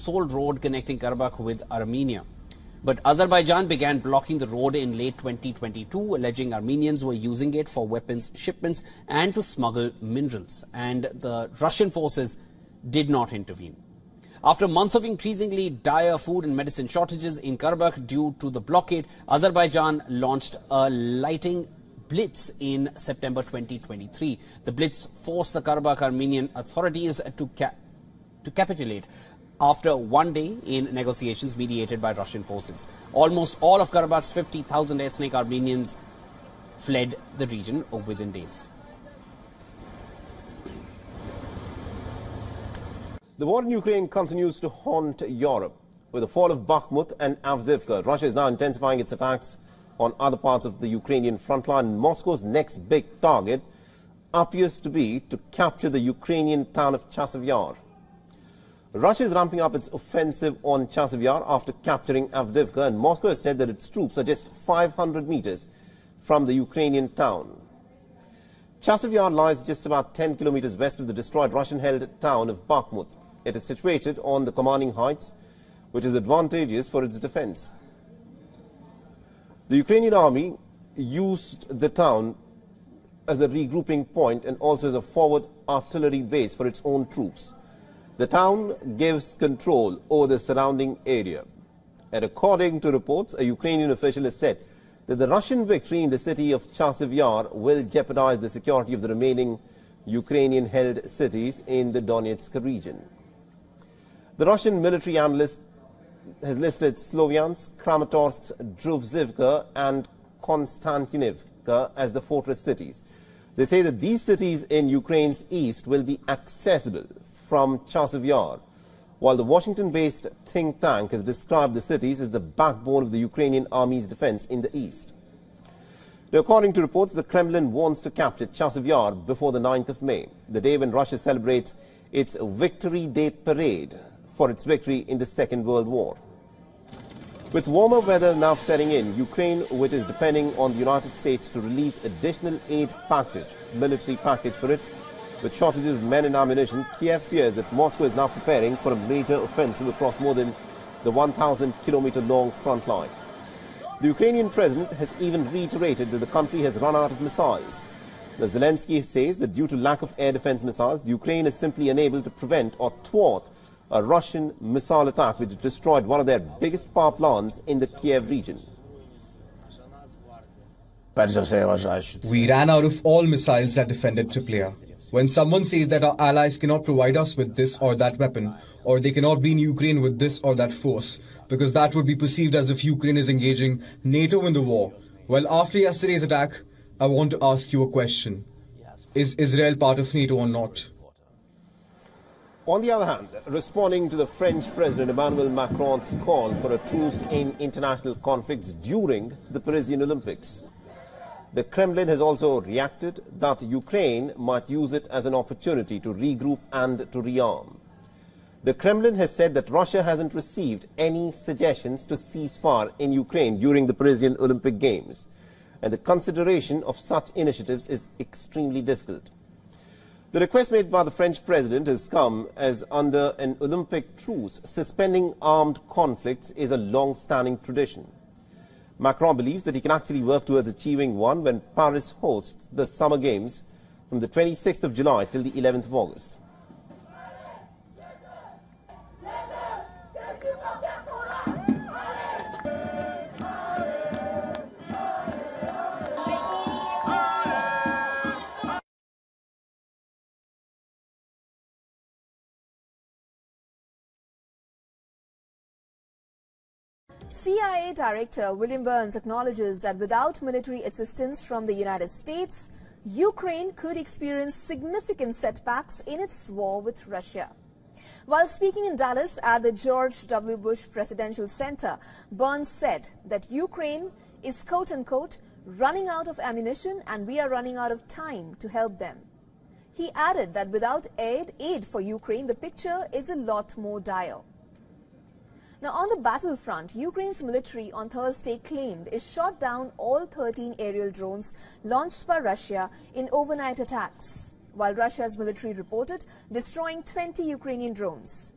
sole road connecting Karabakh with Armenia. But Azerbaijan began blocking the road in late 2022, alleging Armenians were using it for weapons shipments and to smuggle minerals. And the Russian forces did not intervene. After months of increasingly dire food and medicine shortages in Karabakh due to the blockade, Azerbaijan launched a lighting blitz in September 2023. The blitz forced the Karabakh Armenian authorities to, ca to capitulate after one day in negotiations mediated by Russian forces. Almost all of Karabakh's 50,000 ethnic Armenians fled the region within days. The war in Ukraine continues to haunt Europe. With the fall of Bakhmut and Avdiivka, Russia is now intensifying its attacks on other parts of the Ukrainian front line. Moscow's next big target appears to be to capture the Ukrainian town of Chasiv Yar. Russia is ramping up its offensive on Chasiv Yar after capturing Avdiivka, and Moscow has said that its troops are just 500 meters from the Ukrainian town. Chasiv Yar lies just about 10 kilometers west of the destroyed Russian-held town of Bakhmut. It is situated on the commanding heights, which is advantageous for its defense. The Ukrainian army used the town as a regrouping point and also as a forward artillery base for its own troops. The town gives control over the surrounding area. And according to reports, a Ukrainian official has said that the Russian victory in the city of Chasiv will jeopardize the security of the remaining Ukrainian-held cities in the Donetsk region. The Russian military analyst has listed Sloviansk, Kramatorsk, Druzhkivka and Konstantinivka as the fortress cities. They say that these cities in Ukraine's east will be accessible from Chasiv Yar, while the Washington-based think tank has described the cities as the backbone of the Ukrainian army's defense in the east. Now, according to reports, the Kremlin wants to capture Chasiv Yar before the 9th of May, the day when Russia celebrates its Victory Day parade for its victory in the Second World War. With warmer weather now setting in, Ukraine, which is depending on the United States to release additional aid package, military package for it, with shortages of men and ammunition, Kiev fears that Moscow is now preparing for a major offensive across more than the 1,000 kilometer long front line. The Ukrainian president has even reiterated that the country has run out of missiles. Now, Zelensky says that due to lack of air defense missiles, Ukraine is simply unable to prevent or thwart a Russian missile attack which destroyed one of their biggest power plants in the Kiev region. We ran out of all missiles that defended Trypillia. When someone says that our allies cannot provide us with this or that weapon, or they cannot be in Ukraine with this or that force, because that would be perceived as if Ukraine is engaging NATO in the war. Well, after yesterday's attack, I want to ask you a question. Is Israel part of NATO or not? On the other hand, responding to the French President Emmanuel Macron's call for a truce in international conflicts during the Parisian Olympics, the Kremlin has also reacted that Ukraine might use it as an opportunity to regroup and to rearm. The Kremlin has said that Russia hasn't received any suggestions to cease fire in Ukraine during the Parisian Olympic Games, and the consideration of such initiatives is extremely difficult. The request made by the French president has come as under an Olympic truce, suspending armed conflicts is a long-standing tradition. Macron believes that he can actually work towards achieving one when Paris hosts the Summer Games from the 26th of July till the 11th of August. CIA Director William Burns acknowledges that without military assistance from the United States, Ukraine could experience significant setbacks in its war with Russia. While speaking in Dallas at the George W. Bush Presidential Center, Burns said that Ukraine is quote-unquote running out of ammunition and we are running out of time to help them. He added that without aid, aid for Ukraine, the picture is a lot more dire. Now, on the battlefront, Ukraine's military on Thursday claimed it shot down all 13 aerial drones launched by Russia in overnight attacks, while Russia's military reported destroying 20 Ukrainian drones.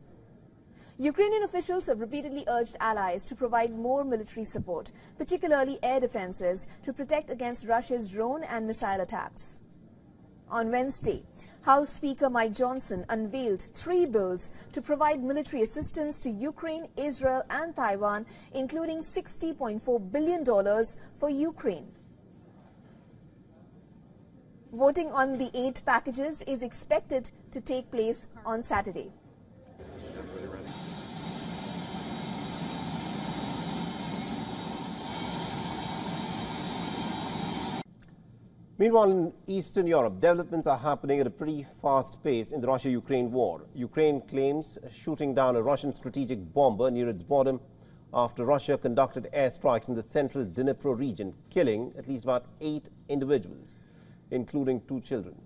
Ukrainian officials have repeatedly urged allies to provide more military support, particularly air defenses, to protect against Russia's drone and missile attacks. On Wednesday, House Speaker Mike Johnson unveiled three bills to provide military assistance to Ukraine, Israel and Taiwan, including $60.4 billion for Ukraine. Voting on the eight packages is expected to take place on Saturday. Meanwhile, in Eastern Europe, developments are happening at a pretty fast pace in the Russia-Ukraine war. Ukraine claims shooting down a Russian strategic bomber near its border after Russia conducted airstrikes in the central Dnipro region, killing at least about eight individuals, including two children.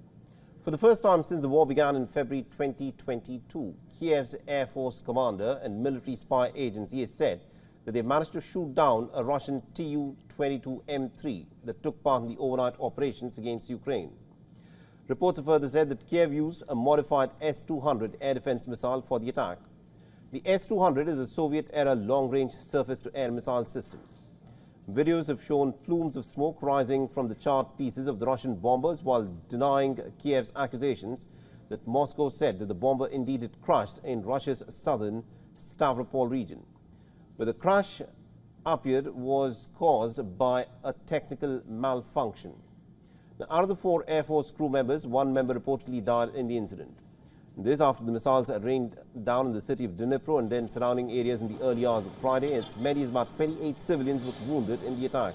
For the first time since the war began in February 2022, Kiev's Air Force commander and military spy agency has said that they managed to shoot down a Russian Tu-22M3 that took part in the overnight operations against Ukraine. Reports have further said that Kiev used a modified S-200 air defense missile for the attack. The S-200 is a Soviet-era long-range surface-to-air missile system. Videos have shown plumes of smoke rising from the charred pieces of the Russian bombers while denying Kiev's accusations that Moscow said that the bomber indeed had crashed in Russia's southern Stavropol region where the crash appeared was caused by a technical malfunction. Now, out of the four Air Force crew members, one member reportedly died in the incident. This after the missiles rained down in the city of Dnipro and then surrounding areas in the early hours of Friday. As many as about 28 civilians were wounded in the attack.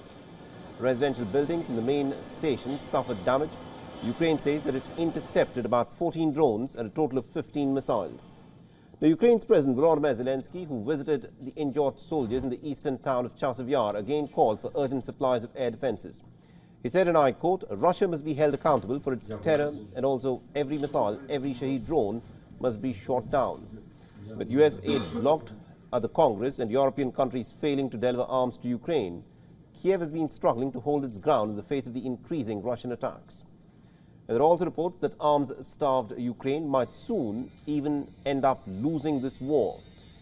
Residential buildings in the main station suffered damage. Ukraine says that it intercepted about 14 drones and a total of 15 missiles. The Ukraine's President Volodymyr Zelensky, who visited the injured soldiers in the eastern town of Chasiv Yar, again called for urgent supplies of air defenses. He said, and I quote, Russia must be held accountable for its terror and also every missile, every Shahed drone must be shot down. With US aid blocked at the Congress and European countries failing to deliver arms to Ukraine, Kiev has been struggling to hold its ground in the face of the increasing Russian attacks. There are also reports that arms-starved Ukraine might soon even end up losing this war.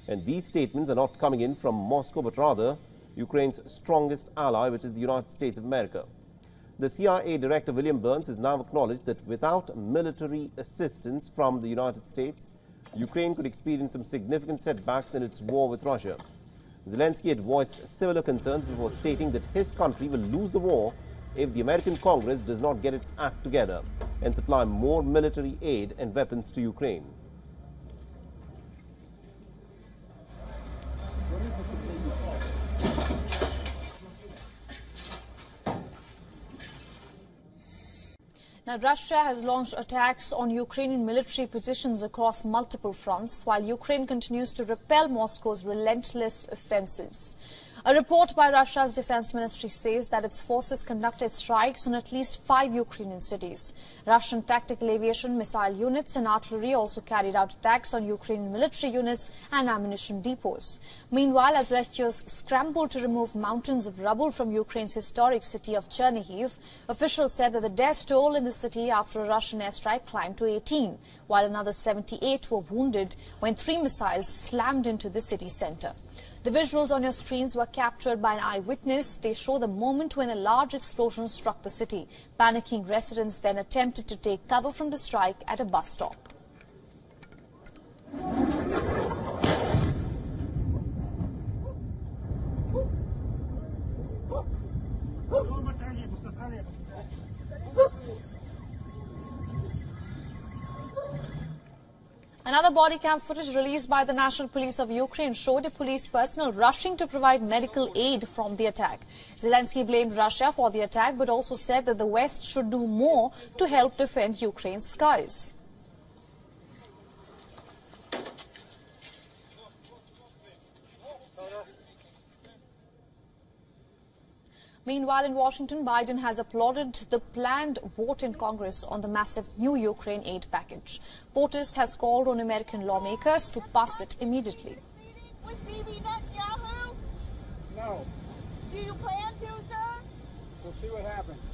And these statements are not coming in from Moscow, but rather Ukraine's strongest ally, which is the United States of America. The CIA Director William Burns has now acknowledged that without military assistance from the United States, Ukraine could experience some significant setbacks in its war with Russia. Zelensky had voiced similar concerns before stating that his country will lose the war if the American Congress does not get its act together and supply more military aid and weapons to Ukraine. Now, Russia has launched attacks on Ukrainian military positions across multiple fronts, while Ukraine continues to repel Moscow's relentless offensives. A report by Russia's defense ministry says that its forces conducted strikes on at least five Ukrainian cities. Russian tactical aviation, missile units and artillery also carried out attacks on Ukrainian military units and ammunition depots. Meanwhile, as rescuers scrambled to remove mountains of rubble from Ukraine's historic city of Chernihiv, officials said that the death toll in the city after a Russian airstrike climbed to 18, while another 78 were wounded when three missiles slammed into the city center. The visuals on your screens were captured by an eyewitness. They show the moment when a large explosion struck the city. Panicking residents then attempted to take cover from the strike at a bus stop. Another body cam footage released by the National Police of Ukraine showed a police personnel rushing to provide medical aid from the attack. Zelensky blamed Russia for the attack but also said that the West should do more to help defend Ukraine's skies. Meanwhile, in Washington, Biden has applauded the planned vote in Congress on the massive new Ukraine aid package. POTUS has called on American lawmakers to pass it immediately. No. Do you plan to, sir? We'll see what happens.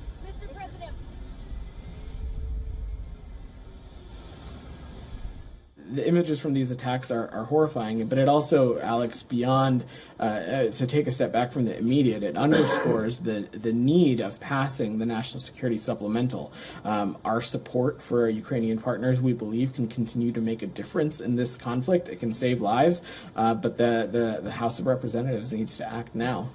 The images from these attacks are, are horrifying, but it also, Alex, beyond uh, uh, to take a step back from the immediate, it underscores the, the need of passing the national security supplemental. Um, our support for our Ukrainian partners, we believe, can continue to make a difference in this conflict. It can save lives, uh, but the, the, the House of Representatives needs to act now.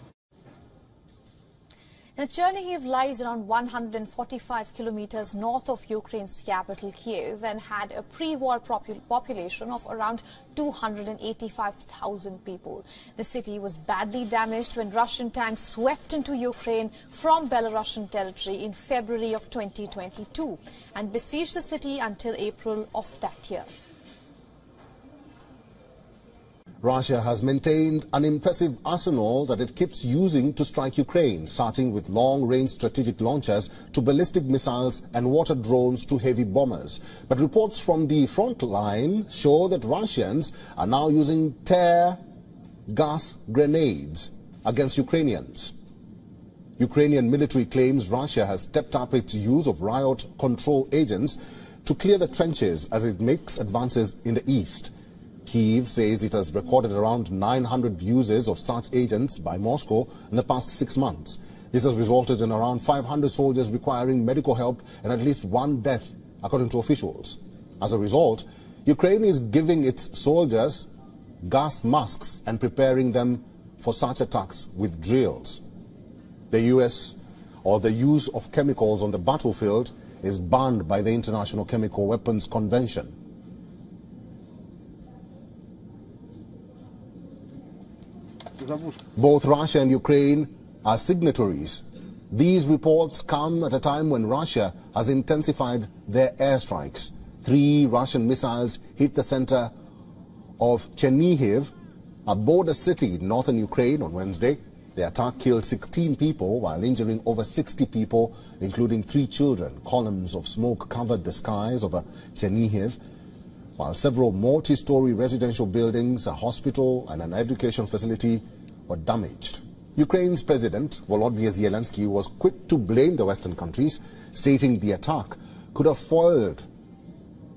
Now, Chernihiv lies around 145 kilometers north of Ukraine's capital, Kiev, and had a pre-war population of around 285,000 people. The city was badly damaged when Russian tanks swept into Ukraine from Belarusian territory in February of 2022 and besieged the city until April of that year. Russia has maintained an impressive arsenal that it keeps using to strike Ukraine, starting with long-range strategic launchers to ballistic missiles and water drones to heavy bombers. But reports from the front line show that Russians are now using tear gas grenades against Ukrainians. Ukrainian military claims Russia has stepped up its use of riot control agents to clear the trenches as it makes advances in the east. Kiev says it has recorded around 900 uses of such agents by Moscow in the past six months. This has resulted in around 500 soldiers requiring medical help and at least one death, according to officials. As a result, Ukraine is giving its soldiers gas masks and preparing them for such attacks with drills. The U.S. or the use of chemicals on the battlefield is banned by the International Chemical Weapons Convention. Both Russia and Ukraine are signatories. These reports come at a time when Russia has intensified their airstrikes. Three Russian missiles hit the center of Chernihiv, a border city in northern Ukraine on Wednesday. The attack killed 16 people while injuring over 60 people, including three children. Columns of smoke covered the skies over Chernihiv, while several multi-story residential buildings, a hospital and an education facility were damaged. Ukraine's President Volodymyr Zelensky was quick to blame the Western countries, stating the attack could have foiled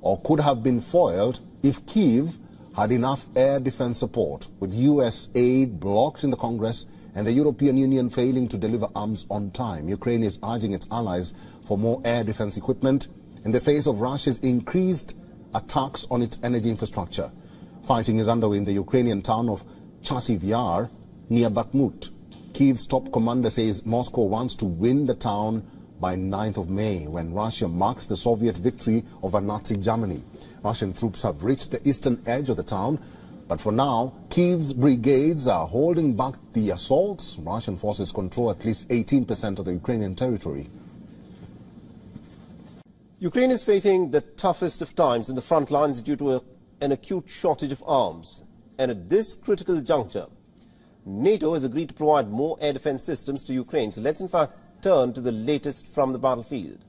or could have been foiled if Kiev had enough air defense support, with U.S. aid blocked in the Congress and the European Union failing to deliver arms on time. Ukraine is urging its allies for more air defense equipment in the face of Russia's increased attacks on its energy infrastructure. Fighting is underway in the Ukrainian town of Chasiv Yar near Bakhmut. Kiev's top commander says Moscow wants to win the town by 9th of May when Russia marks the Soviet victory over Nazi Germany. Russian troops have reached the eastern edge of the town, but for now, Kiev's brigades are holding back the assaults. Russian forces control at least 18% of the Ukrainian territory. Ukraine is facing the toughest of times in the front lines due to a, an acute shortage of arms. And at this critical juncture, NATO has agreed to provide more air defense systems to Ukraine. So let's in fact turn to the latest from the battlefield.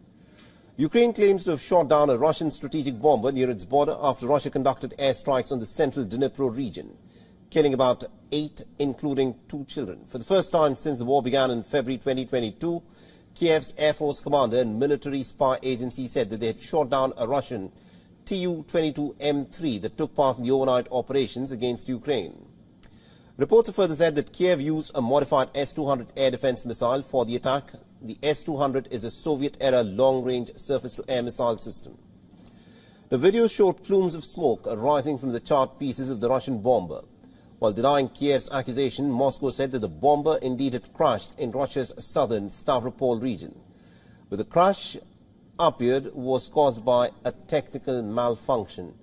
Ukraine claims to have shot down a Russian strategic bomber near its border after Russia conducted airstrikes on the central Dnipro region, killing about eight, including two children. For the first time since the war began in February 2022, Kiev's Air Force commander and military spy agency said that they had shot down a Russian Tu-22M3 that took part in the overnight operations against Ukraine. Reports have further said that Kiev used a modified S-200 air defense missile for the attack. The S-200 is a Soviet-era long-range surface-to-air missile system. The video showed plumes of smoke arising from the charred pieces of the Russian bomber. While denying Kiev's accusation, Moscow said that the bomber indeed had crashed in Russia's southern Stavropol region. But the crash appeared was caused by a technical malfunction.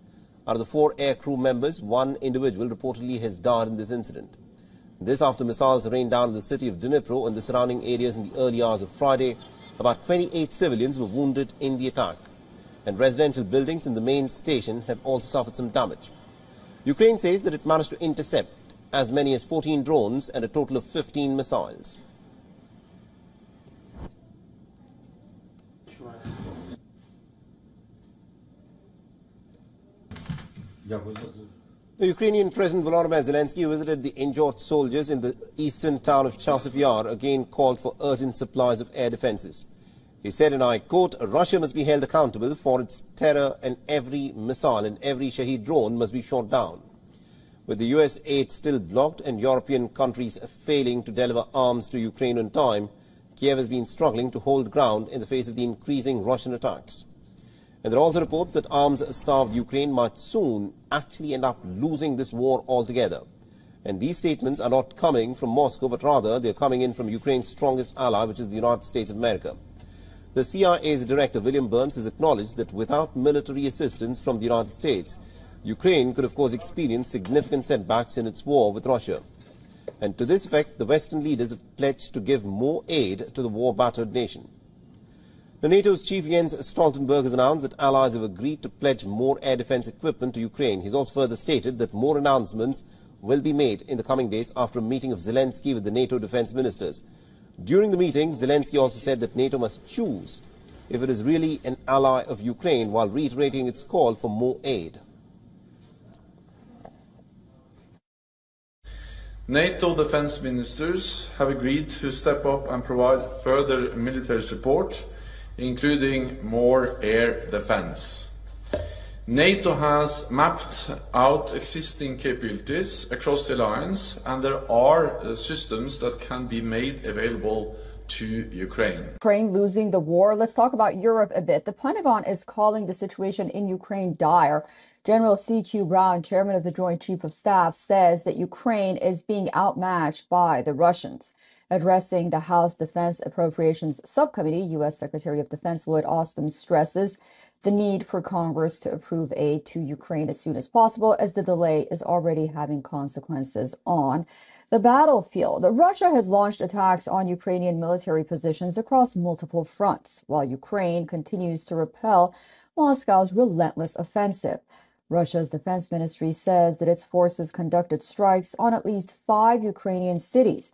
Out of the four aircrew members, one individual reportedly has died in this incident. This after missiles rained down on the city of Dnipro and the surrounding areas in the early hours of Friday. About 28 civilians were wounded in the attack. And residential buildings in the main station have also suffered some damage. Ukraine says that it managed to intercept as many as 14 drones and a total of 15 missiles. The Ukrainian President Volodymyr Zelensky visited the injured soldiers in the eastern town of Chasiv again called for urgent supplies of air defenses. He said, and I quote, Russia must be held accountable for its terror and every missile and every Shahed drone must be shot down. With the US aid still blocked and European countries failing to deliver arms to Ukraine on time, Kiev has been struggling to hold ground in the face of the increasing Russian attacks. And there are also reports that arms-starved Ukraine might soon actually end up losing this war altogether. And these statements are not coming from Moscow, but rather they're coming in from Ukraine's strongest ally, which is the United States of America. The CIA's director, William Burns, has acknowledged that without military assistance from the United States, Ukraine could, of course, experience significant setbacks in its war with Russia. And to this effect, the Western leaders have pledged to give more aid to the war-battered nation. The NATO's chief Jens Stoltenberg has announced that allies have agreed to pledge more air defense equipment to Ukraine. He's also further stated that more announcements will be made in the coming days after a meeting of Zelensky with the NATO defense ministers. During the meeting, Zelensky also said that NATO must choose if it is really an ally of Ukraine while reiterating its call for more aid. NATO defense ministers have agreed to step up and provide further military support including more air defense. NATO has mapped out existing capabilities across the alliance, and there are uh, systems that can be made available to Ukraine. Ukraine losing the war. Let's talk about Europe a bit. The Pentagon is calling the situation in Ukraine dire. General C.Q. Brown, chairman of the Joint Chief of Staff, says that Ukraine is being outmatched by the Russians. Addressing the House Defense Appropriations Subcommittee, U.S. Secretary of Defense Lloyd Austin stresses the need for Congress to approve aid to Ukraine as soon as possible, as the delay is already having consequences on the battlefield. Russia has launched attacks on Ukrainian military positions across multiple fronts, while Ukraine continues to repel Moscow's relentless offensive. Russia's defense ministry says that its forces conducted strikes on at least five Ukrainian cities.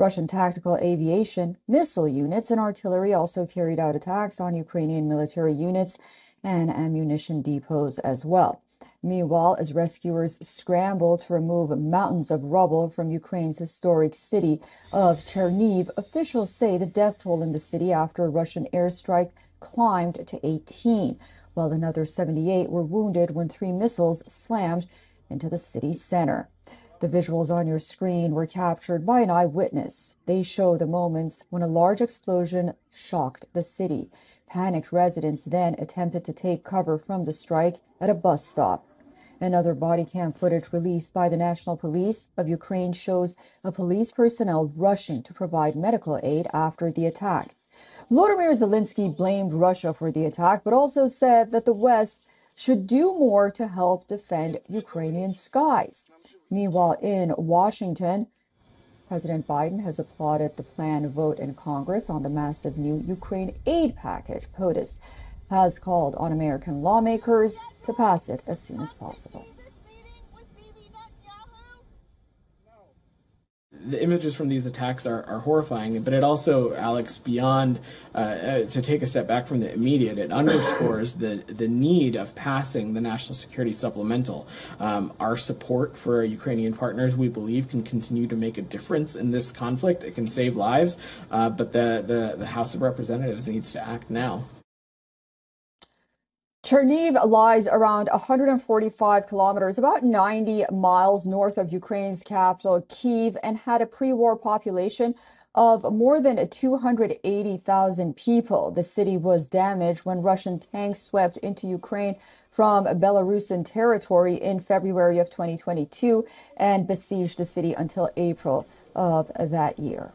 Russian tactical aviation, missile units, and artillery also carried out attacks on Ukrainian military units and ammunition depots as well. Meanwhile, as rescuers scramble to remove mountains of rubble from Ukraine's historic city of Cherniv, officials say the death toll in the city after a Russian airstrike climbed to 18, while another 78 were wounded when three missiles slammed into the city center. The visuals on your screen were captured by an eyewitness. They show the moments when a large explosion shocked the city. Panicked residents then attempted to take cover from the strike at a bus stop. Another body cam footage released by the National Police of Ukraine shows a police personnel rushing to provide medical aid after the attack. Volodymyr Zelensky blamed Russia for the attack, but also said that the West should do more to help defend Ukrainian skies. Meanwhile, in Washington, President Biden has applauded the planned vote in Congress on the massive new Ukraine aid package. POTUS has called on American lawmakers to pass it as soon as possible. The images from these attacks are, are horrifying, but it also, Alex, beyond uh, uh, to take a step back from the immediate, it underscores the the need of passing the national security supplemental. Um, our support for our Ukrainian partners, we believe, can continue to make a difference in this conflict. It can save lives, uh, but the, the the House of Representatives needs to act now. Cherniv lies around 145 kilometers, about 90 miles north of Ukraine's capital, Kiev, and had a pre war population of more than 280,000 people. The city was damaged when Russian tanks swept into Ukraine from Belarusian territory in February of 2022 and besieged the city until April of that year.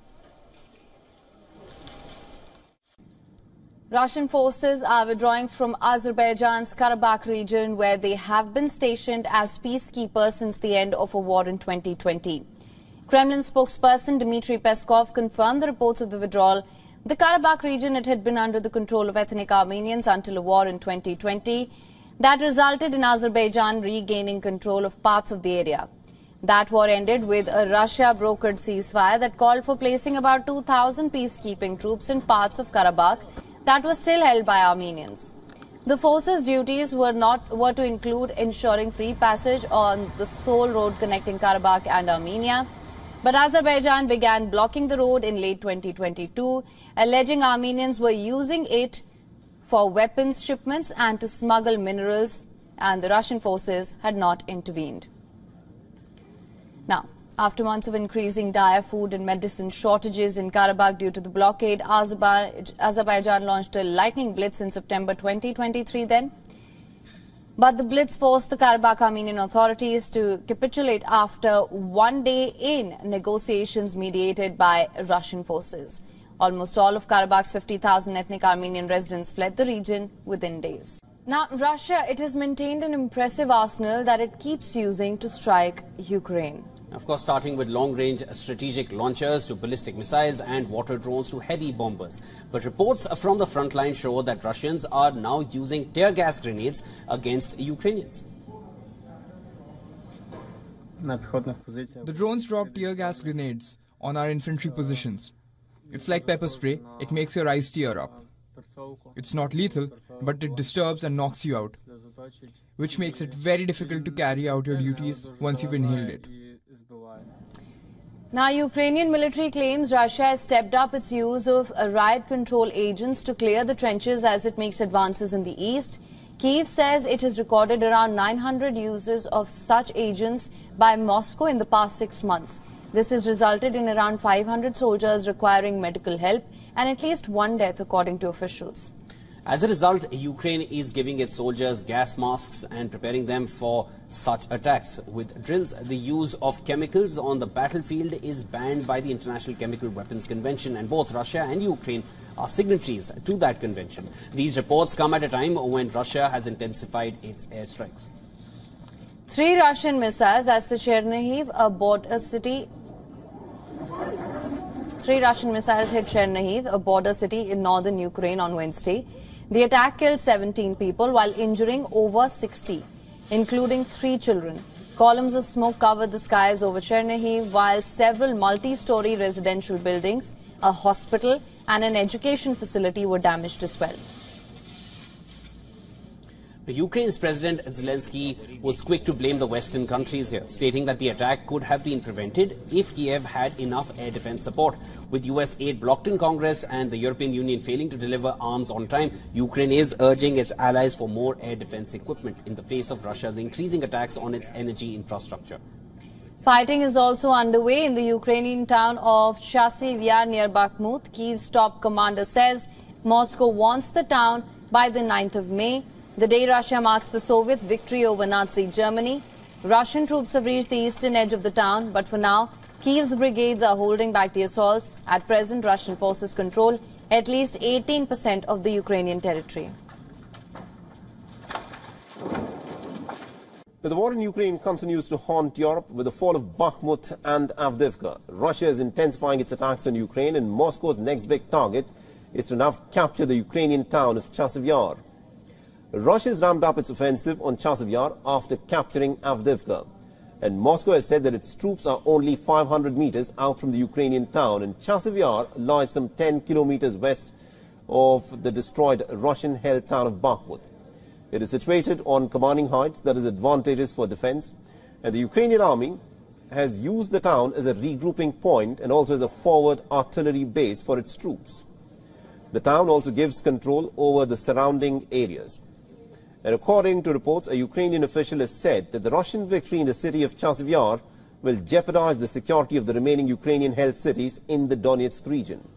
Russian forces are withdrawing from Azerbaijan's Karabakh region where they have been stationed as peacekeepers since the end of a war in 2020. Kremlin spokesperson Dmitry Peskov confirmed the reports of the withdrawal. The Karabakh region it had been under the control of ethnic Armenians until a war in 2020 that resulted in Azerbaijan regaining control of parts of the area. That war ended with a Russia brokered ceasefire that called for placing about 2,000 peacekeeping troops in parts of Karabakh that was still held by Armenians. The forces' duties were not were to include ensuring free passage on the sole road connecting Karabakh and Armenia. But Azerbaijan began blocking the road in late 2022, alleging Armenians were using it for weapons shipments and to smuggle minerals, and the Russian forces had not intervened. After months of increasing dire food and medicine shortages in Karabakh due to the blockade, Azerbaijan launched a lightning blitz in September 2023 then. But the blitz forced the Karabakh Armenian authorities to capitulate after one day in negotiations mediated by Russian forces. Almost all of Karabakh's 50,000 ethnic Armenian residents fled the region within days. Now, Russia, it has maintained an impressive arsenal that it keeps using to strike Ukraine. Of course, starting with long-range strategic launchers to ballistic missiles and water drones to heavy bombers. But reports from the front line show that Russians are now using tear gas grenades against Ukrainians. The drones drop tear gas grenades on our infantry positions. It's like pepper spray, it makes your eyes tear up. It's not lethal, but it disturbs and knocks you out, which makes it very difficult to carry out your duties once you've inhaled it. Now, Ukrainian military claims Russia has stepped up its use of uh, riot control agents to clear the trenches as it makes advances in the east. Kiev says it has recorded around 900 uses of such agents by Moscow in the past six months. This has resulted in around 500 soldiers requiring medical help and at least one death, according to officials. As a result, Ukraine is giving its soldiers gas masks and preparing them for such attacks. With drills, the use of chemicals on the battlefield is banned by the International Chemical Weapons Convention, and both Russia and Ukraine are signatories to that convention. These reports come at a time when Russia has intensified its airstrikes. Three Russian missiles at the Chernihiv, uh, a border city. Three Russian missiles hit Chernihiv, a border city in northern Ukraine on Wednesday. The attack killed 17 people while injuring over 60, including three children. Columns of smoke covered the skies over Chernihiv while several multi-story residential buildings, a hospital and an education facility were damaged as well. Ukraine's President Zelensky was quick to blame the Western countries here, stating that the attack could have been prevented if Kiev had enough air defense support. With US aid blocked in Congress and the European Union failing to deliver arms on time, Ukraine is urging its allies for more air defense equipment in the face of Russia's increasing attacks on its energy infrastructure. Fighting is also underway in the Ukrainian town of Chasiv near Bakhmut. Kiev's top commander says Moscow wants the town by the 9th of May the day Russia marks the Soviet victory over Nazi Germany, Russian troops have reached the eastern edge of the town, but for now, Kiev's brigades are holding back the assaults. At present, Russian forces control at least 18% of the Ukrainian territory. The war in Ukraine continues to haunt Europe with the fall of Bakhmut and Avdiivka. Russia is intensifying its attacks on Ukraine and Moscow's next big target is to now capture the Ukrainian town of Chasiv Yar. Russia has ramped up its offensive on Chasiv Yar after capturing Avdiivka. And Moscow has said that its troops are only 500 meters out from the Ukrainian town. And Chasiv Yar lies some 10 kilometers west of the destroyed Russian-held town of Bakhmut. It is situated on commanding heights that is advantageous for defense. And the Ukrainian army has used the town as a regrouping point and also as a forward artillery base for its troops. The town also gives control over the surrounding areas. And according to reports, a Ukrainian official has said that the Russian victory in the city of Chasiv Yar will jeopardize the security of the remaining Ukrainian-held cities in the Donetsk region.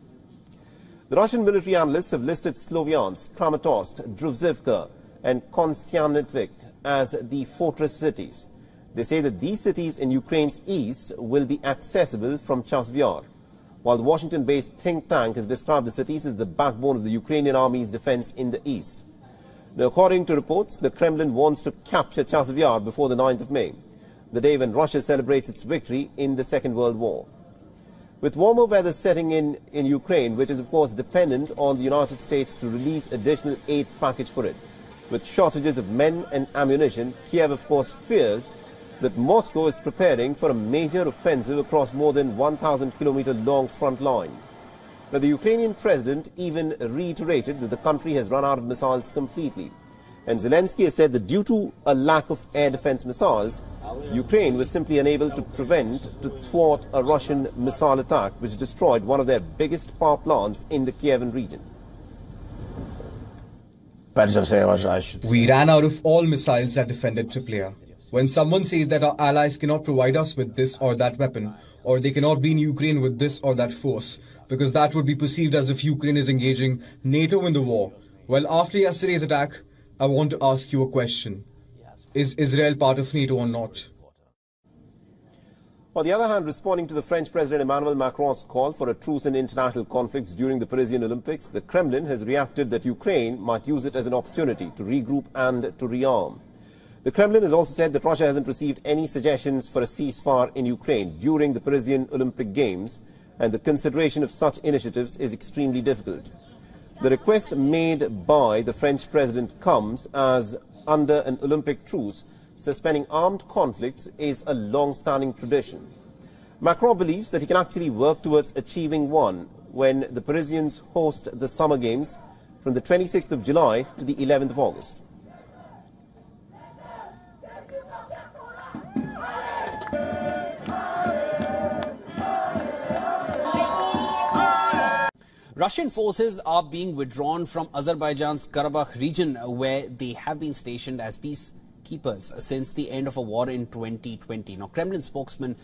The Russian military analysts have listed Sloviansk, Kramatorsk, Druzhkivka and Konstantinivka as the fortress cities. They say that these cities in Ukraine's east will be accessible from Chasiv Yar, while the Washington-based think tank has described the cities as the backbone of the Ukrainian army's defense in the east. Now, according to reports, the Kremlin wants to capture Chasiv Yar before the 9th of May, the day when Russia celebrates its victory in the Second World War. With warmer weather setting in in Ukraine, which is of course dependent on the United States to release additional aid package for it, with shortages of men and ammunition, Kiev of course fears that Moscow is preparing for a major offensive across more than 1,000 kilometer long front line. Now, the Ukrainian president even reiterated that the country has run out of missiles completely. And Zelensky has said that due to a lack of air defense missiles, Ukraine was simply unable to prevent, to thwart a Russian missile attack which destroyed one of their biggest power plants in the Kievan region. We ran out of all missiles that defended Trypillia. When someone says that our allies cannot provide us with this or that weapon, or they cannot be in Ukraine with this or that force, because that would be perceived as if Ukraine is engaging NATO in the war. Well, after yesterday's attack, I want to ask you a question. Is Israel part of NATO or not? On the other hand, responding to the French President Emmanuel Macron's call for a truce in international conflicts during the Parisian Olympics, the Kremlin has reacted that Ukraine might use it as an opportunity to regroup and to rearm. The Kremlin has also said that Russia hasn't received any suggestions for a ceasefire in Ukraine during the Parisian Olympic Games, and the consideration of such initiatives is extremely difficult. The request made by the French president comes as under an Olympic truce, suspending armed conflicts is a long-standing tradition. Macron believes that he can actually work towards achieving one when the Parisians host the Summer Games from the 26th of July to the 11th of August. Russian forces are being withdrawn from Azerbaijan's Karabakh region where they have been stationed as peacekeepers since the end of a war in 2020. Now, Kremlin spokesman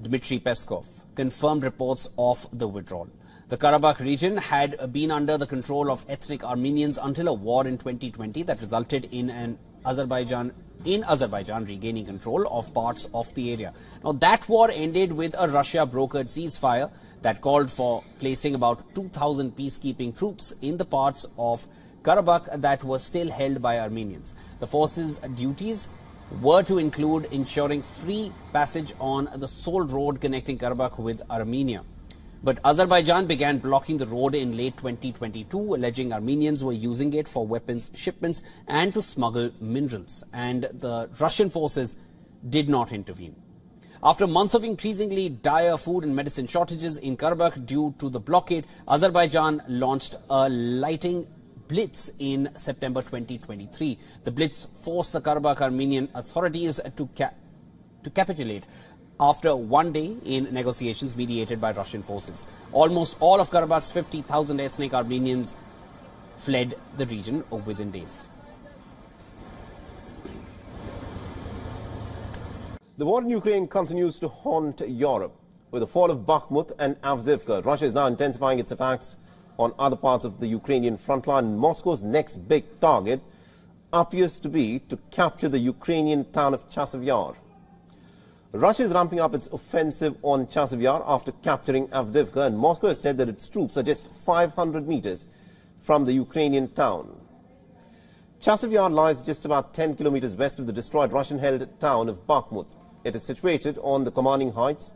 Dmitry Peskov confirmed reports of the withdrawal. The Karabakh region had been under the control of ethnic Armenians until a war in 2020 that resulted in an Azerbaijan in Azerbaijan regaining control of parts of the area. Now that war ended with a Russia brokered ceasefire that called for placing about 2,000 peacekeeping troops in the parts of Karabakh that were still held by Armenians. The forces' duties were to include ensuring free passage on the sole road connecting Karabakh with Armenia. But Azerbaijan began blocking the road in late 2022, alleging Armenians were using it for weapons shipments and to smuggle minerals. And the Russian forces did not intervene. After months of increasingly dire food and medicine shortages in Karabakh due to the blockade, Azerbaijan launched a lighting blitz in September 2023. The blitz forced the Karabakh Armenian authorities to, ca to capitulate after one day in negotiations mediated by Russian forces. Almost all of Karabakh's 50,000 ethnic Armenians fled the region within days. The war in Ukraine continues to haunt Europe. With the fall of Bakhmut and Avdiivka, Russia is now intensifying its attacks on other parts of the Ukrainian front line. Moscow's next big target appears to be to capture the Ukrainian town of Chasiv Yar. Russia is ramping up its offensive on Chasiv Yar after capturing Avdiivka, and Moscow has said that its troops are just 500 meters from the Ukrainian town. Chasiv Yar lies just about 10 kilometers west of the destroyed Russian-held town of Bakhmut. It is situated on the commanding heights,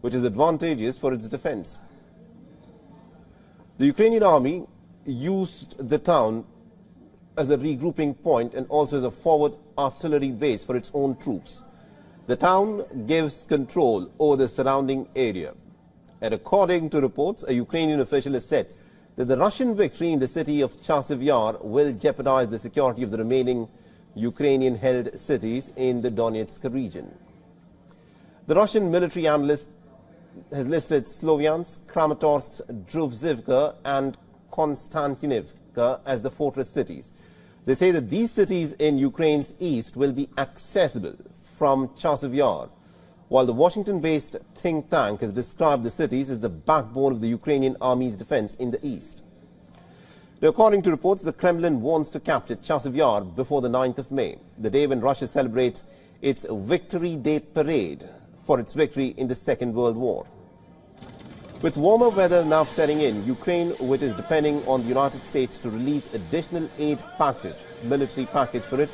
which is advantageous for its defense. The Ukrainian army used the town as a regrouping point and also as a forward artillery base for its own troops. The town gives control over the surrounding area. And according to reports, a Ukrainian official has said that the Russian victory in the city of Chasiv will jeopardize the security of the remaining Ukrainian-held cities in the Donetsk region. The Russian military analyst has listed Sloviansk, Kramatorsk, Druzhkivka and Konstantinivka as the fortress cities. They say that these cities in Ukraine's east will be accessible from Yar, while the Washington-based think tank has described the cities as the backbone of the Ukrainian army's defense in the east. Now, according to reports, the Kremlin wants to capture Chasiv before the 9th of May, the day when Russia celebrates its Victory Day parade for its victory in the Second World War. With warmer weather now setting in, Ukraine, which is depending on the United States to release additional aid package, military package for it,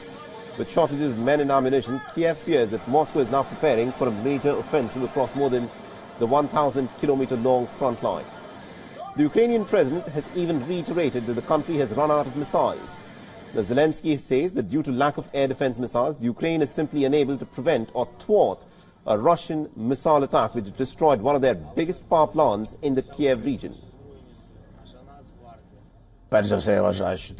with shortages of men and ammunition, Kiev fears that Moscow is now preparing for a major offensive across more than the 1,000 kilometer long front line. The Ukrainian president has even reiterated that the country has run out of missiles. Now, Zelensky says that due to lack of air defense missiles, Ukraine is simply unable to prevent or thwart a Russian missile attack which destroyed one of their biggest power plants in the Kiev region.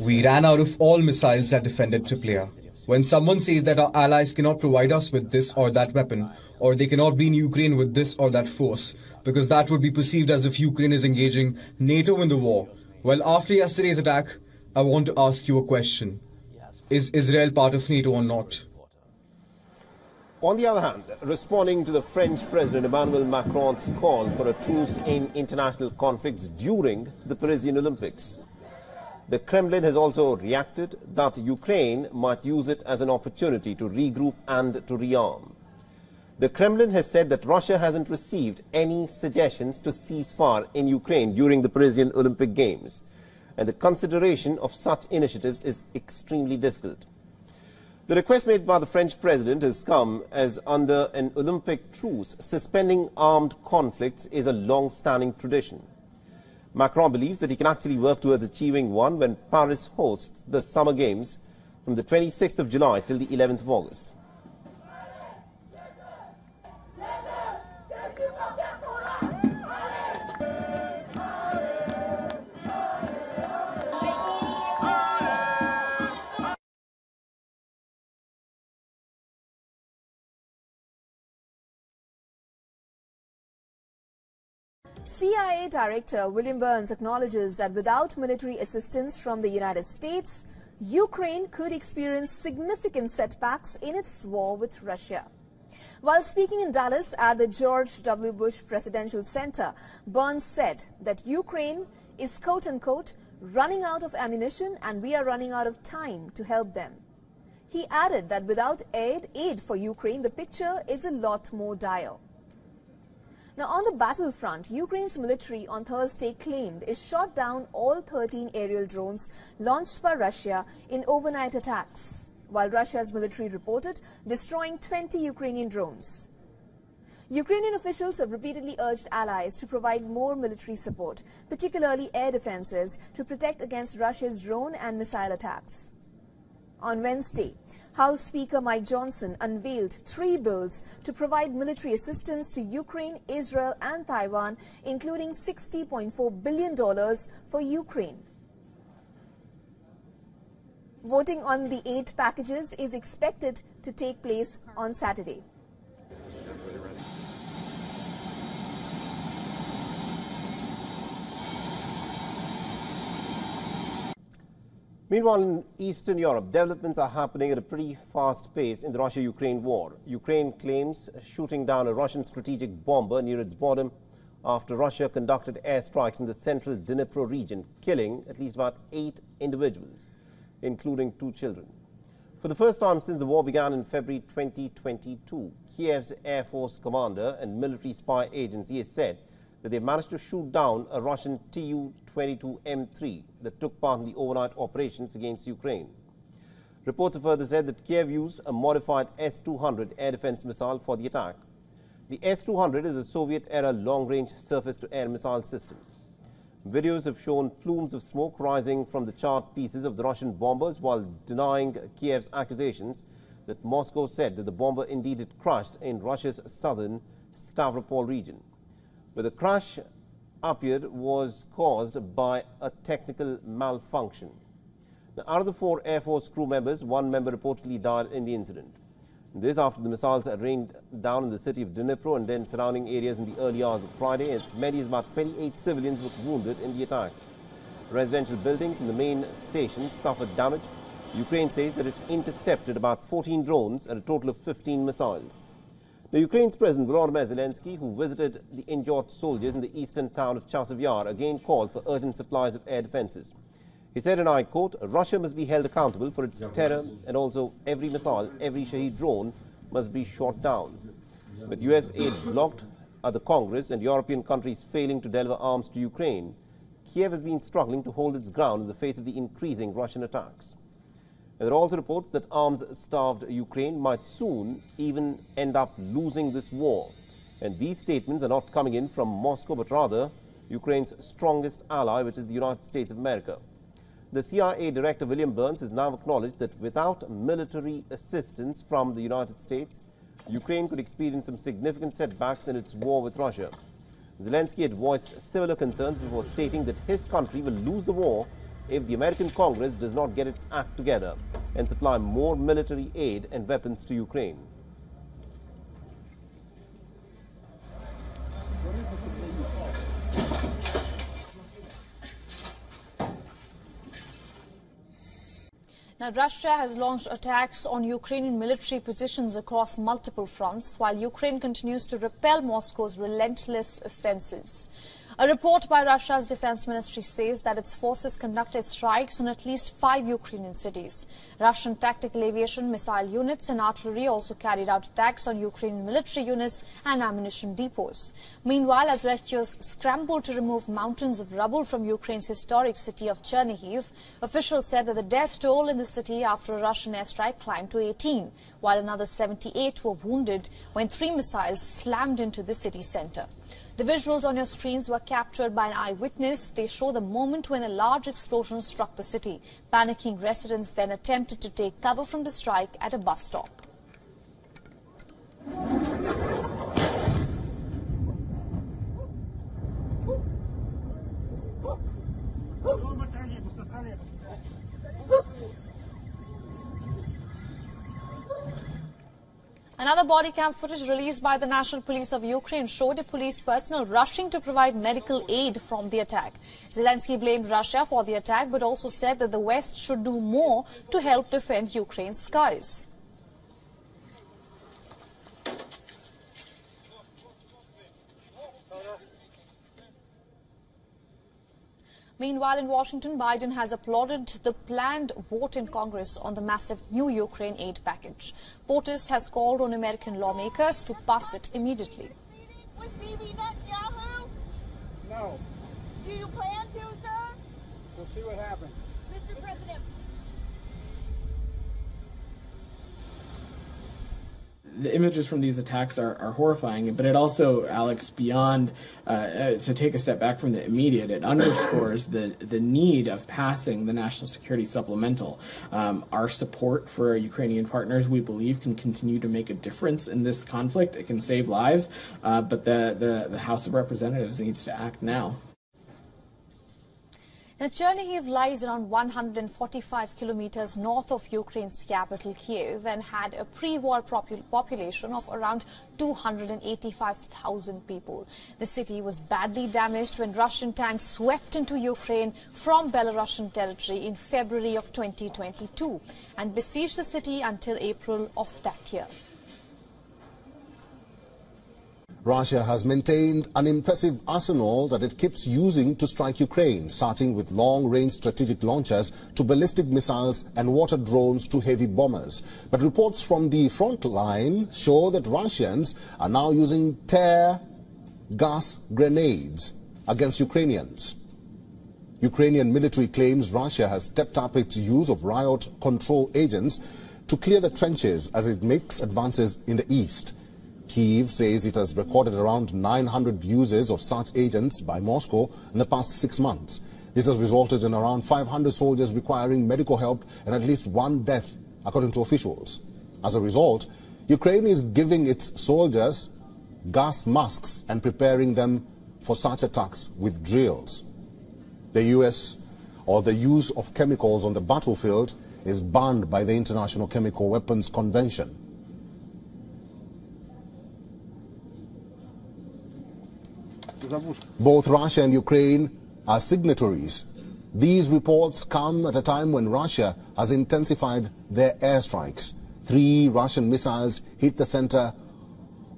We ran out of all missiles that defended Trypillia. When someone says that our allies cannot provide us with this or that weapon, or they cannot be in Ukraine with this or that force, because that would be perceived as if Ukraine is engaging NATO in the war. Well, after yesterday's attack, I want to ask you a question. Is Israel part of NATO or not? On the other hand, responding to the French President Emmanuel Macron's call for a truce in international conflicts during the Parisian Olympics, the Kremlin has also reacted that Ukraine might use it as an opportunity to regroup and to rearm. The Kremlin has said that Russia hasn't received any suggestions to cease fire in Ukraine during the Parisian Olympic Games, and the consideration of such initiatives is extremely difficult. The request made by the French president has come as under an Olympic truce, suspending armed conflicts is a long-standing tradition. Macron believes that he can actually work towards achieving one when Paris hosts the Summer Games from the 26th of July till the 11th of August. CIA Director William Burns acknowledges that without military assistance from the United States, Ukraine could experience significant setbacks in its war with Russia. While speaking in Dallas at the George W. Bush Presidential Center, Burns said that Ukraine is quote-unquote running out of ammunition and we are running out of time to help them. He added that without aid, aid for Ukraine, the picture is a lot more dire. Now, on the battlefront, Ukraine's military on Thursday claimed it shot down all 13 aerial drones launched by Russia in overnight attacks, while Russia's military reported destroying 20 Ukrainian drones. Ukrainian officials have repeatedly urged allies to provide more military support, particularly air defenses, to protect against Russia's drone and missile attacks. On Wednesday, House Speaker Mike Johnson unveiled three bills to provide military assistance to Ukraine, Israel and Taiwan, including $60.4 billion for Ukraine. Voting on the eight packages is expected to take place on Saturday. Meanwhile, in Eastern Europe, developments are happening at a pretty fast pace in the Russia-Ukraine war. Ukraine claims shooting down a Russian strategic bomber near its border after Russia conducted airstrikes in the central Dnipro region, killing at least about eight individuals, including two children. For the first time since the war began in February 2022, Kiev's Air Force commander and military spy agency has said that they managed to shoot down a Russian Tu-22M3 that took part in the overnight operations against Ukraine. Reports have further said that Kiev used a modified S-200 air defense missile for the attack. The S-200 is a Soviet-era long-range surface-to-air missile system. Videos have shown plumes of smoke rising from the charred pieces of the Russian bombers while denying Kiev's accusations that Moscow said that the bomber indeed had crashed in Russia's southern Stavropol region where the crash appeared was caused by a technical malfunction. Now, out of the four Air Force crew members, one member reportedly died in the incident. This after the missiles had rained down in the city of Dnipro and then surrounding areas in the early hours of Friday. As many as about 28 civilians were wounded in the attack. Residential buildings in the main station suffered damage. Ukraine says that it intercepted about 14 drones and a total of 15 missiles. The Ukraine's President Volodymyr Zelensky, who visited the injured soldiers in the eastern town of Chasiv Yar, again called for urgent supplies of air defenses. He said, and I quote, Russia must be held accountable for its terror and also every missile, every Shahed drone must be shot down. With US aid blocked at the Congress and European countries failing to deliver arms to Ukraine, Kiev has been struggling to hold its ground in the face of the increasing Russian attacks. There are also reports that arms-starved Ukraine might soon even end up losing this war. And these statements are not coming in from Moscow, but rather Ukraine's strongest ally, which is the United States of America. The CIA Director William Burns has now acknowledged that without military assistance from the United States, Ukraine could experience some significant setbacks in its war with Russia. Zelensky had voiced similar concerns before stating that his country will lose the war if the American Congress does not get its act together and supply more military aid and weapons to Ukraine. Now, Russia has launched attacks on Ukrainian military positions across multiple fronts, while Ukraine continues to repel Moscow's relentless offensives. A report by Russia's defense ministry says that its forces conducted strikes on at least five Ukrainian cities. Russian tactical aviation, missile units and artillery also carried out attacks on Ukrainian military units and ammunition depots. Meanwhile, as rescuers scrambled to remove mountains of rubble from Ukraine's historic city of Chernihiv, officials said that the death toll in the city after a Russian airstrike climbed to 18, while another 78 were wounded when three missiles slammed into the city center. The visuals on your screens were captured by an eyewitness. They show the moment when a large explosion struck the city. Panicking residents then attempted to take cover from the strike at a bus stop. Another body cam footage released by the National Police of Ukraine showed a police personnel rushing to provide medical aid from the attack. Zelensky blamed Russia for the attack but also said that the West should do more to help defend Ukraine's skies. Meanwhile, in Washington, Biden has applauded the planned vote in Congress on the massive new Ukraine aid package. POTUS has called on American lawmakers to pass it immediately. No. Do you plan to, sir? We'll see what happens. The images from these attacks are, are horrifying, but it also, Alex, beyond uh, uh, to take a step back from the immediate, it underscores the the need of passing the national security supplemental. Um, our support for our Ukrainian partners, we believe, can continue to make a difference in this conflict. It can save lives, uh, but the, the the House of Representatives needs to act now. Now, Chernihiv lies around 145 kilometers north of Ukraine's capital, Kiev, and had a pre-war population of around 285,000 people. The city was badly damaged when Russian tanks swept into Ukraine from Belarusian territory in February of 2022 and besieged the city until April of that year. Russia has maintained an impressive arsenal that it keeps using to strike Ukraine, starting with long-range strategic launchers to ballistic missiles and water drones to heavy bombers. But reports from the front line show that Russians are now using tear gas grenades against Ukrainians. Ukrainian military claims Russia has stepped up its use of riot control agents to clear the trenches as it makes advances in the east. Kiev says it has recorded around 900 uses of such agents by Moscow in the past six months. This has resulted in around 500 soldiers requiring medical help and at least one death, according to officials. As a result, Ukraine is giving its soldiers gas masks and preparing them for such attacks with drills. The U.S. or the use of chemicals on the battlefield is banned by the International Chemical Weapons Convention. Both Russia and Ukraine are signatories. These reports come at a time when Russia has intensified their airstrikes. Three Russian missiles hit the center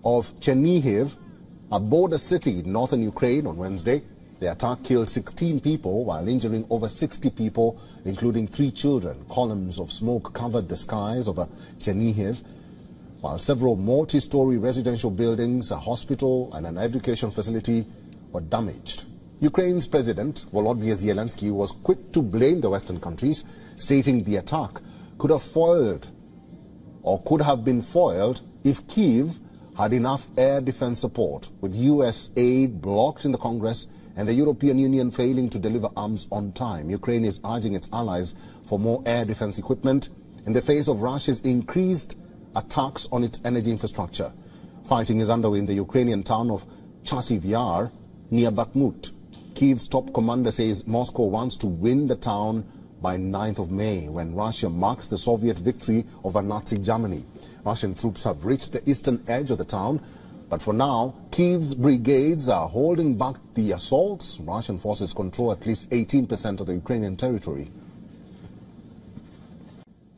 of Chernihiv, a border city in northern Ukraine on Wednesday. The attack killed 16 people while injuring over 60 people, including three children. Columns of smoke covered the skies over Chernihiv, while several multi-story residential buildings, a hospital and an education facility were damaged. Ukraine's President Volodymyr Zelensky was quick to blame the Western countries, stating the attack could have foiled or could have been foiled if Kiev had enough air defense support, with U.S. aid blocked in the Congress and the European Union failing to deliver arms on time. Ukraine is urging its allies for more air defense equipment in the face of Russia's increased attacks on its energy infrastructure. Fighting is underway in the Ukrainian town of Chasiv Yar near Bakhmut. Kiev Kiev's top commander says Moscow wants to win the town by 9th of May, when Russia marks the Soviet victory over Nazi Germany. Russian troops have reached the eastern edge of the town, but for now, Kiev's brigades are holding back the assaults. Russian forces control at least 18% of the Ukrainian territory.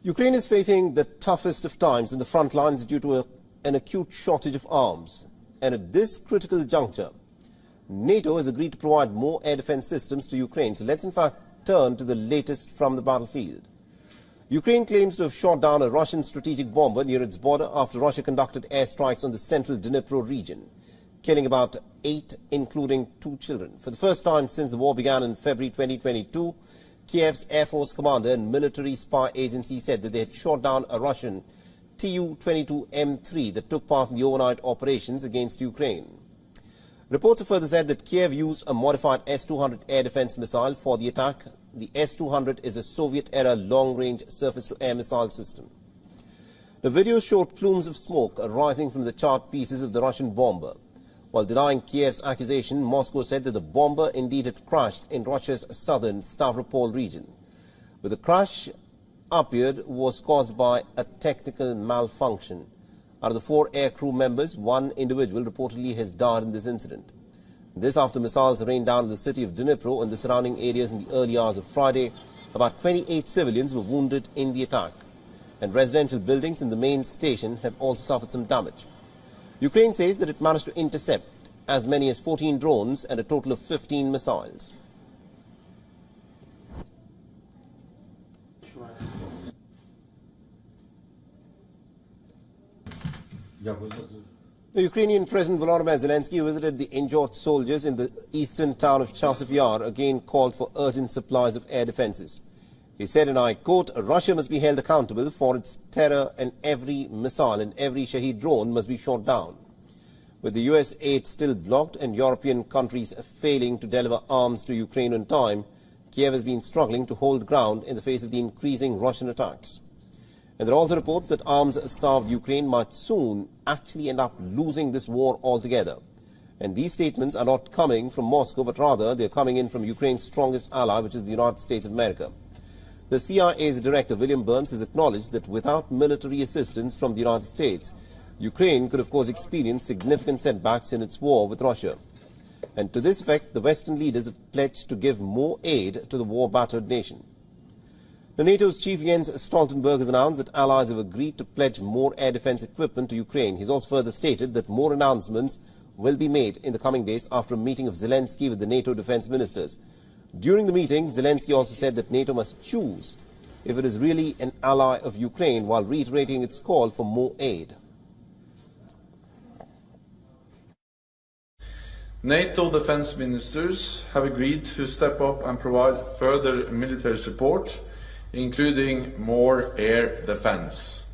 Ukraine is facing the toughest of times in the front lines due to a, an acute shortage of arms. And at this critical juncture, NATO has agreed to provide more air defense systems to Ukraine. So let's in fact turn to the latest from the battlefield. Ukraine claims to have shot down a Russian strategic bomber near its border after Russia conducted airstrikes on the central Dnipro region, killing about eight, including two children. For the first time since the war began in February 2022, Kiev's Air Force commander and military spy agency said that they had shot down a Russian Tu-22M3 that took part in the overnight operations against Ukraine. Reports have further said that Kiev used a modified S-200 air defense missile for the attack. The S-200 is a Soviet-era long-range surface-to-air missile system. The video showed plumes of smoke arising from the charred pieces of the Russian bomber. While denying Kiev's accusation, Moscow said that the bomber indeed had crashed in Russia's southern Stavropol region. But the crash appeared was caused by a technical malfunction. Of the four aircrew members, one individual reportedly has died in this incident. This after missiles rained down on the city of Dnipro and the surrounding areas in the early hours of Friday. About 28 civilians were wounded in the attack. And residential buildings in the main station have also suffered some damage. Ukraine says that it managed to intercept as many as 14 drones and a total of 15 missiles. The Ukrainian President Volodymyr Zelensky visited the injured soldiers in the eastern town of Chasiv Yar, again called for urgent supplies of air defenses. He said, and I quote, Russia must be held accountable for its terror and every missile and every Shahed drone must be shot down. With the US aid still blocked and European countries failing to deliver arms to Ukraine on time, Kiev has been struggling to hold ground in the face of the increasing Russian attacks. And there are also reports that arms-starved Ukraine might soon actually end up losing this war altogether. And these statements are not coming from Moscow, but rather they're coming in from Ukraine's strongest ally, which is the United States of America. The CIA's director, William Burns, has acknowledged that without military assistance from the United States, Ukraine could, of course, experience significant setbacks in its war with Russia. And to this effect, the Western leaders have pledged to give more aid to the war-battered nation. The NATO's chief Jens Stoltenberg has announced that allies have agreed to pledge more air defense equipment to Ukraine. He's also further stated that more announcements will be made in the coming days after a meeting of Zelensky with the NATO defense ministers. During the meeting, Zelensky also said that NATO must choose if it is really an ally of Ukraine while reiterating its call for more aid. NATO defense ministers have agreed to step up and provide further military support including more air defense.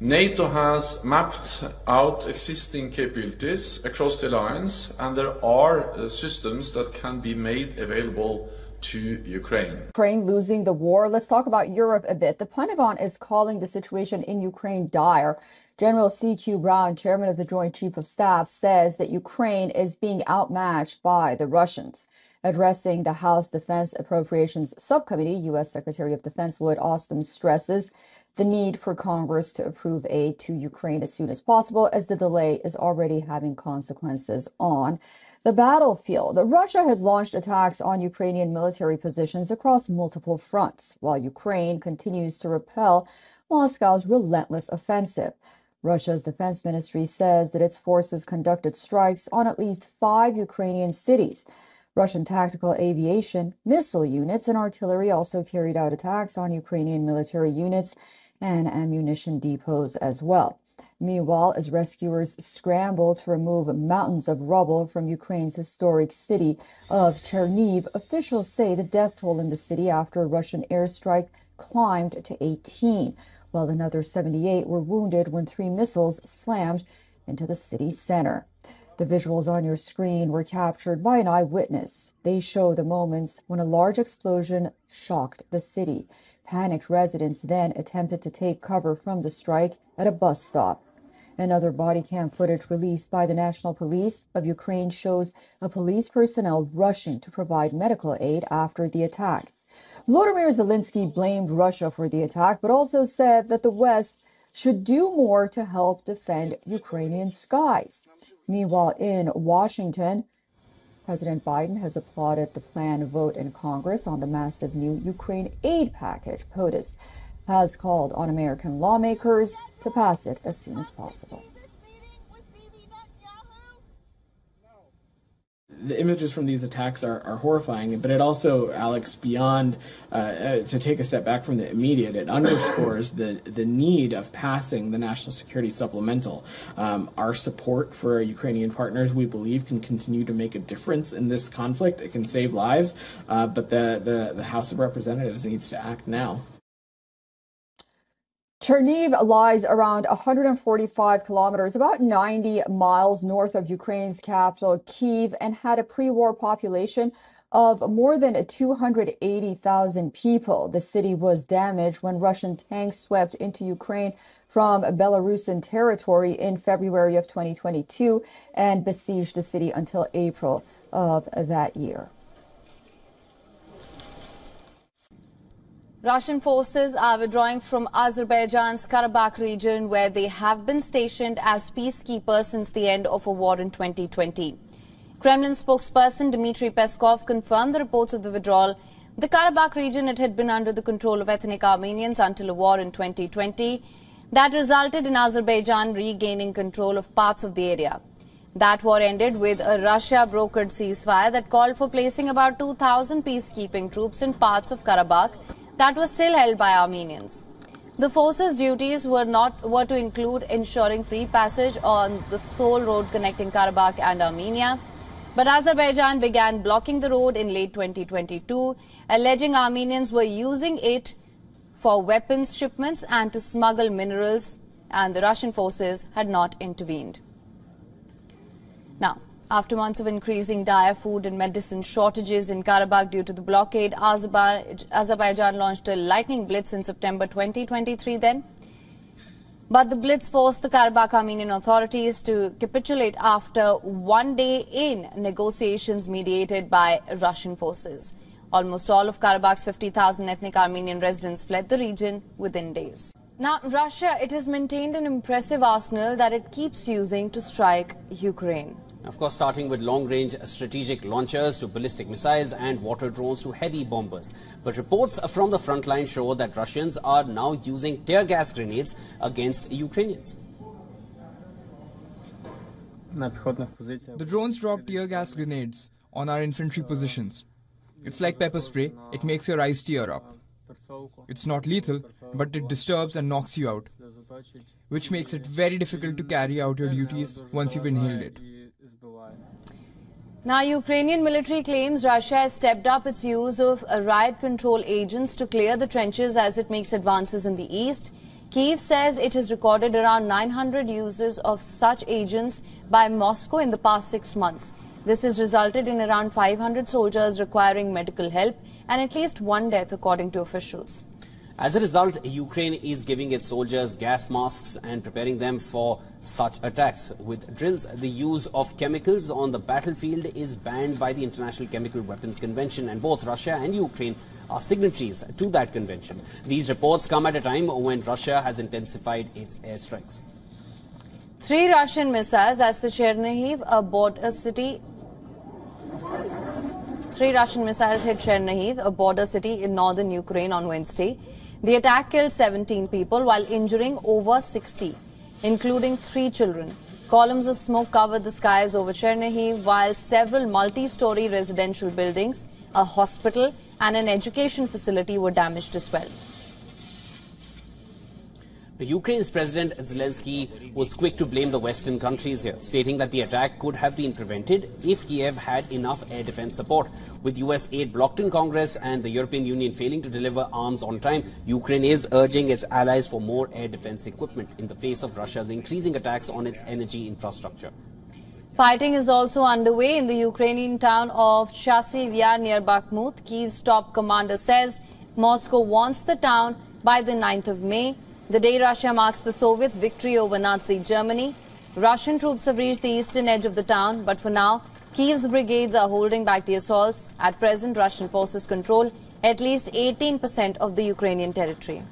NATO has mapped out existing capabilities across the alliance, and there are uh, systems that can be made available to Ukraine. Ukraine losing the war. Let's talk about Europe a bit. The Pentagon is calling the situation in Ukraine dire. General C.Q. Brown, chairman of the Joint Chief of Staff, says that Ukraine is being outmatched by the Russians. Addressing the House Defense Appropriations Subcommittee, U.S. Secretary of Defense Lloyd Austin stresses the need for Congress to approve aid to Ukraine as soon as possible, as the delay is already having consequences on the battlefield. Russia has launched attacks on Ukrainian military positions across multiple fronts, while Ukraine continues to repel Moscow's relentless offensive. Russia's defense ministry says that its forces conducted strikes on at least five Ukrainian cities. Russian tactical aviation, missile units, and artillery also carried out attacks on Ukrainian military units and ammunition depots as well. Meanwhile, as rescuers scramble to remove mountains of rubble from Ukraine's historic city of Cherniv, officials say the death toll in the city after a Russian airstrike climbed to 18, while another 78 were wounded when three missiles slammed into the city center. The visuals on your screen were captured by an eyewitness. They show the moments when a large explosion shocked the city. Panicked residents then attempted to take cover from the strike at a bus stop. Another body cam footage released by the National Police of Ukraine shows a police personnel rushing to provide medical aid after the attack. Volodymyr Zelensky blamed Russia for the attack, but also said that the West should do more to help defend Ukrainian skies. Meanwhile, in Washington, President Biden has applauded the planned vote in Congress on the massive new Ukraine aid package. POTUS has called on American lawmakers to pass it as soon as possible. The images from these attacks are, are horrifying, but it also, Alex, beyond uh, uh, to take a step back from the immediate, it underscores the the need of passing the national security supplemental. Um, our support for our Ukrainian partners, we believe, can continue to make a difference in this conflict. It can save lives, uh, but the, the the House of Representatives needs to act now. Chernihiv lies around 145 kilometers, about 90 miles north of Ukraine's capital, Kiev, and had a pre war population of more than 280,000 people. The city was damaged when Russian tanks swept into Ukraine from Belarusian territory in February of 2022 and besieged the city until April of that year. Russian forces are withdrawing from Azerbaijan's Karabakh region where they have been stationed as peacekeepers since the end of a war in 2020. Kremlin spokesperson Dmitry Peskov confirmed the reports of the withdrawal. The Karabakh region it had been under the control of ethnic Armenians until a war in 2020 that resulted in Azerbaijan regaining control of parts of the area. That war ended with a Russia brokered ceasefire that called for placing about 2,000 peacekeeping troops in parts of Karabakh that was still held by Armenians. The forces' duties were not were to include ensuring free passage on the sole road connecting Karabakh and Armenia. But Azerbaijan began blocking the road in late 2022, alleging Armenians were using it for weapons shipments and to smuggle minerals, and the Russian forces had not intervened. Now, after months of increasing dire food and medicine shortages in Karabakh due to the blockade, Azerbaijan launched a lightning blitz in September 2023 then. But the blitz forced the Karabakh Armenian authorities to capitulate after one day in negotiations mediated by Russian forces. Almost all of Karabakh's 50,000 ethnic Armenian residents fled the region within days. Now, Russia, it has maintained an impressive arsenal that it keeps using to strike Ukraine. Of course, starting with long-range strategic launchers to ballistic missiles and water drones to heavy bombers. But reports from the front line show that Russians are now using tear gas grenades against Ukrainians. The drones drop tear gas grenades on our infantry positions. It's like pepper spray, it makes your eyes tear up. It's not lethal, but it disturbs and knocks you out, which makes it very difficult to carry out your duties once you've inhaled it. Now, Ukrainian military claims Russia has stepped up its use of uh, riot control agents to clear the trenches as it makes advances in the east. Kiev says it has recorded around 900 uses of such agents by Moscow in the past six months. This has resulted in around 500 soldiers requiring medical help and at least one death, according to officials. As a result, Ukraine is giving its soldiers gas masks and preparing them for such attacks. With drills, the use of chemicals on the battlefield is banned by the International Chemical Weapons Convention, and both Russia and Ukraine are signatories to that convention. These reports come at a time when Russia has intensified its airstrikes. Three Russian missiles as the Chernihiv, a border city. Three Russian missiles hit Chernihiv, a border city in northern Ukraine on Wednesday. The attack killed 17 people while injuring over 60, including three children. Columns of smoke covered the skies over Chernihiv while several multi-story residential buildings, a hospital and an education facility were damaged as well. Ukraine's President Zelensky was quick to blame the Western countries here, stating that the attack could have been prevented if Kiev had enough air defense support. With US aid blocked in Congress and the European Union failing to deliver arms on time, Ukraine is urging its allies for more air defense equipment in the face of Russia's increasing attacks on its energy infrastructure. Fighting is also underway in the Ukrainian town of Chasiv near Bakhmut. Kiev's top commander says Moscow wants the town by the 9th of May. The day Russia marks the Soviet victory over Nazi Germany, Russian troops have reached the eastern edge of the town, but for now, Kiev's brigades are holding back the assaults. At present, Russian forces control at least 18% of the Ukrainian territory.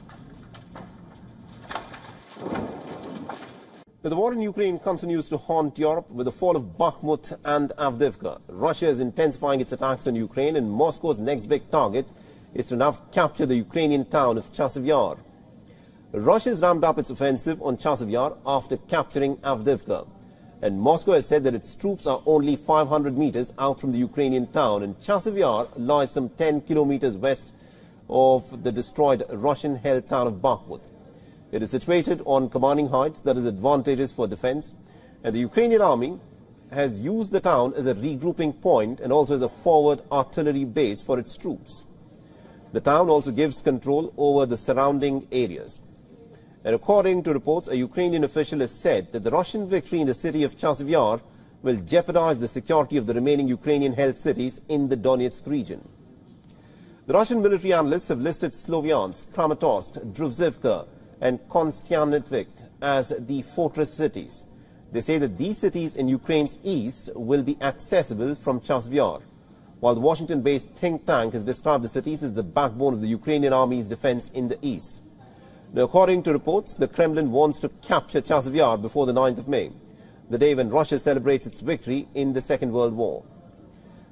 The war in Ukraine continues to haunt Europe with the fall of Bakhmut and Avdiivka. Russia is intensifying its attacks on Ukraine and Moscow's next big target is to now capture the Ukrainian town of Chasiv Yar. Russia has ramped up its offensive on Chasiv Yar after capturing Avdiivka. And Moscow has said that its troops are only 500 meters out from the Ukrainian town and Chasiv Yar lies some 10 kilometers west of the destroyed Russian-held town of Bakhmut. It is situated on commanding heights that is advantageous for defense. And the Ukrainian army has used the town as a regrouping point and also as a forward artillery base for its troops. The town also gives control over the surrounding areas. And according to reports, a Ukrainian official has said that the Russian victory in the city of Chasiv Yar will jeopardize the security of the remaining Ukrainian-held cities in the Donetsk region. The Russian military analysts have listed Sloviansk, Kramatorsk, Druzhkivka, and Konstantinivka as the fortress cities. They say that these cities in Ukraine's east will be accessible from Chasiv Yar, while the Washington-based think tank has described the cities as the backbone of the Ukrainian army's defense in the east. Now, according to reports, the Kremlin wants to capture Chasiv Yar before the 9th of May, the day when Russia celebrates its victory in the Second World War.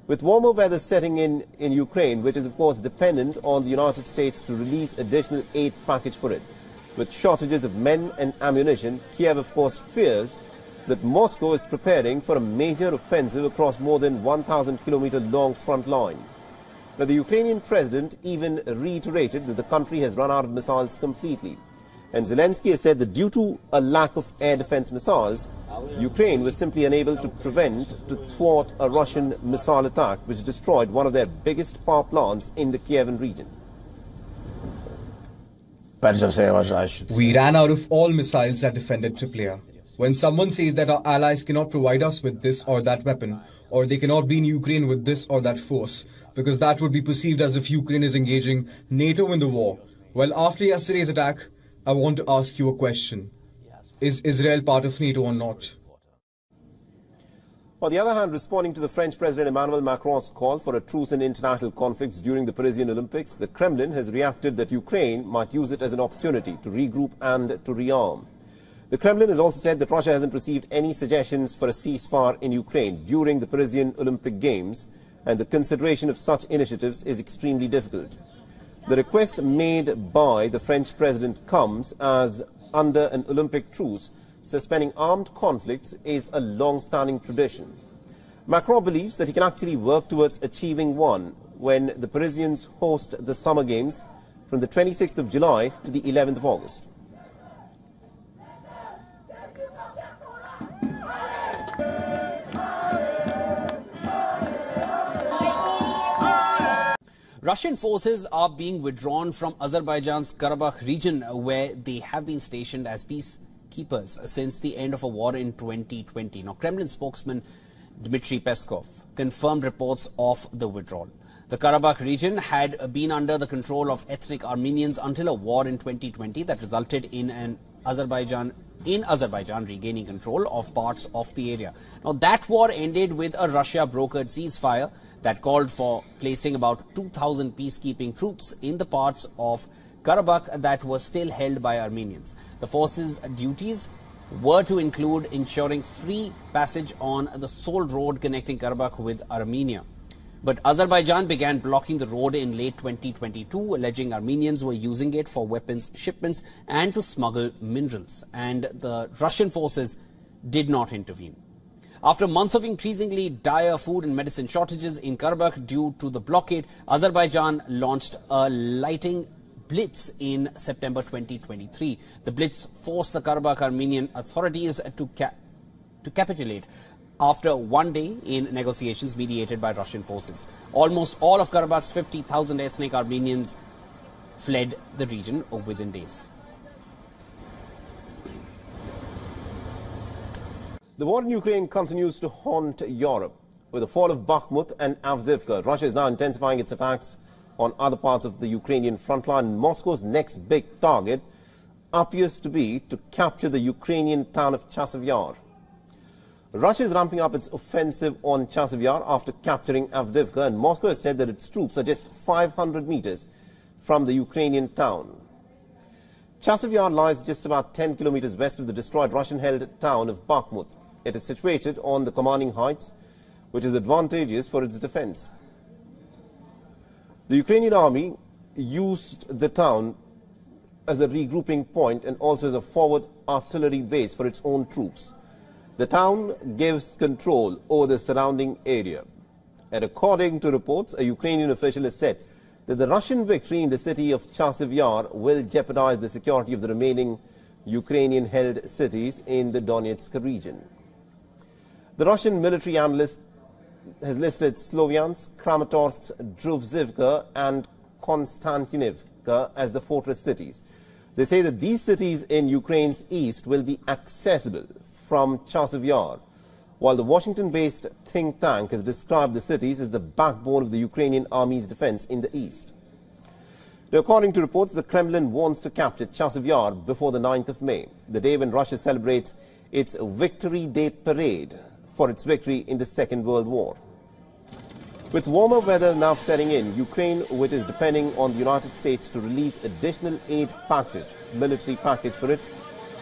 With warmer weather setting in in Ukraine, which is of course dependent on the United States to release additional aid package for it, with shortages of men and ammunition, Kiev, of course, fears that Moscow is preparing for a major offensive across more than 1,000 kilometer long front line. Now, the Ukrainian president even reiterated that the country has run out of missiles completely. And Zelensky has said that due to a lack of air defense missiles, Ukraine was simply unable to prevent, to thwart a Russian missile attack which destroyed one of their biggest power plants in the Kievan region. We ran out of all missiles that defended Trypillia. When someone says that our allies cannot provide us with this or that weapon, or they cannot be in Ukraine with this or that force, because that would be perceived as if Ukraine is engaging NATO in the war. Well, after yesterday's attack, I want to ask you a question. Is Israel part of NATO or not? On the other hand, responding to the French President Emmanuel Macron's call for a truce in international conflicts during the Parisian Olympics, the Kremlin has reacted that Ukraine might use it as an opportunity to regroup and to rearm. The Kremlin has also said that Russia hasn't received any suggestions for a ceasefire in Ukraine during the Parisian Olympic Games, and the consideration of such initiatives is extremely difficult. The request made by the French president comes as under an Olympic truce suspending armed conflicts is a long-standing tradition. Macron believes that he can actually work towards achieving one when the Parisians host the Summer Games from the 26th of July to the 11th of August. Russian forces are being withdrawn from Azerbaijan's Karabakh region where they have been stationed as peacekeepers since the end of a war in 2020. Now, Kremlin spokesman Dmitry Peskov confirmed reports of the withdrawal. The Karabakh region had been under the control of ethnic Armenians until a war in 2020 that resulted in an Azerbaijan in Azerbaijan regaining control of parts of the area. Now that war ended with a Russia brokered ceasefire that called for placing about 2000 peacekeeping troops in the parts of Karabakh that were still held by Armenians. The force's duties were to include ensuring free passage on the sole road connecting Karabakh with Armenia. But Azerbaijan began blocking the road in late 2022, alleging Armenians were using it for weapons shipments and to smuggle minerals. And the Russian forces did not intervene. After months of increasingly dire food and medicine shortages in Karabakh due to the blockade, Azerbaijan launched a lighting blitz in September 2023. The blitz forced the Karabakh Armenian authorities to, ca to capitulate after one day in negotiations mediated by Russian forces. Almost all of Karabakh's 50,000 ethnic Armenians fled the region within days. The war in Ukraine continues to haunt Europe. With the fall of Bakhmut and Avdiivka, Russia is now intensifying its attacks on other parts of the Ukrainian front line. Moscow's next big target appears to be to capture the Ukrainian town of Chasiv Yar. Russia is ramping up its offensive on Chasiv Yar after capturing Avdiivka, and Moscow has said that its troops are just 500 meters from the Ukrainian town. Chasiv Yar lies just about 10 kilometers west of the destroyed Russian-held town of Bakhmut. It is situated on the commanding heights, which is advantageous for its defense. The Ukrainian army used the town as a regrouping point and also as a forward artillery base for its own troops. The town gives control over the surrounding area. And according to reports, a Ukrainian official has said that the Russian victory in the city of Chasiv Yar will jeopardize the security of the remaining Ukrainian-held cities in the Donetsk region. The Russian military analyst has listed Sloviansk, Kramatorsk, Druzhkivka and Konstantinivka as the fortress cities. They say that these cities in Ukraine's east will be accessible from Chasiv Yar, while the Washington-based think tank has described the cities as the backbone of the Ukrainian army's defense in the east. Now, according to reports, the Kremlin wants to capture Chasiv Yar before the 9th of May, the day when Russia celebrates its Victory Day parade for its victory in the Second World War. With warmer weather now setting in, Ukraine, which is depending on the United States to release additional aid package, military package for it,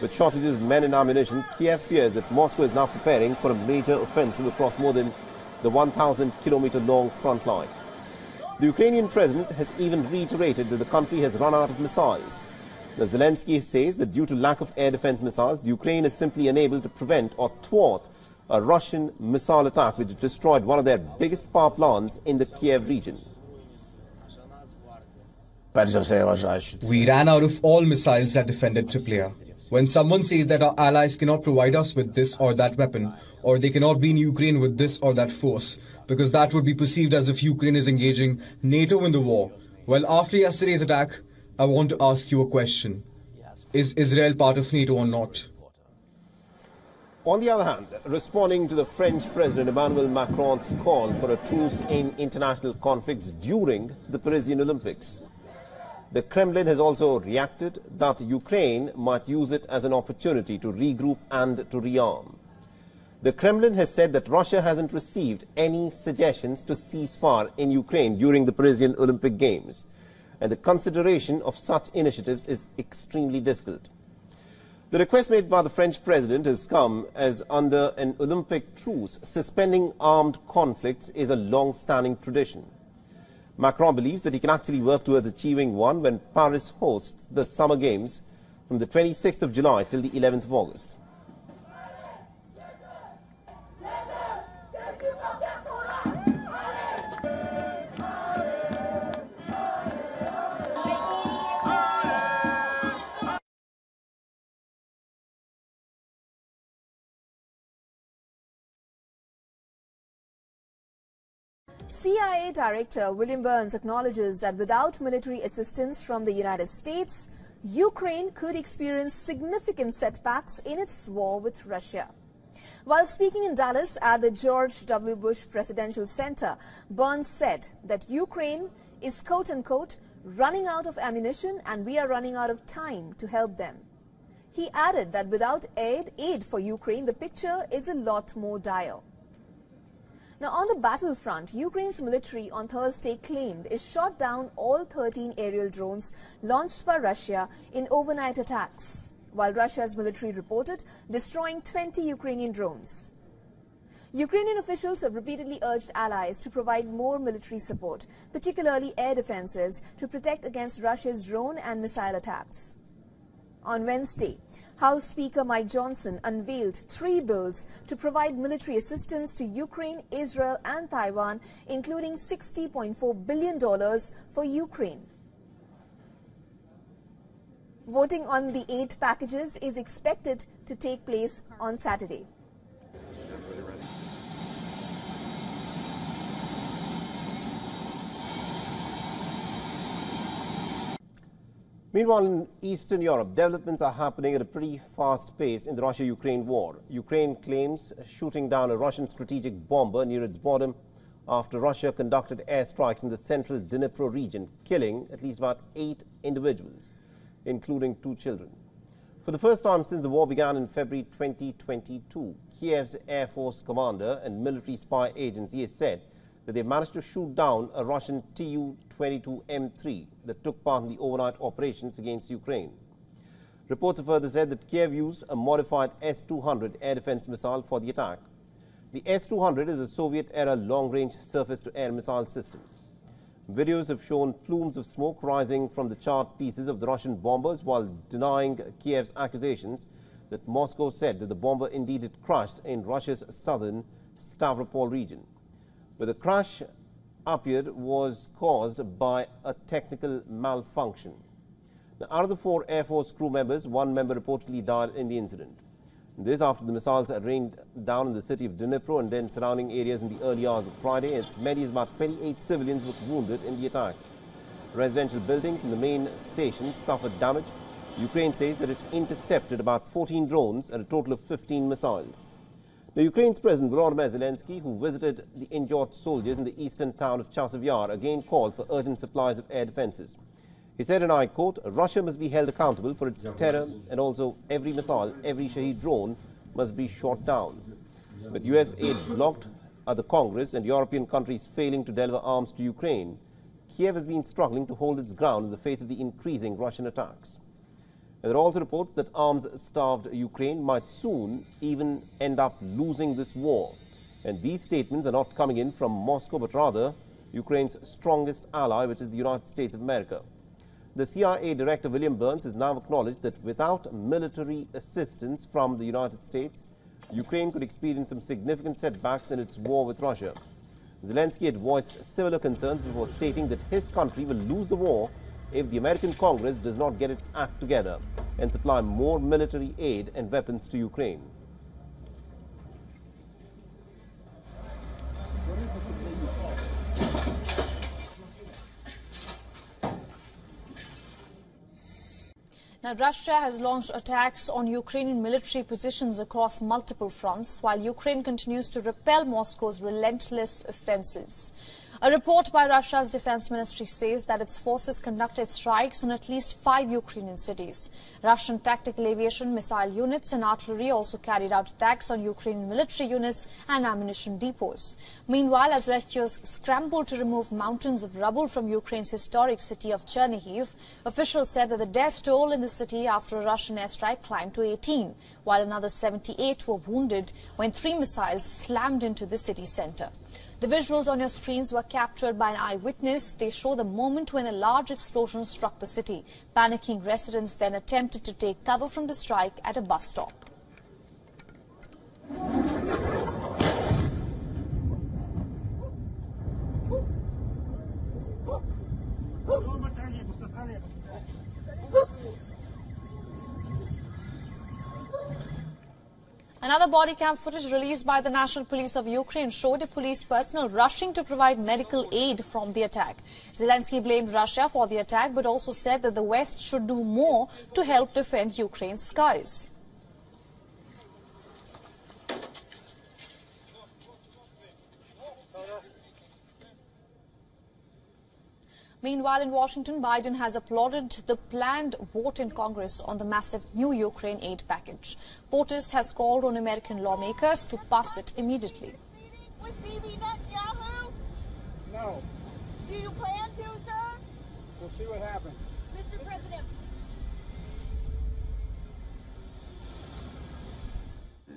with shortages of men and ammunition, Kiev fears that Moscow is now preparing for a major offensive across more than the 1,000 kilometer long front line. The Ukrainian president has even reiterated that the country has run out of missiles. Now, Zelensky says that due to lack of air defense missiles, Ukraine is simply unable to prevent or thwart a Russian missile attack which destroyed one of their biggest power plants in the Kiev region. We ran out of all missiles that defended Trypillia. When someone says that our allies cannot provide us with this or that weapon, or they cannot be in Ukraine with this or that force, because that would be perceived as if Ukraine is engaging NATO in the war. Well, after yesterday's attack, I want to ask you a question. Is Israel part of NATO or not? On the other hand, responding to the French President Emmanuel Macron's call for a truce in international conflicts during the Parisian Olympics, the Kremlin has also reacted that Ukraine might use it as an opportunity to regroup and to rearm. The Kremlin has said that Russia hasn't received any suggestions to cease fire in Ukraine during the Parisian Olympic Games, and the consideration of such initiatives is extremely difficult. The request made by the French president has come as under an Olympic truce, suspending armed conflicts is a long-standing tradition. Macron believes that he can actually work towards achieving one when Paris hosts the Summer Games from the 26th of July till the 11th of August. CIA Director William Burns acknowledges that without military assistance from the United States, Ukraine could experience significant setbacks in its war with Russia. While speaking in Dallas at the George W. Bush Presidential Center, Burns said that Ukraine is quote-unquote running out of ammunition and we are running out of time to help them. He added that without aid, aid for Ukraine, the picture is a lot more dire. Now, on the battlefront, Ukraine's military on Thursday claimed it shot down all 13 aerial drones launched by Russia in overnight attacks, while Russia's military reported destroying 20 Ukrainian drones. Ukrainian officials have repeatedly urged allies to provide more military support, particularly air defenses, to protect against Russia's drone and missile attacks. On Wednesday, House Speaker Mike Johnson unveiled three bills to provide military assistance to Ukraine, Israel and Taiwan, including $60.4 billion for Ukraine. Voting on the eight packages is expected to take place on Saturday. Meanwhile, in Eastern Europe, developments are happening at a pretty fast pace in the Russia-Ukraine war. Ukraine claims shooting down a Russian strategic bomber near its border after Russia conducted airstrikes in the central Dnipro region, killing at least about eight individuals, including two children. For the first time since the war began in February 2022, Kiev's Air Force commander and military spy agency has said that they managed to shoot down a Russian Tu-22M3 that took part in the overnight operations against Ukraine. Reports have further said that Kiev used a modified S-200 air defense missile for the attack. The S-200 is a Soviet-era long-range surface-to-air missile system. Videos have shown plumes of smoke rising from the charred pieces of the Russian bombers while denying Kiev's accusations that Moscow said that the bomber indeed had crashed in Russia's southern Stavropol region. But the crash appeared was caused by a technical malfunction. Now, out of the four Air Force crew members, one member reportedly died in the incident. This after the missiles rained down in the city of Dnipro and then surrounding areas in the early hours of Friday. As many as about 28 civilians were wounded in the attack. Residential buildings in the main station suffered damage. Ukraine says that it intercepted about 14 drones and a total of 15 missiles. Now, Ukraine's President Volodymyr Zelensky, who visited the injured soldiers in the eastern town of Chasiv Yar, again called for urgent supplies of air defenses. He said, and I quote, Russia must be held accountable for its terror and also every missile, every Shahed drone must be shot down. With US aid blocked at the Congress and European countries failing to deliver arms to Ukraine, Kiev has been struggling to hold its ground in the face of the increasing Russian attacks. There are also reports that arms-starved Ukraine might soon even end up losing this war. And these statements are not coming in from Moscow, but rather Ukraine's strongest ally, which is the United States of America. The CIA Director William Burns has now acknowledged that without military assistance from the United States, Ukraine could experience some significant setbacks in its war with Russia. Zelensky had voiced similar concerns before stating that his country will lose the war if the American Congress does not get its act together and supply more military aid and weapons to Ukraine. Now, Russia has launched attacks on Ukrainian military positions across multiple fronts, while Ukraine continues to repel Moscow's relentless offensives. A report by Russia's defense ministry says that its forces conducted strikes on at least five Ukrainian cities. Russian tactical aviation, missile units and artillery also carried out attacks on Ukrainian military units and ammunition depots. Meanwhile, as rescuers scramble to remove mountains of rubble from Ukraine's historic city of Chernihiv, officials said that the death toll in the city after a Russian airstrike climbed to 18, while another 78 were wounded when three missiles slammed into the city center. The visuals on your screens were captured by an eyewitness. They show the moment when a large explosion struck the city. Panicking residents then attempted to take cover from the strike at a bus stop. Another body cam footage released by the National Police of Ukraine showed a police personnel rushing to provide medical aid from the attack. Zelensky blamed Russia for the attack but also said that the West should do more to help defend Ukraine's skies. Meanwhile, in Washington, Biden has applauded the planned vote in Congress on the massive new Ukraine aid package. POTUS has called on American lawmakers to pass it immediately. No. Do you plan to, sir? We'll see what happens.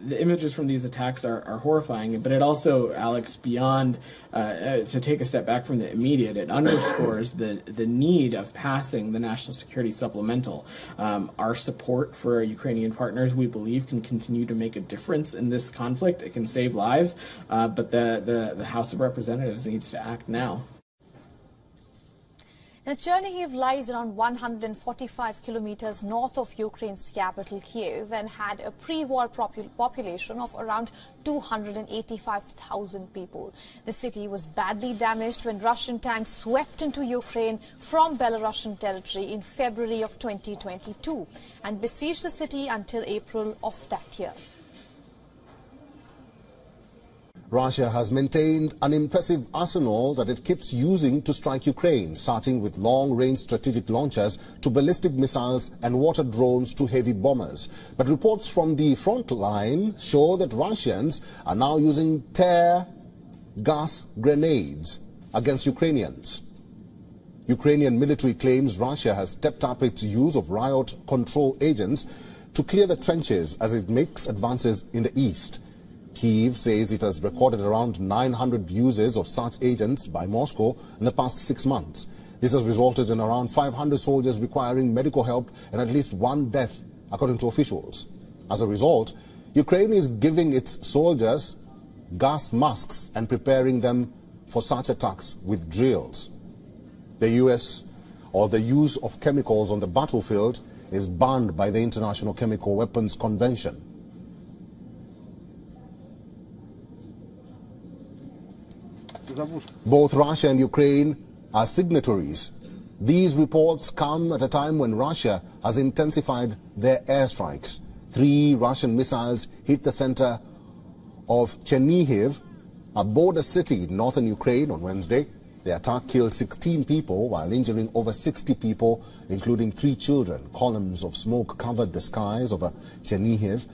The images from these attacks are, are horrifying, but it also, Alex, beyond uh, uh, to take a step back from the immediate, it underscores the the need of passing the national security supplemental. Um, our support for our Ukrainian partners, we believe, can continue to make a difference in this conflict. It can save lives, uh, but the, the the House of Representatives needs to act now. Now, Chernihiv lies around 145 kilometers north of Ukraine's capital, Kiev, and had a pre-war population of around 285,000 people. The city was badly damaged when Russian tanks swept into Ukraine from Belarusian territory in February of 2022 and besieged the city until April of that year. Russia has maintained an impressive arsenal that it keeps using to strike Ukraine, starting with long-range strategic launchers to ballistic missiles and water drones to heavy bombers. But reports from the front line show that Russians are now using tear gas grenades against Ukrainians. Ukrainian military claims Russia has stepped up its use of riot control agents to clear the trenches as it makes advances in the east. Kiev says it has recorded around 900 uses of such agents by Moscow in the past six months. This has resulted in around 500 soldiers requiring medical help and at least one death, according to officials. As a result, Ukraine is giving its soldiers gas masks and preparing them for such attacks with drills. The U.S. or the use of chemicals on the battlefield is banned by the International Chemical Weapons Convention. Both Russia and Ukraine are signatories. These reports come at a time when Russia has intensified their airstrikes. Three Russian missiles hit the center of Chernihiv, a border city in northern Ukraine on Wednesday. The attack killed 16 people while injuring over 60 people, including three children. Columns of smoke covered the skies over Chernihiv,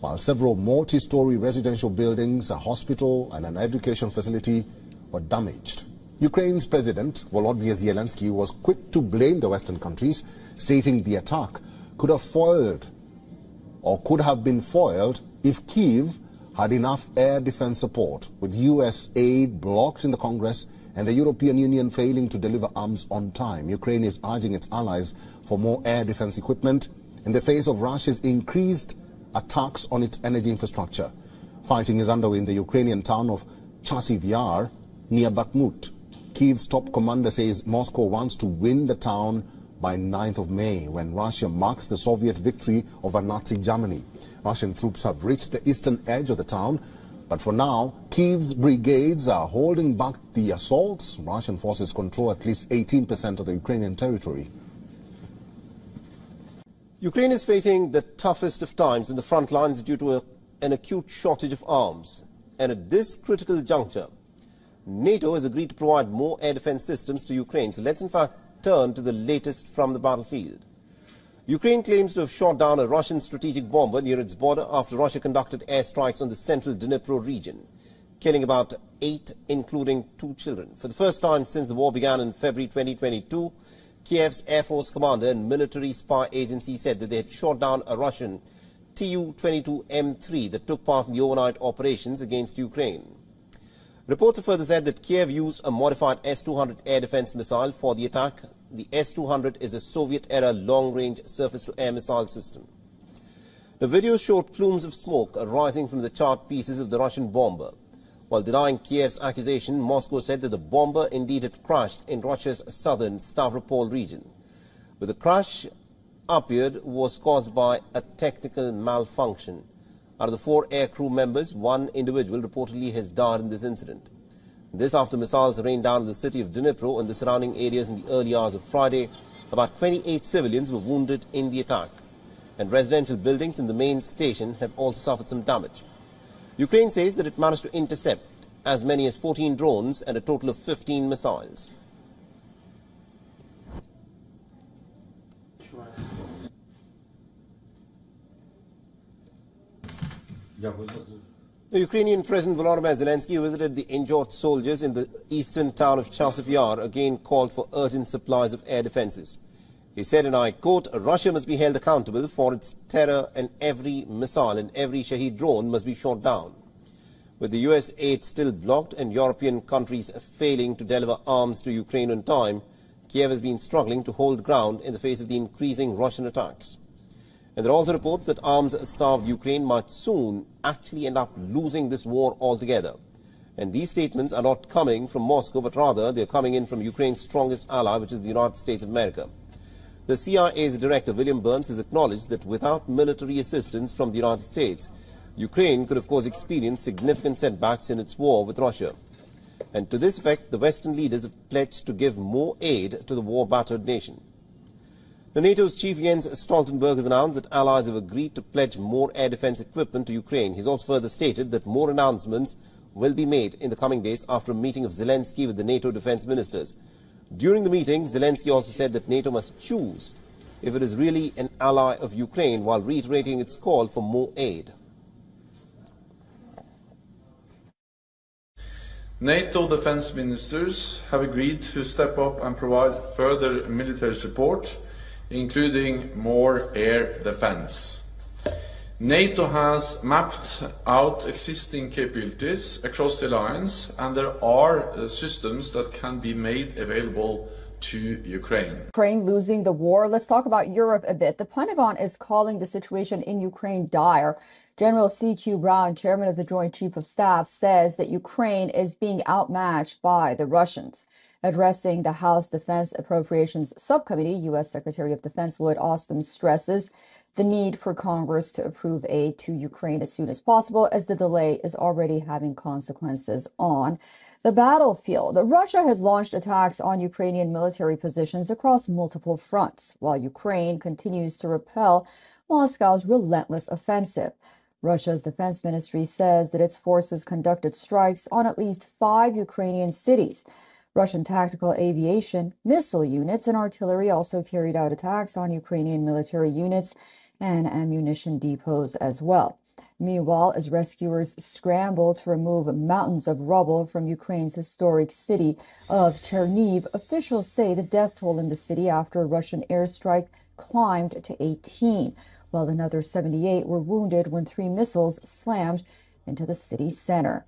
while several multi-story residential buildings, a hospital and an education facility were damaged. Ukraine's President Volodymyr Zelensky was quick to blame the Western countries, stating the attack could have foiled or could have been foiled if Kiev had enough air defense support, with U.S. aid blocked in the Congress and the European Union failing to deliver arms on time. Ukraine is urging its allies for more air defense equipment in the face of Russia's increased attacks on its energy infrastructure. Fighting is underway in the Ukrainian town of Chasiv Yar near Bakhmut. Kiev's top commander says Moscow wants to win the town by 9th of May when Russia marks the Soviet victory over Nazi Germany. Russian troops have reached the eastern edge of the town, but for now, Kiev's brigades are holding back the assaults. Russian forces control at least 18% of the Ukrainian territory. Ukraine is facing the toughest of times in the front lines due to a, an acute shortage of arms. And at this critical juncture, NATO has agreed to provide more air defense systems to Ukraine. So let's in fact turn to the latest from the battlefield. Ukraine claims to have shot down a Russian strategic bomber near its border after Russia conducted airstrikes on the central Dnipro region, killing about eight, including two children. For the first time since the war began in February 2022, Kiev's Air Force commander and military spy agency said that they had shot down a Russian Tu-22M3 that took part in the overnight operations against Ukraine. Reports have further said that Kiev used a modified S-200 air defense missile for the attack. The S-200 is a Soviet-era long-range surface-to-air missile system. The video showed plumes of smoke arising from the charred pieces of the Russian bomber. While denying Kiev's accusation, Moscow said that the bomber indeed had crashed in Russia's southern Stavropol region. But the crash appeared was caused by a technical malfunction. Out of the four aircrew members, one individual reportedly has died in this incident. This after missiles rained down on the city of Dnipro and the surrounding areas in the early hours of Friday. About 28 civilians were wounded in the attack. And residential buildings in the main station have also suffered some damage. Ukraine says that it managed to intercept as many as 14 drones and a total of 15 missiles. The Ukrainian President Volodymyr Zelensky visited the injured soldiers in the eastern town of Chasiv Yar, again called for urgent supplies of air defenses. He said, and I quote, Russia must be held accountable for its terror and every missile and every Shahed drone must be shot down. With the US aid still blocked and European countries failing to deliver arms to Ukraine on time, Kiev has been struggling to hold ground in the face of the increasing Russian attacks. And there are also reports that arms-starved Ukraine might soon actually end up losing this war altogether. And these statements are not coming from Moscow, but rather they're coming in from Ukraine's strongest ally, which is the United States of America. The CIA's director, William Burns, has acknowledged that without military assistance from the United States, Ukraine could, of course, experience significant setbacks in its war with Russia. And to this effect, the Western leaders have pledged to give more aid to the war-battered nation. The NATO's chief Jens Stoltenberg has announced that allies have agreed to pledge more air defense equipment to Ukraine. He's also further stated that more announcements will be made in the coming days after a meeting of Zelensky with the NATO defense ministers. During the meeting, Zelensky also said that NATO must choose if it is really an ally of Ukraine while reiterating its call for more aid. NATO defense ministers have agreed to step up and provide further military support, including more air defense. NATO has mapped out existing capabilities across the alliance, and there are uh, systems that can be made available to Ukraine. Ukraine losing the war. Let's talk about Europe a bit. The Pentagon is calling the situation in Ukraine dire. General C.Q. Brown, chairman of the Joint Chief of Staff, says that Ukraine is being outmatched by the Russians. Addressing the House Defense Appropriations Subcommittee, U.S. Secretary of Defense Lloyd Austin stresses the need for Congress to approve aid to Ukraine as soon as possible, as the delay is already having consequences on the battlefield. Russia has launched attacks on Ukrainian military positions across multiple fronts, while Ukraine continues to repel Moscow's relentless offensive. Russia's defense ministry says that its forces conducted strikes on at least five Ukrainian cities. Russian tactical aviation, missile units, and artillery also carried out attacks on Ukrainian military units and ammunition depots as well. Meanwhile, as rescuers scramble to remove mountains of rubble from Ukraine's historic city of Cherniv, officials say the death toll in the city after a Russian airstrike climbed to 18, while another 78 were wounded when three missiles slammed into the city center.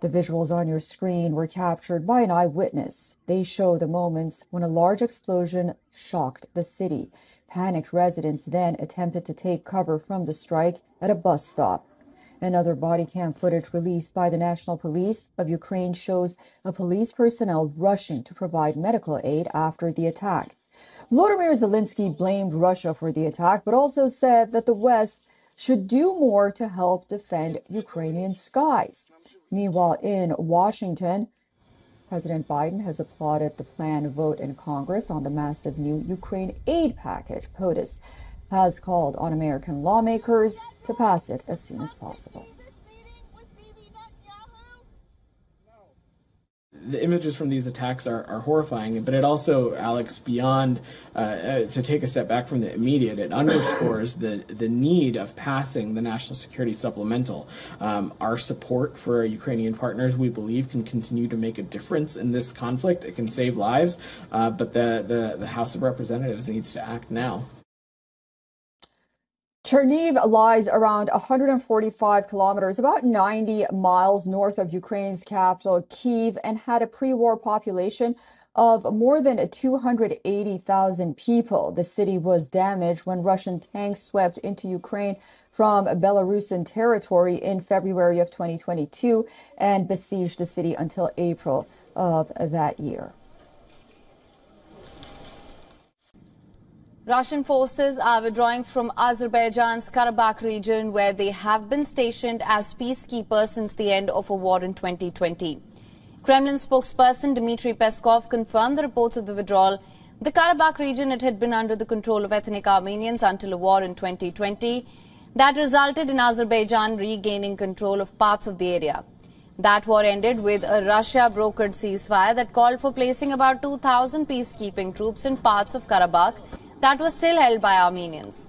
The visuals on your screen were captured by an eyewitness. They show the moments when a large explosion shocked the city. Panicked residents then attempted to take cover from the strike at a bus stop. Another body cam footage released by the National Police of Ukraine shows a police personnel rushing to provide medical aid after the attack. Volodymyr Zelensky blamed Russia for the attack, but also said that the West should do more to help defend Ukrainian skies. Meanwhile, in Washington, President Biden has applauded the planned vote in Congress on the massive new Ukraine aid package. POTUS has called on American lawmakers to pass it as soon as possible. The images from these attacks are, are horrifying, but it also, Alex, beyond uh, uh, to take a step back from the immediate, it underscores the the need of passing the national security supplemental. Um, our support for our Ukrainian partners, we believe, can continue to make a difference in this conflict. It can save lives, uh, but the, the the House of Representatives needs to act now. Cherniv lies around 145 kilometers, about 90 miles north of Ukraine's capital, Kiev, and had a pre war population of more than 280,000 people. The city was damaged when Russian tanks swept into Ukraine from Belarusian territory in February of 2022 and besieged the city until April of that year. Russian forces are withdrawing from Azerbaijan's Karabakh region where they have been stationed as peacekeepers since the end of a war in 2020. Kremlin spokesperson Dmitry Peskov confirmed the reports of the withdrawal. The Karabakh region it had been under the control of ethnic Armenians until a war in 2020 that resulted in Azerbaijan regaining control of parts of the area. That war ended with a Russia brokered ceasefire that called for placing about 2,000 peacekeeping troops in parts of Karabakh that was still held by Armenians.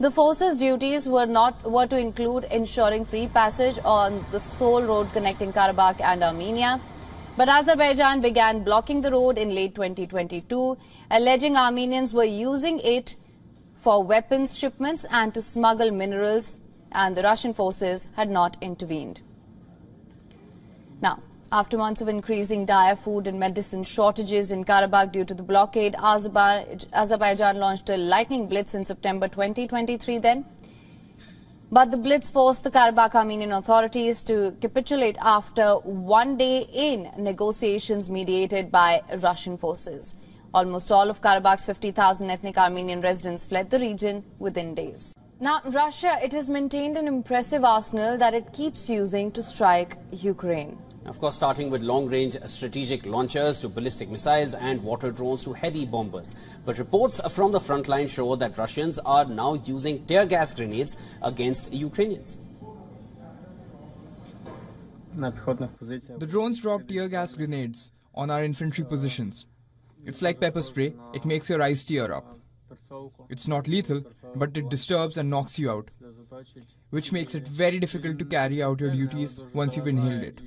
The forces' duties were not were to include ensuring free passage on the sole road connecting Karabakh and Armenia, but Azerbaijan began blocking the road in late 2022, alleging Armenians were using it for weapons shipments and to smuggle minerals, and the Russian forces had not intervened. Now, after months of increasing dire food and medicine shortages in Karabakh due to the blockade, Azerbaijan launched a lightning blitz in September 2023 then. But the blitz forced the Karabakh Armenian authorities to capitulate after one day in negotiations mediated by Russian forces. Almost all of Karabakh's 50,000 ethnic Armenian residents fled the region within days. Now, Russia, it has maintained an impressive arsenal that it keeps using to strike Ukraine. Of course, starting with long-range strategic launchers to ballistic missiles and water drones to heavy bombers. But reports from the front line show that Russians are now using tear gas grenades against Ukrainians. The drones drop tear gas grenades on our infantry positions. It's like pepper spray, it makes your eyes tear up. It's not lethal, but it disturbs and knocks you out, which makes it very difficult to carry out your duties once you've inhaled it.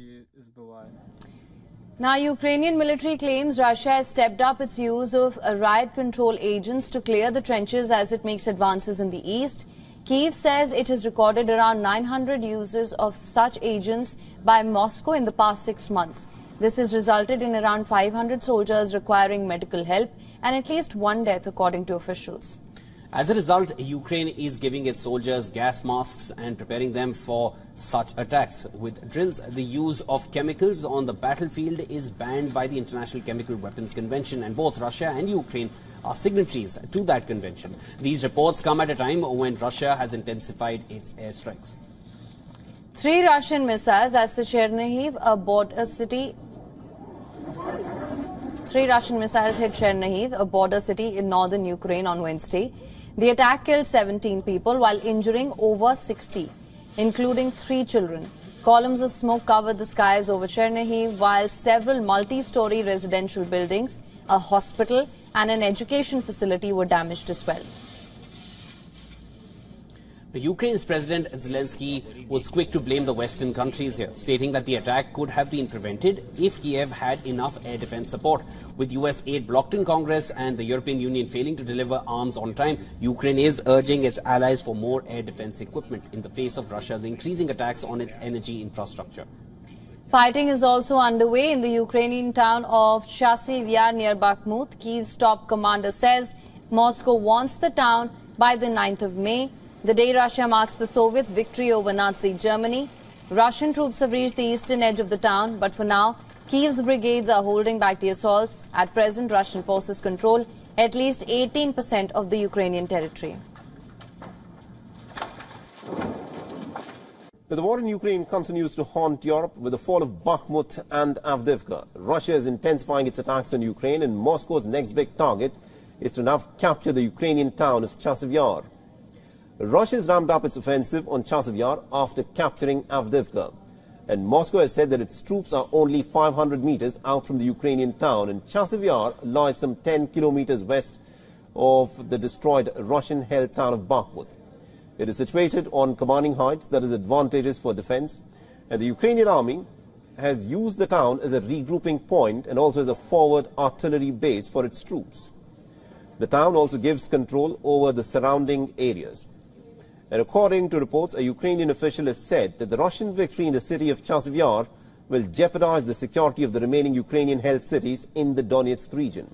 Now, Ukrainian military claims Russia has stepped up its use of uh, riot control agents to clear the trenches as it makes advances in the east. Kiev says it has recorded around 900 uses of such agents by Moscow in the past six months. This has resulted in around 500 soldiers requiring medical help and at least one death, according to officials. As a result, Ukraine is giving its soldiers gas masks and preparing them for such attacks. With drills, the use of chemicals on the battlefield is banned by the International Chemical Weapons Convention, and both Russia and Ukraine are signatories to that convention. These reports come at a time when Russia has intensified its airstrikes. Three Russian missiles as the Chernihiv, a border city. Three Russian missiles hit Chernihiv, a border city in northern Ukraine on Wednesday. The attack killed 17 people while injuring over 60, including three children. Columns of smoke covered the skies over Chernihiv while several multi-story residential buildings, a hospital and an education facility were damaged as well. Ukraine's President Zelensky was quick to blame the Western countries here, stating that the attack could have been prevented if Kiev had enough air defense support. With US aid blocked in Congress and the European Union failing to deliver arms on time, Ukraine is urging its allies for more air defense equipment in the face of Russia's increasing attacks on its energy infrastructure. Fighting is also underway in the Ukrainian town of Chasiv near Bakhmut. Kiev's top commander says Moscow wants the town by the 9th of May. The day Russia marks the Soviet victory over Nazi Germany, Russian troops have reached the eastern edge of the town, but for now, Kiev's brigades are holding back the assaults. At present, Russian forces control at least 18% of the Ukrainian territory. The war in Ukraine continues to haunt Europe with the fall of Bakhmut and Avdiivka. Russia is intensifying its attacks on Ukraine and Moscow's next big target is to now capture the Ukrainian town of Chasiv Yar. Russia has ramped up its offensive on Chasiv Yar after capturing Avdiivka. And Moscow has said that its troops are only 500 meters out from the Ukrainian town. And Chasiv Yar lies some 10 kilometers west of the destroyed Russian-held town of Bakhmut. It is situated on commanding heights that is advantageous for defense. And the Ukrainian army has used the town as a regrouping point and also as a forward artillery base for its troops. The town also gives control over the surrounding areas. And according to reports, a Ukrainian official has said that the Russian victory in the city of Chasiv Yar will jeopardize the security of the remaining Ukrainian-held cities in the Donetsk region.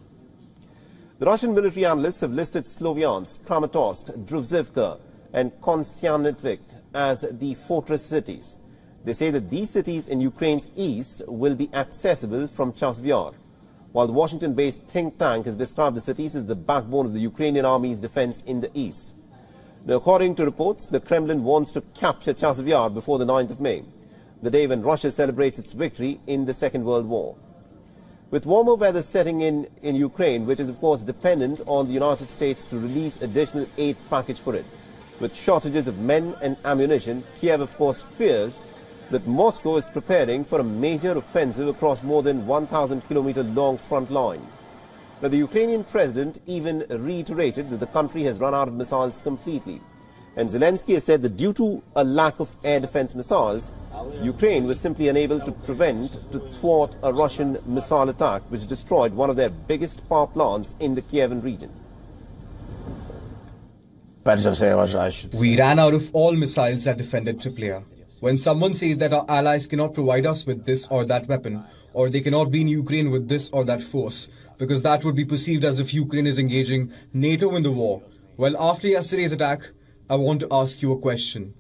The Russian military analysts have listed Sloviansk, Kramatorsk, Druzhkivka and Konstantinivka as the fortress cities. They say that these cities in Ukraine's east will be accessible from Chasiv Yar, while the Washington-based think tank has described the cities as the backbone of the Ukrainian army's defense in the east. Now, according to reports, the Kremlin wants to capture Chasiv Yar before the 9th of May, the day when Russia celebrates its victory in the Second World War. With warmer weather setting in in Ukraine, which is of course dependent on the United States to release additional aid package for it, with shortages of men and ammunition, Kiev of course fears that Moscow is preparing for a major offensive across more than 1,000 kilometer long front line. But the Ukrainian president even reiterated that the country has run out of missiles completely. And Zelensky has said that due to a lack of air defense missiles, Ukraine was simply unable to prevent, to thwart a Russian missile attack which destroyed one of their biggest power plants in the Kievan region. We ran out of all missiles that defended Trypillia. When someone says that our allies cannot provide us with this or that weapon, or they cannot be in Ukraine with this or that force, because that would be perceived as if Ukraine is engaging NATO in the war. Well, after yesterday's attack, I want to ask you a question.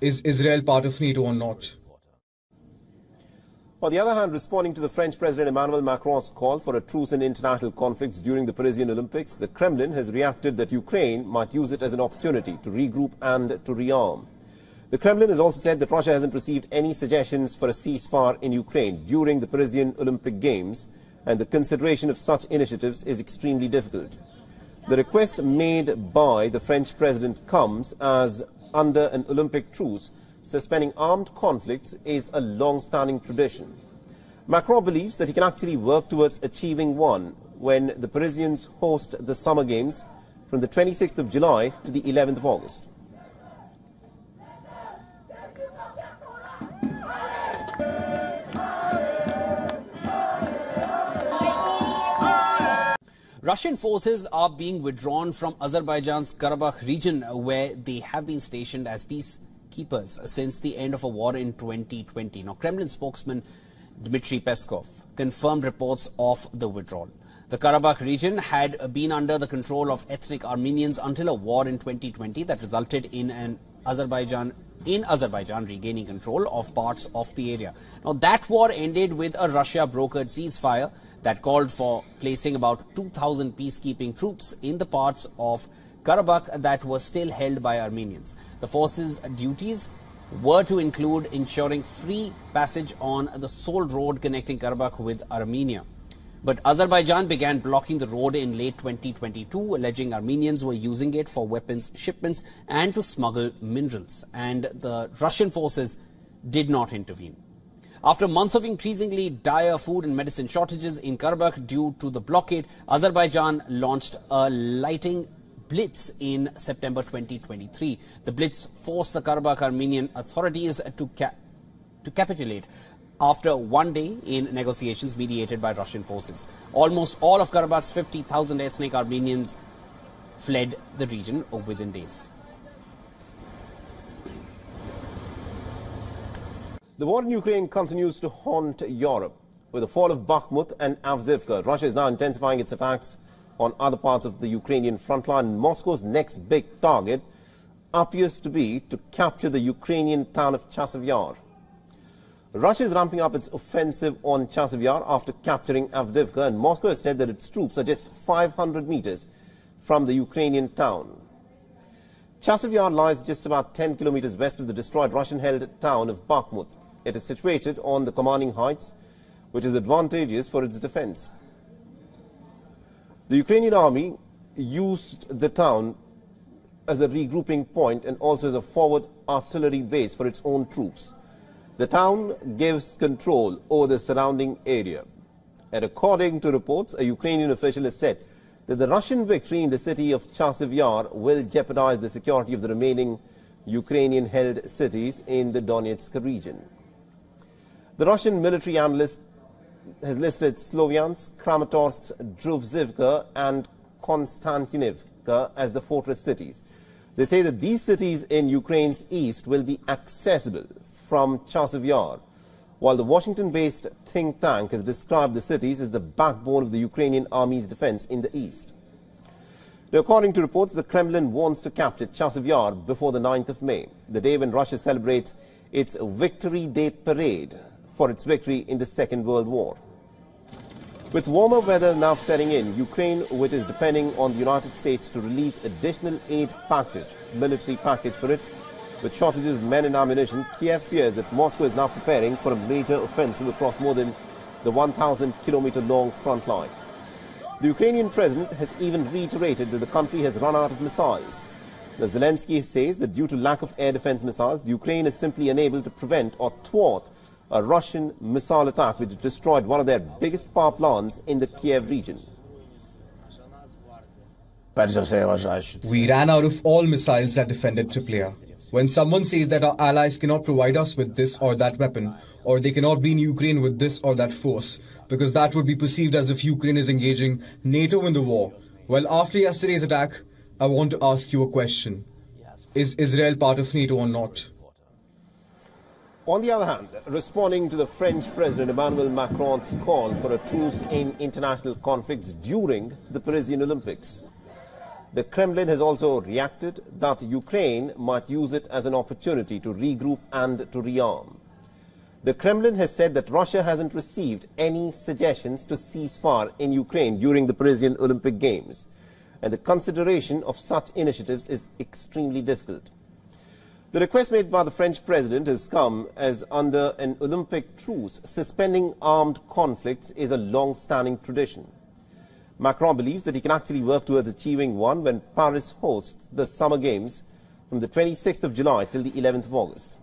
Is Israel part of NATO or not? On the other hand, responding to the French President Emmanuel Macron's call for a truce in international conflicts during the Parisian Olympics, the Kremlin has reacted that Ukraine might use it as an opportunity to regroup and to rearm. The Kremlin has also said that Russia hasn't received any suggestions for a ceasefire in Ukraine during the Parisian Olympic Games, and the consideration of such initiatives is extremely difficult. The request made by the French president comes as under an Olympic truce, suspending armed conflicts is a long-standing tradition. Macron believes that he can actually work towards achieving one when the Parisians host the Summer Games from the 26th of July to the 11th of August. Russian forces are being withdrawn from Azerbaijan's Karabakh region where they have been stationed as peacekeepers since the end of a war in 2020. Now, Kremlin spokesman Dmitry Peskov confirmed reports of the withdrawal. The Karabakh region had been under the control of ethnic Armenians until a war in 2020 that resulted in an Azerbaijan in Azerbaijan regaining control of parts of the area. Now that war ended with a Russia brokered ceasefire that called for placing about 2,000 peacekeeping troops in the parts of Karabakh that were still held by Armenians. The forces' duties were to include ensuring free passage on the sole road connecting Karabakh with Armenia. But Azerbaijan began blocking the road in late 2022, alleging Armenians were using it for weapons shipments and to smuggle minerals. And the Russian forces did not intervene. After months of increasingly dire food and medicine shortages in Karabakh due to the blockade, Azerbaijan launched a lighting blitz in September 2023. The blitz forced the Karabakh Armenian authorities to, ca to capitulate after one day in negotiations mediated by Russian forces. Almost all of Karabakh's 50,000 ethnic Armenians fled the region within days. The war in Ukraine continues to haunt Europe. With the fall of Bakhmut and Avdiivka, Russia is now intensifying its attacks on other parts of the Ukrainian front line. Moscow's next big target appears to be to capture the Ukrainian town of Chasiv Yar. Russia is ramping up its offensive on Chasiv Yar after capturing Avdiivka, and Moscow has said that its troops are just 500 meters from the Ukrainian town. Chasiv Yar lies just about 10 kilometers west of the destroyed Russian-held town of Bakhmut. It is situated on the commanding heights, which is advantageous for its defense. The Ukrainian army used the town as a regrouping point and also as a forward artillery base for its own troops. The town gives control over the surrounding area. And according to reports, a Ukrainian official has said that the Russian victory in the city of Chasiv will jeopardize the security of the remaining Ukrainian-held cities in the Donetsk region. The Russian military analyst has listed Sloviansk, Kramatorsk, Druzhkivka and Konstantinivka as the fortress cities. They say that these cities in Ukraine's east will be accessible from Chasiv Yar, while the Washington-based think tank has described the cities as the backbone of the Ukrainian army's defense in the east. Now, according to reports, the Kremlin wants to capture Chasiv Yar before the 9th of May, the day when Russia celebrates its Victory Day parade for its victory in the Second World War. With warmer weather now setting in, Ukraine, which is depending on the United States to release additional aid package, military package for it, with shortages of men and ammunition, Kiev fears that Moscow is now preparing for a major offensive across more than the 1,000 kilometer long front line. The Ukrainian president has even reiterated that the country has run out of missiles. Now, Zelensky says that due to lack of air defense missiles, Ukraine is simply unable to prevent or thwart a Russian missile attack which destroyed one of their biggest power plants in the Kiev region. We ran out of all missiles that defended Trypillia. When someone says that our allies cannot provide us with this or that weapon, or they cannot be in Ukraine with this or that force, because that would be perceived as if Ukraine is engaging NATO in the war. Well, after yesterday's attack, I want to ask you a question. Is Israel part of NATO or not? On the other hand, responding to the French President Emmanuel Macron's call for a truce in international conflicts during the Parisian Olympics, the Kremlin has also reacted that Ukraine might use it as an opportunity to regroup and to rearm. The Kremlin has said that Russia hasn't received any suggestions to cease fire in Ukraine during the Parisian Olympic Games, and the consideration of such initiatives is extremely difficult. The request made by the French president has come as under an Olympic truce, suspending armed conflicts is a long-standing tradition. Macron believes that he can actually work towards achieving one when Paris hosts the Summer Games from the 26th of July till the 11th of August.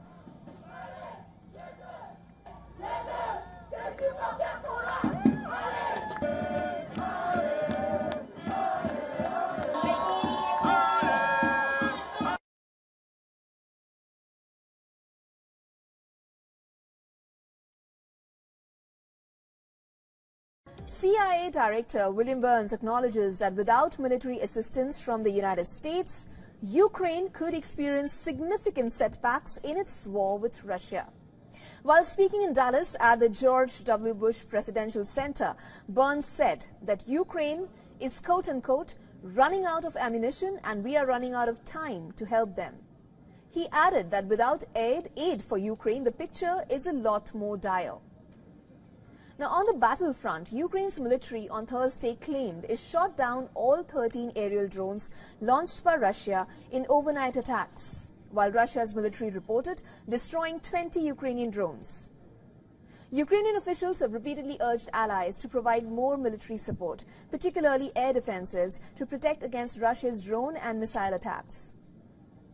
CIA Director William Burns acknowledges that without military assistance from the United States, Ukraine could experience significant setbacks in its war with Russia. While speaking in Dallas at the George W. Bush Presidential Center, Burns said that Ukraine is quote unquote running out of ammunition and we are running out of time to help them. He added that without aid, aid for Ukraine, the picture is a lot more dire. Now, on the battlefront, Ukraine's military on Thursday claimed it shot down all 13 aerial drones launched by Russia in overnight attacks, while Russia's military reported destroying 20 Ukrainian drones. Ukrainian officials have repeatedly urged allies to provide more military support, particularly air defenses, to protect against Russia's drone and missile attacks.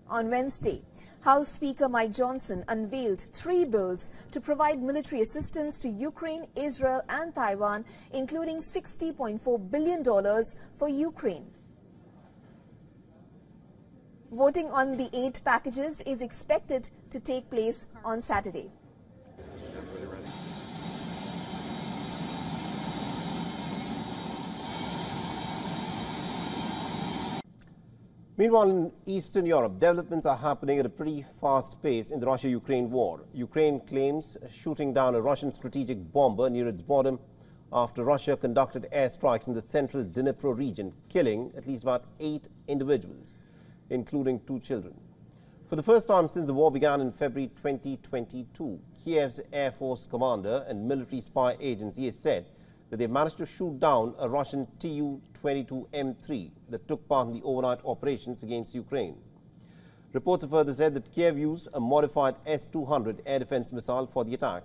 On Wednesday, House Speaker Mike Johnson unveiled three bills to provide military assistance to Ukraine, Israel and Taiwan, including $60.4 billion for Ukraine. Voting on the eight packages is expected to take place on Saturday. Meanwhile, in Eastern Europe, developments are happening at a pretty fast pace in the Russia-Ukraine war. Ukraine claims shooting down a Russian strategic bomber near its border after Russia conducted airstrikes in the central Dnipro region, killing at least about eight individuals, including two children. For the first time since the war began in February 2022, Kiev's Air Force commander and military spy agency has said that they managed to shoot down a Russian Tu-22M3 that took part in the overnight operations against Ukraine. Reports have further said that Kiev used a modified S-200 air defense missile for the attack.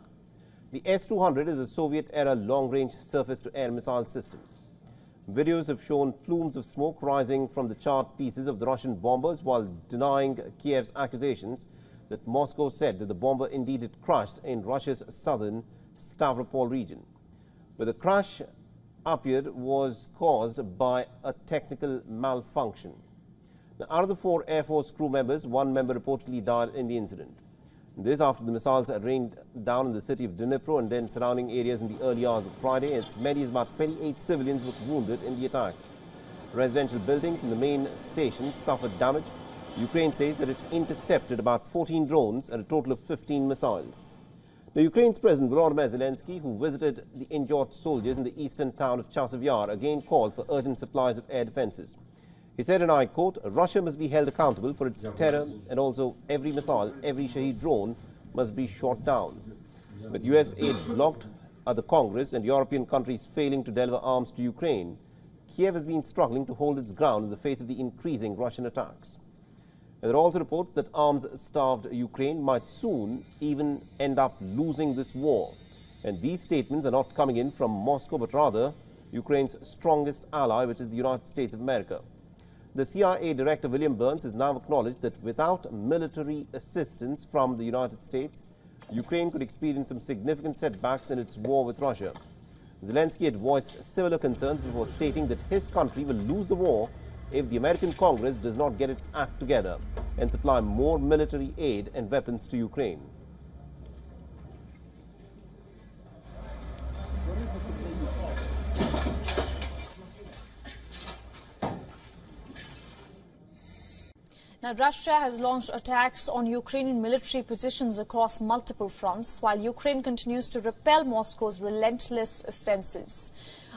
The S-200 is a Soviet-era long-range surface-to-air missile system. Videos have shown plumes of smoke rising from the charred pieces of the Russian bombers while denying Kiev's accusations that Moscow said that the bomber indeed had crashed in Russia's southern Stavropol region where the crash appeared was caused by a technical malfunction. Out of the four Air Force crew members, one member reportedly died in the incident. This after the missiles had rained down in the city of Dnipro and then surrounding areas in the early hours of Friday. As many as about 28 civilians were wounded in the attack. Residential buildings in the main station suffered damage. Ukraine says that it intercepted about 14 drones and a total of 15 missiles. The Ukraine's President Volodymyr Zelensky, who visited the injured soldiers in the eastern town of Chasiv Yar, again called for urgent supplies of air defenses. He said, and I quote, Russia must be held accountable for its terror and also every missile, every Shahed drone must be shot down. With US aid blocked at the Congress and European countries failing to deliver arms to Ukraine, Kiev has been struggling to hold its ground in the face of the increasing Russian attacks. There are also reports that arms-starved Ukraine might soon even end up losing this war. And these statements are not coming in from Moscow, but rather Ukraine's strongest ally, which is the United States of America. The CIA Director William Burns has now acknowledged that without military assistance from the United States, Ukraine could experience some significant setbacks in its war with Russia. Zelensky had voiced similar concerns before stating that his country will lose the war if the American Congress does not get its act together and supply more military aid and weapons to Ukraine. Now, Russia has launched attacks on Ukrainian military positions across multiple fronts, while Ukraine continues to repel Moscow's relentless offensives.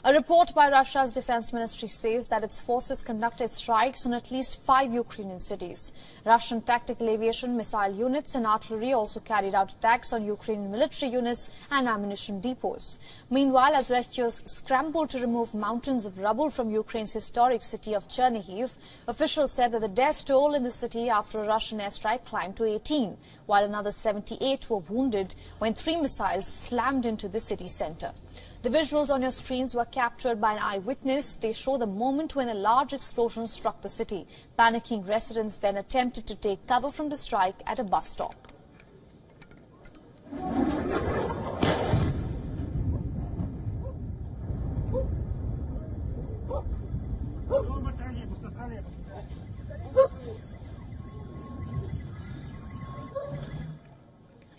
A report by Russia's defense ministry says that its forces conducted strikes on at least five Ukrainian cities. Russian tactical aviation, missile units and artillery also carried out attacks on Ukrainian military units and ammunition depots. Meanwhile, as rescuers scrambled to remove mountains of rubble from Ukraine's historic city of Chernihiv, officials said that the death toll in the city after a Russian airstrike climbed to 18, while another 78 were wounded when three missiles slammed into the city center. The visuals on your screens were captured by an eyewitness. They show the moment when a large explosion struck the city. Panicking residents then attempted to take cover from the strike at a bus stop.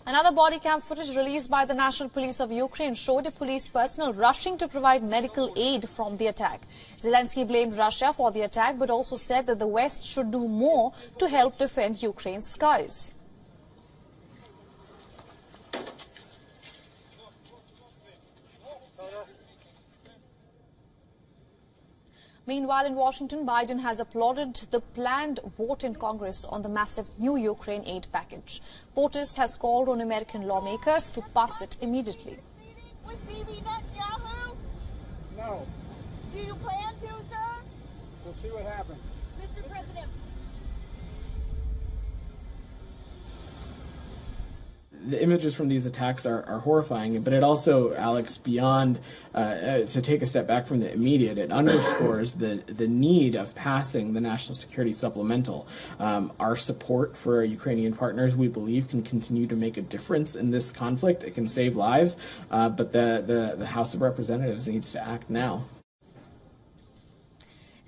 Another body cam footage released by the National Police of Ukraine showed a police personnel rushing to provide medical aid from the attack. Zelensky blamed Russia for the attack but also said that the West should do more to help defend Ukraine's skies. Meanwhile, in Washington, Biden has applauded the planned vote in Congress on the massive new Ukraine aid package. POTUS has called on American lawmakers to pass it immediately. No. Do you plan to, sir? We'll see what happens. The images from these attacks are, are horrifying, but it also, Alex, beyond uh, uh, to take a step back from the immediate, it underscores the the need of passing the national security supplemental. Um, our support for our Ukrainian partners, we believe, can continue to make a difference in this conflict. It can save lives, uh, but the, the the House of Representatives needs to act now.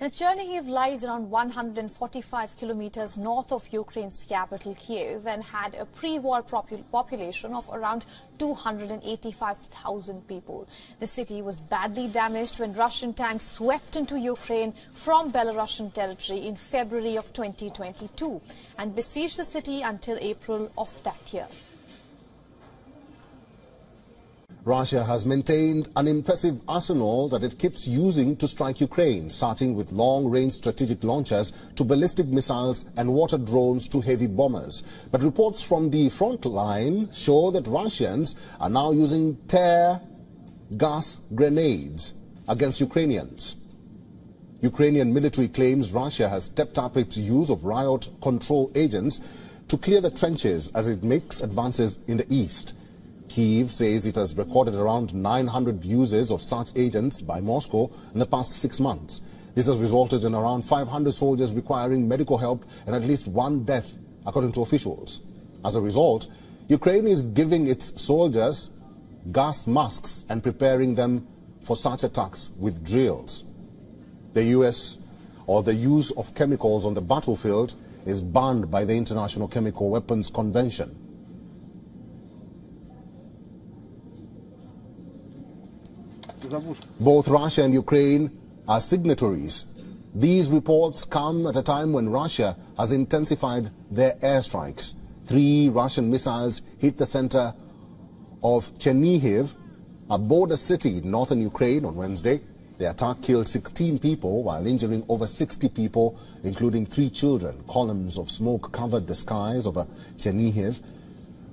Now, Chernihiv lies around 145 kilometers north of Ukraine's capital, Kiev, and had a pre-war population of around 285,000 people. The city was badly damaged when Russian tanks swept into Ukraine from Belarusian territory in February of 2022 and besieged the city until April of that year. Russia has maintained an impressive arsenal that it keeps using to strike Ukraine, starting with long-range strategic launchers to ballistic missiles and water drones to heavy bombers. But reports from the front line show that Russians are now using tear gas grenades against Ukrainians. Ukrainian military claims Russia has stepped up its use of riot control agents to clear the trenches as it makes advances in the east. Kiev says it has recorded around 900 uses of such agents by Moscow in the past six months. This has resulted in around 500 soldiers requiring medical help and at least one death, according to officials. As a result, Ukraine is giving its soldiers gas masks and preparing them for such attacks with drills. The U.S. or the use of chemicals on the battlefield is banned by the International Chemical Weapons Convention. Both Russia and Ukraine are signatories. These reports come at a time when Russia has intensified their airstrikes. Three Russian missiles hit the center of Chernihiv, a border city in northern Ukraine on Wednesday. The attack killed 16 people while injuring over 60 people, including three children. Columns of smoke covered the skies over Chernihiv,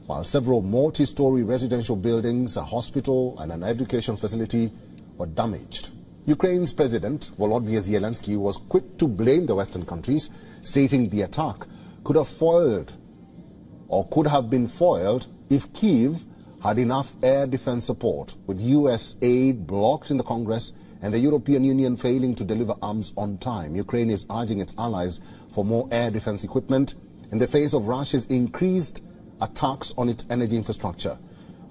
while several multi-story residential buildings, a hospital and an education facility were damaged. Ukraine's President Volodymyr Zelensky was quick to blame the Western countries, stating the attack could have foiled or could have been foiled if Kiev had enough air defense support, with U.S. aid blocked in the Congress and the European Union failing to deliver arms on time. Ukraine is urging its allies for more air defense equipment in the face of Russia's increased attacks on its energy infrastructure.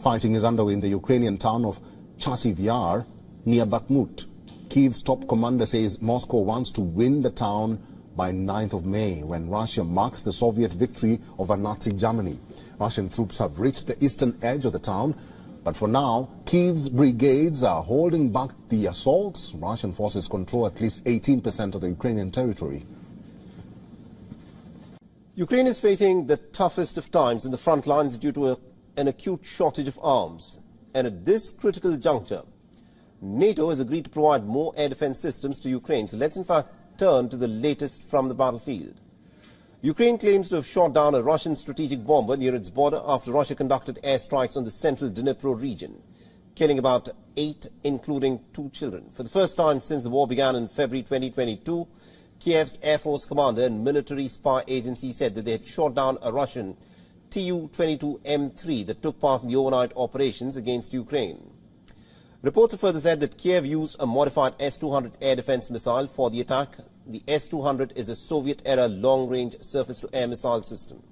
Fighting is underway in the Ukrainian town of Chasiv Yar, near Bakhmut. Kiev's top commander says Moscow wants to win the town by 9th of May when Russia marks the Soviet victory over Nazi Germany. Russian troops have reached the eastern edge of the town, but for now, Kiev's brigades are holding back the assaults. Russian forces control at least 18% of the Ukrainian territory. Ukraine is facing the toughest of times in the front lines due to a, an acute shortage of arms. And at this critical juncture, NATO has agreed to provide more air defense systems to Ukraine. So let's in fact turn to the latest from the battlefield. Ukraine claims to have shot down a Russian strategic bomber near its border after Russia conducted airstrikes on the central Dnipro region, killing about eight, including two children. For the first time since the war began in February 2022, Kiev's Air Force commander and military spy agency said that they had shot down a Russian Tu-22M3 that took part in the overnight operations against Ukraine. Reports have further said that Kiev used a modified S-200 air defense missile for the attack. The S-200 is a Soviet-era long-range surface-to-air missile system.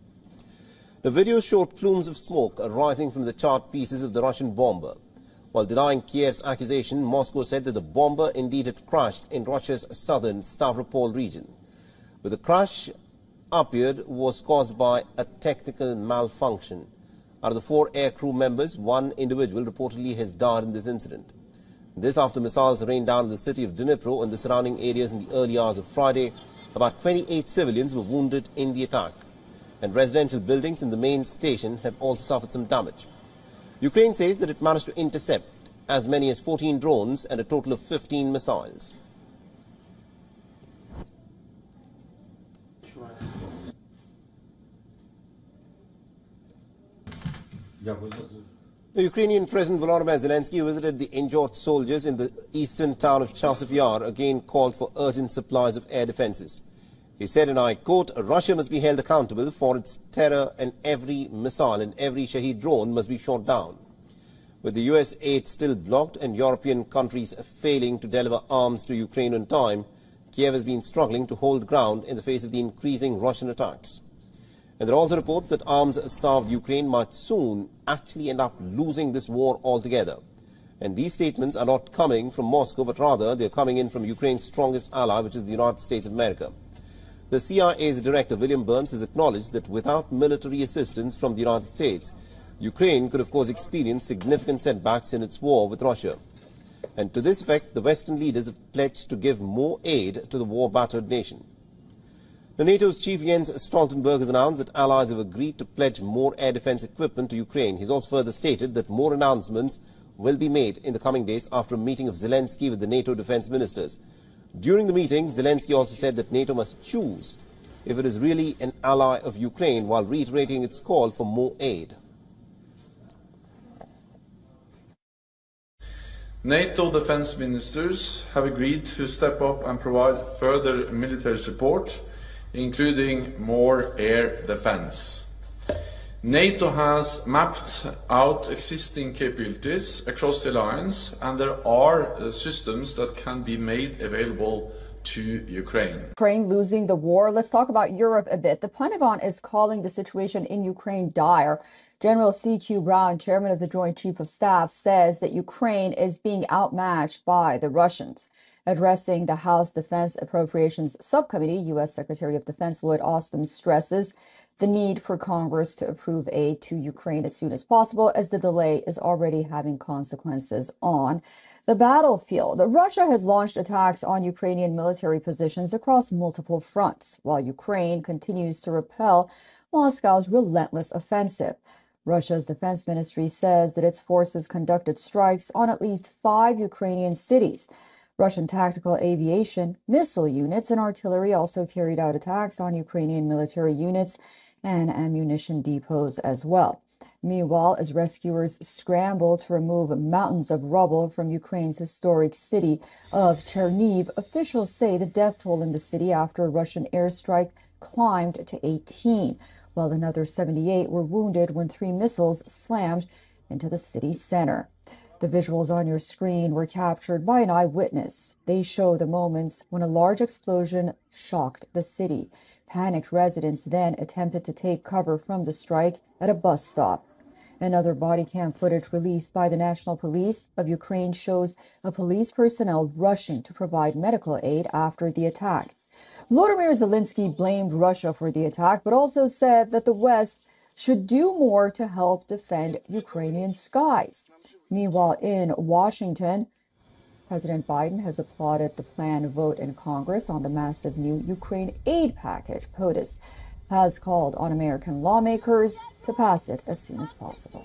The video showed plumes of smoke arising from the charred pieces of the Russian bomber. While denying Kiev's accusation, Moscow said that the bomber indeed had crashed in Russia's southern Stavropol region. But the crash appeared was caused by a technical malfunction. Out of the four air crew members, one individual reportedly has died in this incident. This after missiles rained down on the city of Dnipro and the surrounding areas in the early hours of Friday. About 28 civilians were wounded in the attack. And residential buildings in the main station have also suffered some damage. Ukraine says that it managed to intercept as many as 14 drones and a total of 15 missiles. The Ukrainian President Volodymyr Zelensky visited the injured soldiers in the eastern town of Chasiv Yar, again called for urgent supplies of air defenses. He said, and I quote, Russia must be held accountable for its terror and every missile and every Shahed drone must be shot down. With the US aid still blocked and European countries failing to deliver arms to Ukraine on time, Kiev has been struggling to hold ground in the face of the increasing Russian attacks. And there are also reports that arms-starved Ukraine might soon actually end up losing this war altogether. And these statements are not coming from Moscow, but rather they're coming in from Ukraine's strongest ally, which is the United States of America. The CIA's director, William Burns, has acknowledged that without military assistance from the United States, Ukraine could, of course, experience significant setbacks in its war with Russia. And to this effect, the Western leaders have pledged to give more aid to the war-battered nation. The NATO's chief Jens Stoltenberg has announced that allies have agreed to pledge more air defense equipment to Ukraine. He's also further stated that more announcements will be made in the coming days after a meeting of Zelensky with the NATO defense ministers. During the meeting, Zelensky also said that NATO must choose if it is really an ally of Ukraine while reiterating its call for more aid. NATO defense ministers have agreed to step up and provide further military support including more air defense. NATO has mapped out existing capabilities across the alliance, and there are uh, systems that can be made available to Ukraine. Ukraine losing the war. Let's talk about Europe a bit. The Pentagon is calling the situation in Ukraine dire. General C.Q. Brown, chairman of the Joint Chief of Staff, says that Ukraine is being outmatched by the Russians. Addressing the House Defense Appropriations Subcommittee, U.S. Secretary of Defense Lloyd Austin stresses the need for Congress to approve aid to Ukraine as soon as possible, as the delay is already having consequences on the battlefield. Russia has launched attacks on Ukrainian military positions across multiple fronts, while Ukraine continues to repel Moscow's relentless offensive. Russia's defense ministry says that its forces conducted strikes on at least five Ukrainian cities. Russian tactical aviation, missile units, and artillery also carried out attacks on Ukrainian military units and ammunition depots as well. Meanwhile, as rescuers scramble to remove mountains of rubble from Ukraine's historic city of Chernihiv, officials say the death toll in the city after a Russian airstrike climbed to 18, while another 78 were wounded when three missiles slammed into the city center. The visuals on your screen were captured by an eyewitness. They show the moments when a large explosion shocked the city. Panicked residents then attempted to take cover from the strike at a bus stop. Another body cam footage released by the National Police of Ukraine shows a police personnel rushing to provide medical aid after the attack. Volodymyr Zelensky blamed Russia for the attack, but also said that the West should do more to help defend Ukrainian skies. Meanwhile, in Washington, President Biden has applauded the planned vote in Congress on the massive new Ukraine aid package. POTUS has called on American lawmakers to pass it as soon as possible.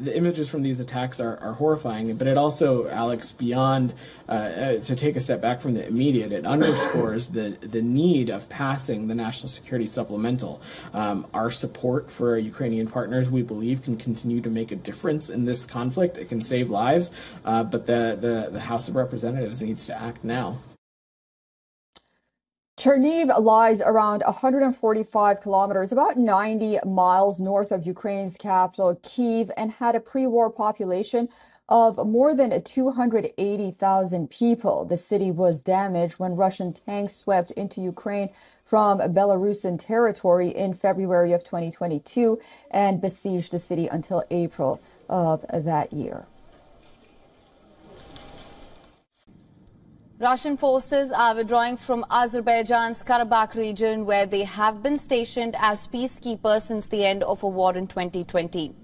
The images from these attacks are, are horrifying, but it also, Alex, beyond uh, uh, to take a step back from the immediate, it underscores the the need of passing the national security supplemental. Um, our support for our Ukrainian partners, we believe, can continue to make a difference in this conflict. It can save lives, uh, but the, the the House of Representatives needs to act now. Chernihiv lies around 145 kilometers, about 90 miles north of Ukraine's capital, Kiev, and had a pre war population of more than 280,000 people. The city was damaged when Russian tanks swept into Ukraine from Belarusian territory in February of 2022 and besieged the city until April of that year. Russian forces are withdrawing from Azerbaijan's Karabakh region where they have been stationed as peacekeepers since the end of a war in 2020.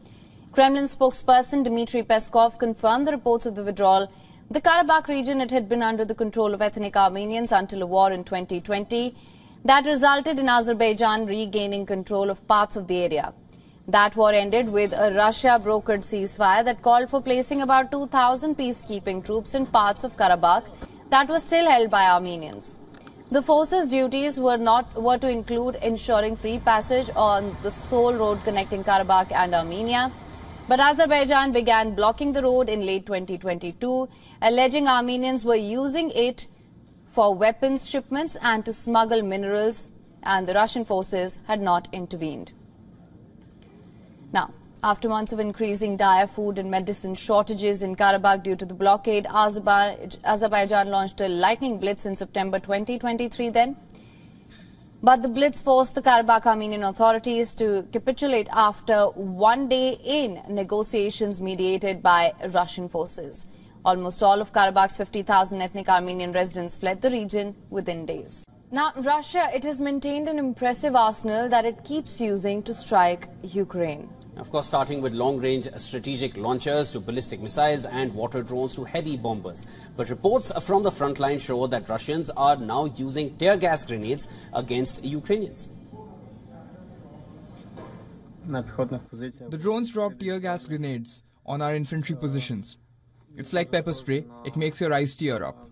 Kremlin spokesperson Dmitry Peskov confirmed the reports of the withdrawal. The Karabakh region it had been under the control of ethnic Armenians until a war in 2020 that resulted in Azerbaijan regaining control of parts of the area. That war ended with a Russia-brokered ceasefire that called for placing about 2,000 peacekeeping troops in parts of Karabakh that was still held by Armenians. The forces' duties were not were to include ensuring free passage on the sole road connecting Karabakh and Armenia. But Azerbaijan began blocking the road in late 2022, alleging Armenians were using it for weapons shipments and to smuggle minerals, and the Russian forces had not intervened. After months of increasing dire food and medicine shortages in Karabakh due to the blockade, Azerbaijan launched a lightning blitz in September 2023 then. But the blitz forced the Karabakh Armenian authorities to capitulate after one day in negotiations mediated by Russian forces. Almost all of Karabakh's 50,000 ethnic Armenian residents fled the region within days. Now, Russia, it has maintained an impressive arsenal that it keeps using to strike Ukraine. Of course, starting with long-range strategic launchers to ballistic missiles and water drones to heavy bombers. But reports from the front line show that Russians are now using tear gas grenades against Ukrainians. The drones drop tear gas grenades on our infantry positions. It's like pepper spray, it makes your eyes tear up.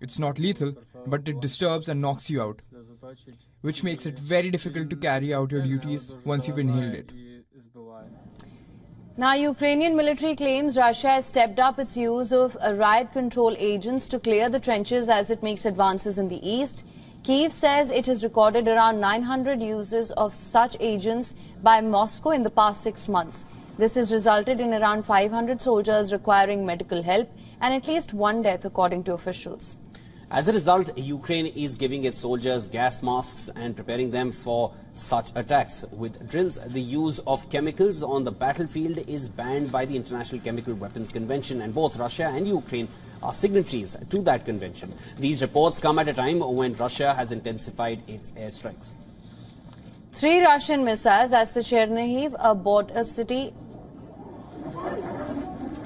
It's not lethal, but it disturbs and knocks you out, which makes it very difficult to carry out your duties once you've inhaled it. Now, Ukrainian military claims Russia has stepped up its use of uh, riot control agents to clear the trenches as it makes advances in the east. Kiev says it has recorded around 900 uses of such agents by Moscow in the past six months. This has resulted in around 500 soldiers requiring medical help and at least one death, according to officials. As a result, Ukraine is giving its soldiers gas masks and preparing them for such attacks. With drills, the use of chemicals on the battlefield is banned by the International Chemical Weapons Convention, and both Russia and Ukraine are signatories to that convention. These reports come at a time when Russia has intensified its airstrikes. Three Russian missiles as the Chernihiv, a border city.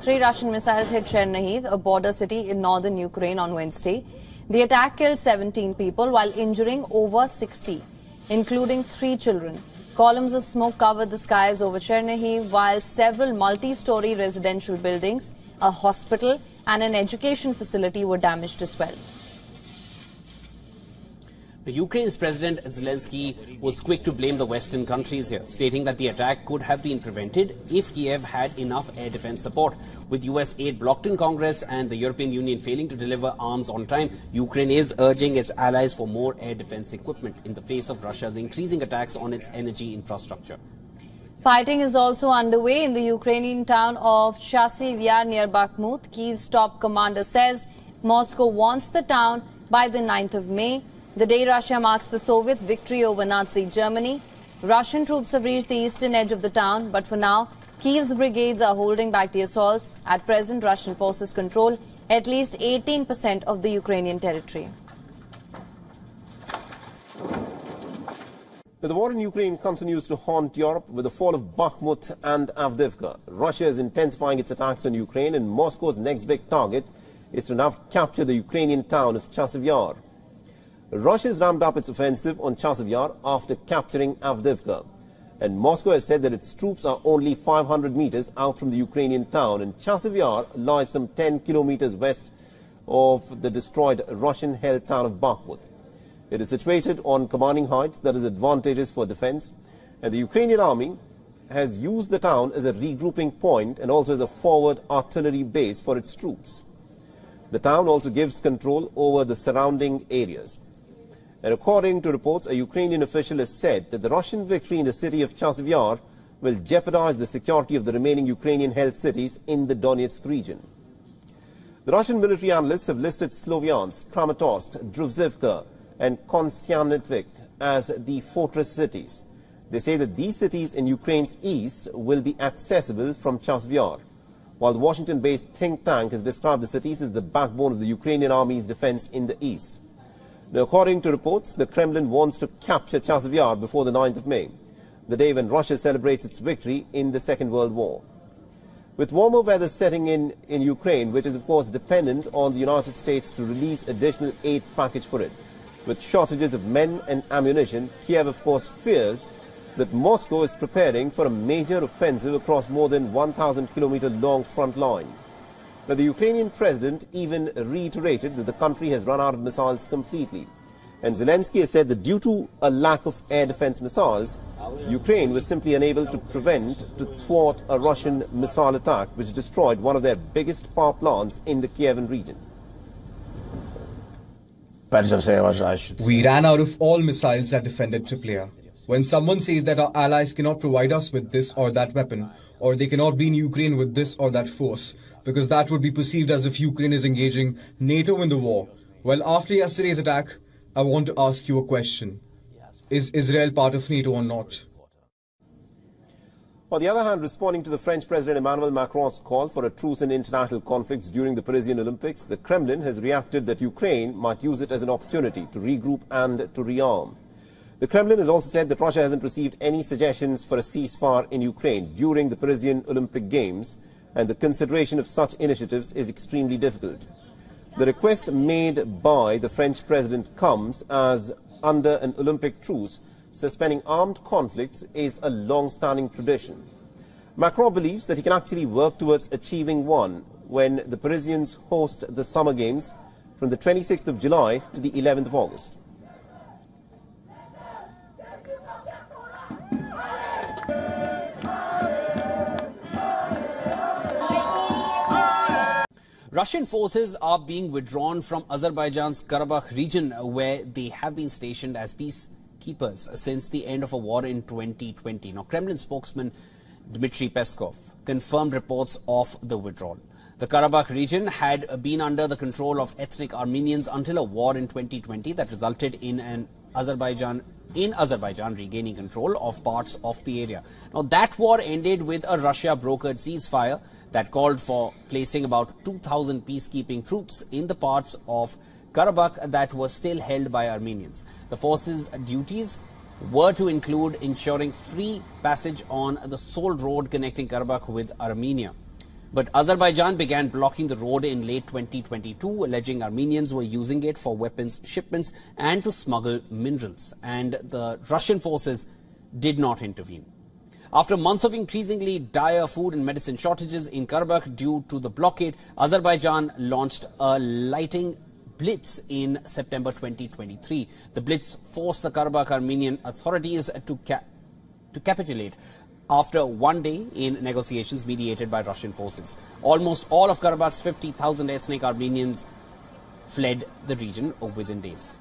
Three Russian missiles hit Chernihiv, a border city in northern Ukraine on Wednesday. The attack killed 17 people while injuring over 60, including three children. Columns of smoke covered the skies over Chernihiv while several multi-story residential buildings, a hospital and an education facility were damaged as well. Ukraine's President Zelensky was quick to blame the Western countries here, stating that the attack could have been prevented if Kiev had enough air defense support. With US aid blocked in Congress and the European Union failing to deliver arms on time, Ukraine is urging its allies for more air defense equipment in the face of Russia's increasing attacks on its energy infrastructure. Fighting is also underway in the Ukrainian town of Chasiv near Bakhmut. Kiev's top commander says Moscow wants the town by the 9th of May. The day Russia marks the Soviet victory over Nazi Germany, Russian troops have reached the eastern edge of the town, but for now, Kiev's brigades are holding back the assaults. At present, Russian forces control at least 18% of the Ukrainian territory. The war in Ukraine continues to haunt Europe with the fall of Bakhmut and Avdiivka. Russia is intensifying its attacks on Ukraine and Moscow's next big target is to now capture the Ukrainian town of Chasiv Yar. Russia has ramped up its offensive on Chasiv Yar after capturing Avdiivka. And Moscow has said that its troops are only 500 meters out from the Ukrainian town. And Chasiv Yar lies some 10 kilometers west of the destroyed Russian-held town of Bakhmut. It is situated on commanding heights that is advantageous for defense. And the Ukrainian army has used the town as a regrouping point and also as a forward artillery base for its troops. The town also gives control over the surrounding areas. And according to reports, a Ukrainian official has said that the Russian victory in the city of Chasiv Yar will jeopardize the security of the remaining Ukrainian-held cities in the Donetsk region. The Russian military analysts have listed Sloviansk, Kramatorsk, Druzhkivka and Konstantinivka as the fortress cities. They say that these cities in Ukraine's east will be accessible from Chasiv Yar. while the Washington-based think tank has described the cities as the backbone of the Ukrainian army's defense in the east. Now, according to reports, the Kremlin wants to capture Chasiv Yar before the 9th of May, the day when Russia celebrates its victory in the Second World War. With warmer weather setting in in Ukraine, which is of course dependent on the United States to release additional aid package for it, with shortages of men and ammunition, Kiev of course fears that Moscow is preparing for a major offensive across more than 1,000 kilometer long front line. Now, the Ukrainian president even reiterated that the country has run out of missiles completely. And Zelensky has said that due to a lack of air defense missiles, Ukraine was simply unable to prevent, to thwart a Russian missile attack which destroyed one of their biggest power plants in the Kievan region. We ran out of all missiles that defended Trypillia. When someone says that our allies cannot provide us with this or that weapon, or they cannot be in Ukraine with this or that force, because that would be perceived as if Ukraine is engaging NATO in the war. Well, after yesterday's attack, I want to ask you a question. Is Israel part of NATO or not? On the other hand, responding to the French President Emmanuel Macron's call for a truce in international conflicts during the Parisian Olympics, the Kremlin has reacted that Ukraine might use it as an opportunity to regroup and to rearm. The Kremlin has also said that Russia hasn't received any suggestions for a ceasefire in Ukraine during the Parisian Olympic Games, and the consideration of such initiatives is extremely difficult. The request made by the French president comes as under an Olympic truce, suspending armed conflicts is a long-standing tradition. Macron believes that he can actually work towards achieving one when the Parisians host the Summer Games from the 26th of July to the 11th of August. Russian forces are being withdrawn from Azerbaijan's Karabakh region, where they have been stationed as peacekeepers since the end of a war in 2020. Now, Kremlin spokesman Dmitry Peskov confirmed reports of the withdrawal. The Karabakh region had been under the control of ethnic Armenians until a war in 2020 that resulted in an Azerbaijan in Azerbaijan regaining control of parts of the area. Now that war ended with a Russia brokered ceasefire that called for placing about 2,000 peacekeeping troops in the parts of Karabakh that were still held by Armenians. The force's duties were to include ensuring free passage on the sole road connecting Karabakh with Armenia. But Azerbaijan began blocking the road in late 2022, alleging Armenians were using it for weapons shipments and to smuggle minerals. And the Russian forces did not intervene. After months of increasingly dire food and medicine shortages in Karabakh due to the blockade, Azerbaijan launched a lighting blitz in September 2023. The blitz forced the Karabakh Armenian authorities to, ca to capitulate after one day in negotiations mediated by Russian forces. Almost all of Karabakh's 50,000 ethnic Armenians fled the region within days.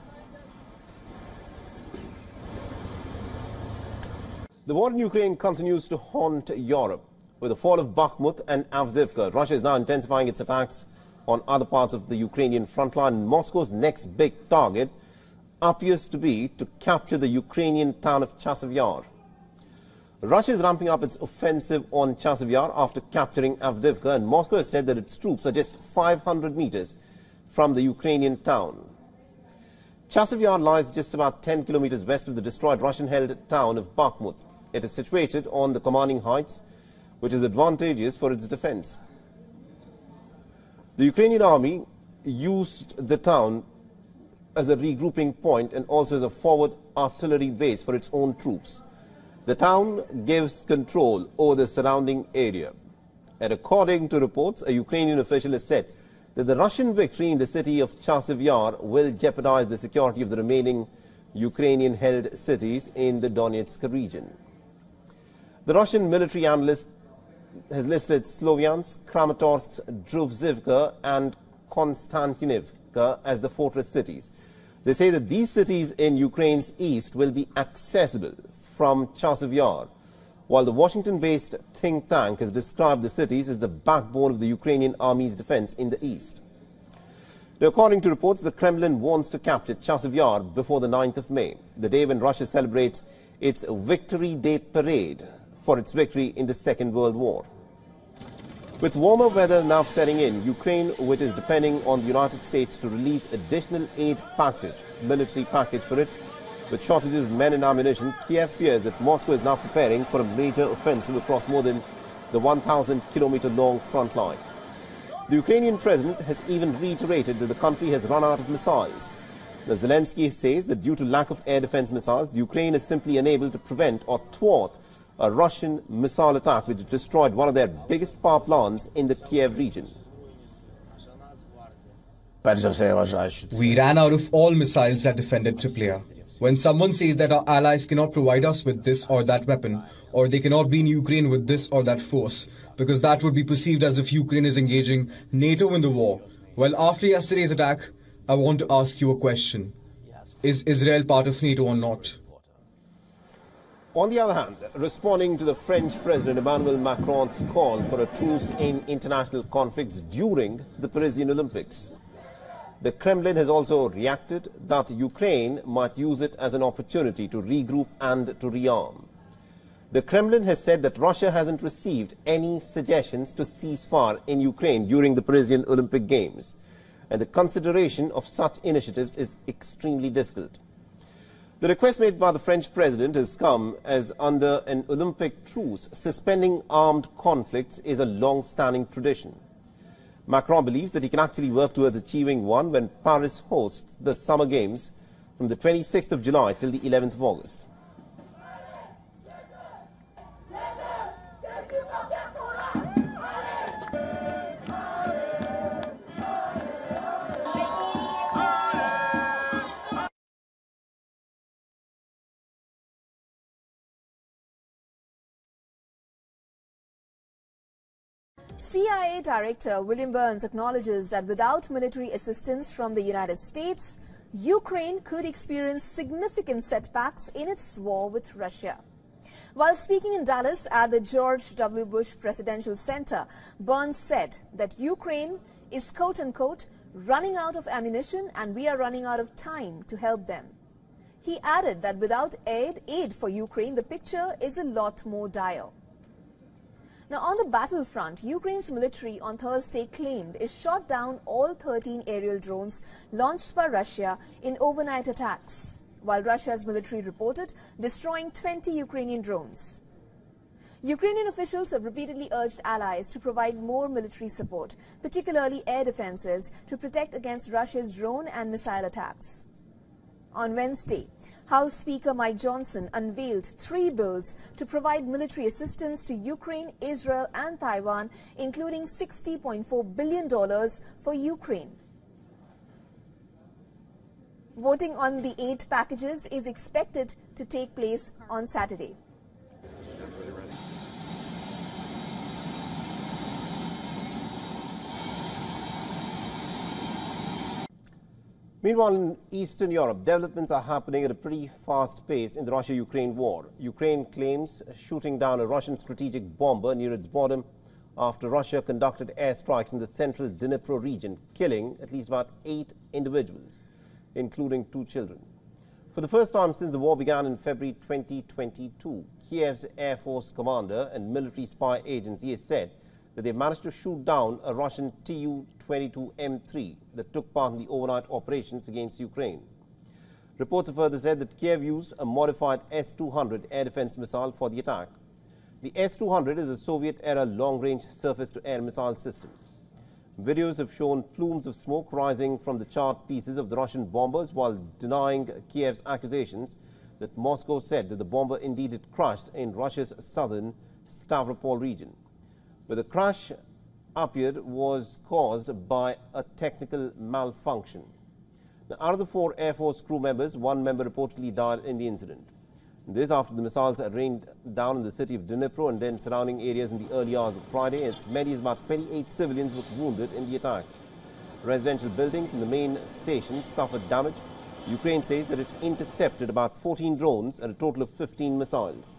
The war in Ukraine continues to haunt Europe. With the fall of Bakhmut and Avdiivka, Russia is now intensifying its attacks on other parts of the Ukrainian front line. Moscow's next big target appears to be to capture the Ukrainian town of Chasiv Yar. Russia is ramping up its offensive on Chasiv Yar after capturing Avdiivka, and Moscow has said that its troops are just 500 meters from the Ukrainian town. Chasiv Yar lies just about 10 kilometers west of the destroyed Russian-held town of Bakhmut. It is situated on the commanding heights, which is advantageous for its defense. The Ukrainian army used the town as a regrouping point and also as a forward artillery base for its own troops. The town gives control over the surrounding area. And according to reports, a Ukrainian official has said that the Russian victory in the city of Chasiv Yar will jeopardize the security of the remaining Ukrainian-held cities in the Donetsk region. The Russian military analyst has listed Sloviansk, Kramatorsk, Druzhkivka and Konstantinivka as the fortress cities. They say that these cities in Ukraine's east will be accessible from Chasiv Yar, while the Washington-based think tank has described the cities as the backbone of the Ukrainian army's defense in the east. Now, according to reports, the Kremlin wants to capture Chasiv Yar before the 9th of May, the day when Russia celebrates its Victory Day parade for its victory in the Second World War. With warmer weather now setting in, Ukraine, which is depending on the United States to release additional aid package, military package for it, with shortages of men and ammunition, Kiev fears that Moscow is now preparing for a major offensive across more than the 1,000 kilometer long front line. The Ukrainian president has even reiterated that the country has run out of missiles. Now, Zelensky says that due to lack of air defense missiles, Ukraine is simply unable to prevent or thwart a Russian missile attack which destroyed one of their biggest power plants in the Kiev region. We ran out of all missiles that defended Trypillia. When someone says that our allies cannot provide us with this or that weapon, or they cannot be in Ukraine with this or that force, because that would be perceived as if Ukraine is engaging NATO in the war. Well, after yesterday's attack, I want to ask you a question. Is Israel part of NATO or not? On the other hand, responding to the French President Emmanuel Macron's call for a truce in international conflicts during the Parisian Olympics, the Kremlin has also reacted that Ukraine might use it as an opportunity to regroup and to rearm. The Kremlin has said that Russia hasn't received any suggestions to cease fire in Ukraine during the Parisian Olympic Games, and the consideration of such initiatives is extremely difficult. The request made by the French president has come as under an Olympic truce, suspending armed conflicts is a long-standing tradition. Macron believes that he can actually work towards achieving one when Paris hosts the Summer Games from the 26th of July till the 11th of August. CIA Director William Burns acknowledges that without military assistance from the United States, Ukraine could experience significant setbacks in its war with Russia. While speaking in Dallas at the George W. Bush Presidential Center, Burns said that Ukraine is quote-unquote running out of ammunition and we are running out of time to help them. He added that without aid, aid for Ukraine, the picture is a lot more dire. Now, on the battlefront, Ukraine's military on Thursday claimed it shot down all 13 aerial drones launched by Russia in overnight attacks, while Russia's military reported destroying 20 Ukrainian drones. Ukrainian officials have repeatedly urged allies to provide more military support, particularly air defenses, to protect against Russia's drone and missile attacks. On Wednesday, House Speaker Mike Johnson unveiled three bills to provide military assistance to Ukraine, Israel and Taiwan, including $60.4 billion for Ukraine. Voting on the eight packages is expected to take place on Saturday. Meanwhile, in Eastern Europe, developments are happening at a pretty fast pace in the Russia-Ukraine war. Ukraine claims shooting down a Russian strategic bomber near its border after Russia conducted airstrikes in the central Dnipro region, killing at least about eight individuals, including two children. For the first time since the war began in February 2022, Kiev's Air Force commander and military spy agency has said that they managed to shoot down a Russian Tu-22M3 that took part in the overnight operations against Ukraine. Reports have further said that Kiev used a modified S-200 air defense missile for the attack. The S-200 is a Soviet-era long-range surface-to-air missile system. Videos have shown plumes of smoke rising from the charred pieces of the Russian bombers while denying Kiev's accusations that Moscow said that the bomber indeed had crashed in Russia's southern Stavropol region where the crash appeared was caused by a technical malfunction. Now, out of the four Air Force crew members, one member reportedly died in the incident. This after the missiles rained down in the city of Dnipro and then surrounding areas in the early hours of Friday. As many as about 28 civilians were wounded in the attack. Residential buildings in the main station suffered damage. Ukraine says that it intercepted about 14 drones and a total of 15 missiles.